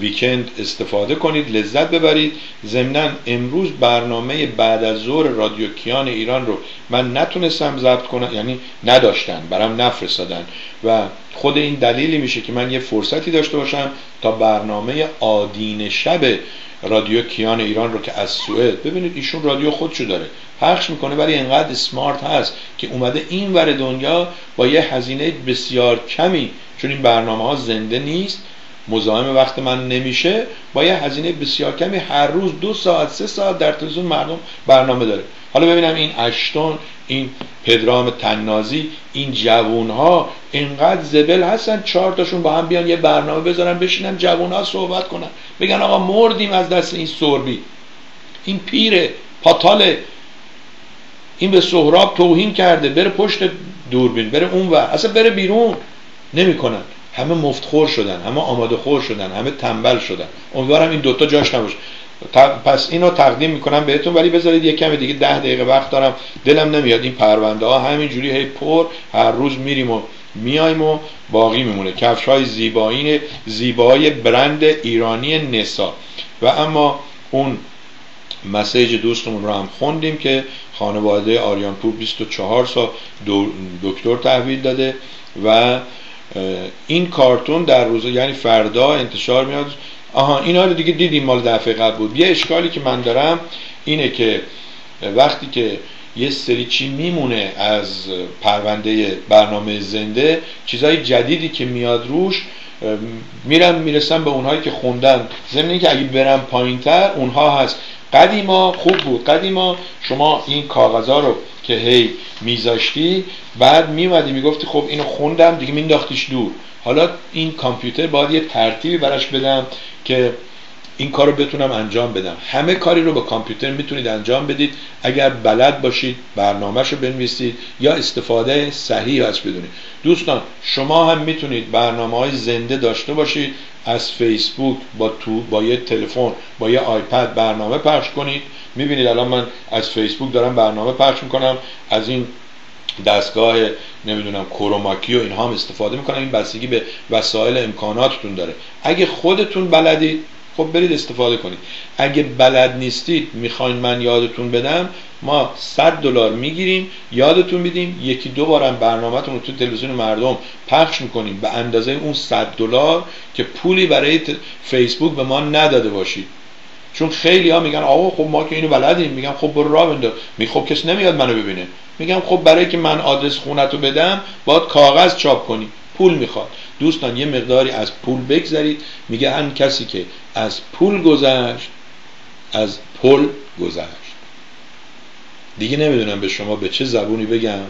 ویکند استفاده کنید لذت ببرید. ضمنا امروز برنامه بعد از ظهر رادیو کیان ایران رو من نتونستم ضبط کنم یعنی نداشتن برام نفرستادن. و خود این دلیلی میشه که من یه فرصتی داشته باشم تا برنامه آدین شب رادیو کیان ایران رو که از سوئد ببینید ایشون رادیو خودشو داره پخش می‌کنه ولی انقدر سمارت هست که اومده این ور دنیا با یه هزینه بسیار کمی چون این برنامه ها زنده نیست. مزاحم وقت من نمیشه با یه هزینه بسیار کمی هر روز دو ساعت سه ساعت در تلویزیون مردم برنامه داره. حالا ببینم این اشتون این پدرام تنازی این جوون ها اینقدر زبل هستن چهار تاشون با هم بیان یه برنامه بذارن بشینن جوون ها صحبت کنن. بگن آقا مردیم از دست این سربی. این پیره پاتاله. این به سهراب توهین کرده بره پشت دوربین بره اون و اصلا بره بیرون. نمی‌کنن. همه مفتخور شدن همه آماده خور شدن همه تنبل شدن. امیدوارم این دوتا جاش نباشه. پس اینو تقدیم می‌کنم بهتون ولی بذارید یه کمی دیگه ده دقیقه وقت دارم. دلم نمیاد این پرونده ها همینجوری هی پر هر روز میریم و میایم و باقی میمونه. کفش های زیبایی زیبای برند ایرانی نسا. و اما اون مسیج دوستمون رو هم خوندیم که خانواده آریانپور 24 سال دکتر تحویل داده و این کارتون در روز یعنی فردا انتشار میاد. آها اینا رو دیگه دیدیم مال دفعه قبل بود. یه اشکالی که من دارم اینه که وقتی که یه سری چی میمونه از پرونده برنامه زنده چیزهای جدیدی که میاد روش میرم می‌رسم به اونهایی که خوندن. ضمن که اگه برم پایینتر اونها هست. قدیما خوب بود. قدیما شما این کاغذها رو که هی میذاشتی بعد میومدی می‌گفتی خب اینو خوندم دیگه مینداختیش دور. حالا این کامپیوتر باید یه ترتیبی براش بدم که این کار رو بتونم انجام بدم. همه کاری رو با کامپیوتر می‌تونید انجام بدید. اگر بلد باشید برنامهش رو بنویسید یا استفاده صحیح ازش بدونید. دوستان شما هم می‌تونید برنامه های زنده داشته باشید. از فیسبوک با تو با یه تلفن با یه آیپد برنامه پخش کنید. می‌بینید الان من از فیسبوک دارم برنامه پخش می‌کنم. از این دستگاه نمی‌دونم کروماکی و اینها هم استفاده می‌کنم. این بستگی به وسایل امکاناتتون داره. اگه خودتون بلدید خب برید استفاده کنید. اگه بلد نیستید می‌خواین من یادتون بدم ما 100 دلار می‌گیریم یادتون میدیم یکی دو بارم برنامهتون رو تو تلویزیون مردم پخش می‌کنیم. به اندازه اون 100 دلار که پولی برای فیسبوک به ما نداده باشید. چون خیلی ها میگن آقا خب ما که اینو بلدیم. میگم خب برو راه بنده می خب کس نمیاد منو ببینه. میگم خب برای که من آدرس خونتو بدم باید کاغذ چاپ کنی. پول می‌خواد. دوستان یه مقداری از پول بگذارید میگه ان کسی که از پول گذشت از پل گذشت. دیگه نمی‌دونم به شما به چه زبونی بگم.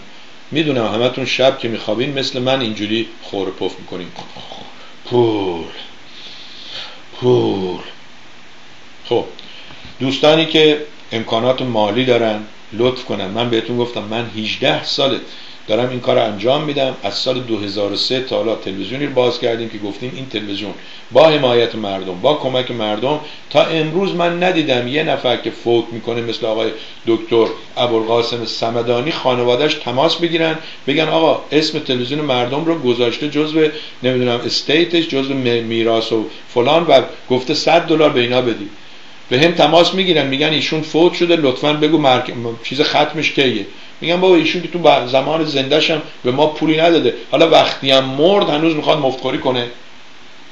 می‌دونم همتون شب که میخوابین مثل من اینجوری خور پف می‌کنین. پول. پول. خب دوستانی که امکانات مالی دارن لطف کنن. من بهتون گفتم من 18 ساله دارم این کار انجام میدم. از سال 2003 تا حالا تلویزیونی رو باز کردیم که گفتیم این تلویزیون با حمایت مردم با کمک مردم تا امروز من ندیدم یه نفر که فوت می‌کنه مثل آقای دکتر ابوالقاسم سمدانی خانوادهش تماس بگیرن بگن آقا اسم تلویزیون مردم رو گذاشته جزو نمی‌دونم استیتش جزو میراث و فلان و گفته 100 دلار به اینا بدی. به هم تماس می‌گیرن میگن ایشون فوت شده لطفا بگو مرک... چیز ختمش کیه. میگن بابا ایشون که تو زمان زندهشم به ما پولی نداده. حالا وقتی هم مرد هنوز می‌خواد مفتخوری کنه.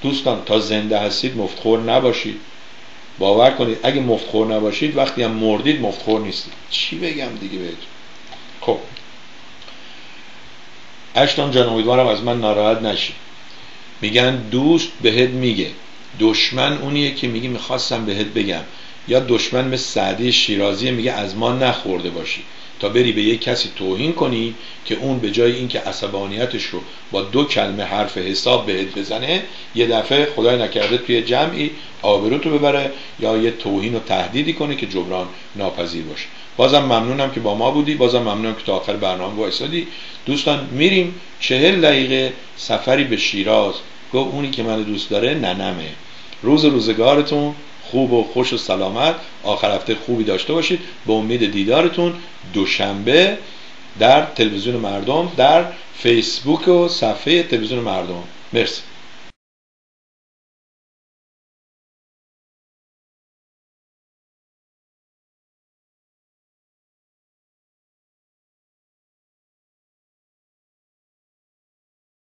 دوستان تا زنده هستید مفتخور نباشید. باور کنید اگه مفتخور نباشید وقتی هم مردید مفتخور نیستید. چی بگم دیگه بهتون؟ خب. اشتان جان امیدوارم از من ناراحت نشید. میگن دوست بهت میگه. دشمن اونیه که میگه می‌خواستم بهت بگم. یا دشمن مثل سعدی شیرازی میگه از ما نخورده باشی. تا بری به یک کسی توهین کنی که اون به جای اینکه عصبانیتش رو با دو کلمه حرف حساب بهت بزنه یه دفعه خدای نکرده توی جمعی آبروتو ببره یا یه توهین و تهدیدی کنه که جبران ناپذیر باشه. بازم ممنونم که با ما بودی بازم ممنونم که تا آخر برنامه وایسادی. دوستان میریم چهل دقیقه سفری به شیراز. گفت اونی که من دوست داره ننمه. روز روزگارتون. خوب و خوش و سلامت. آخر هفته خوبی داشته باشید. به امید دیدارتون دوشنبه در تلویزیون مردم در فیسبوک و صفحه تلویزیون مردم. مرسی.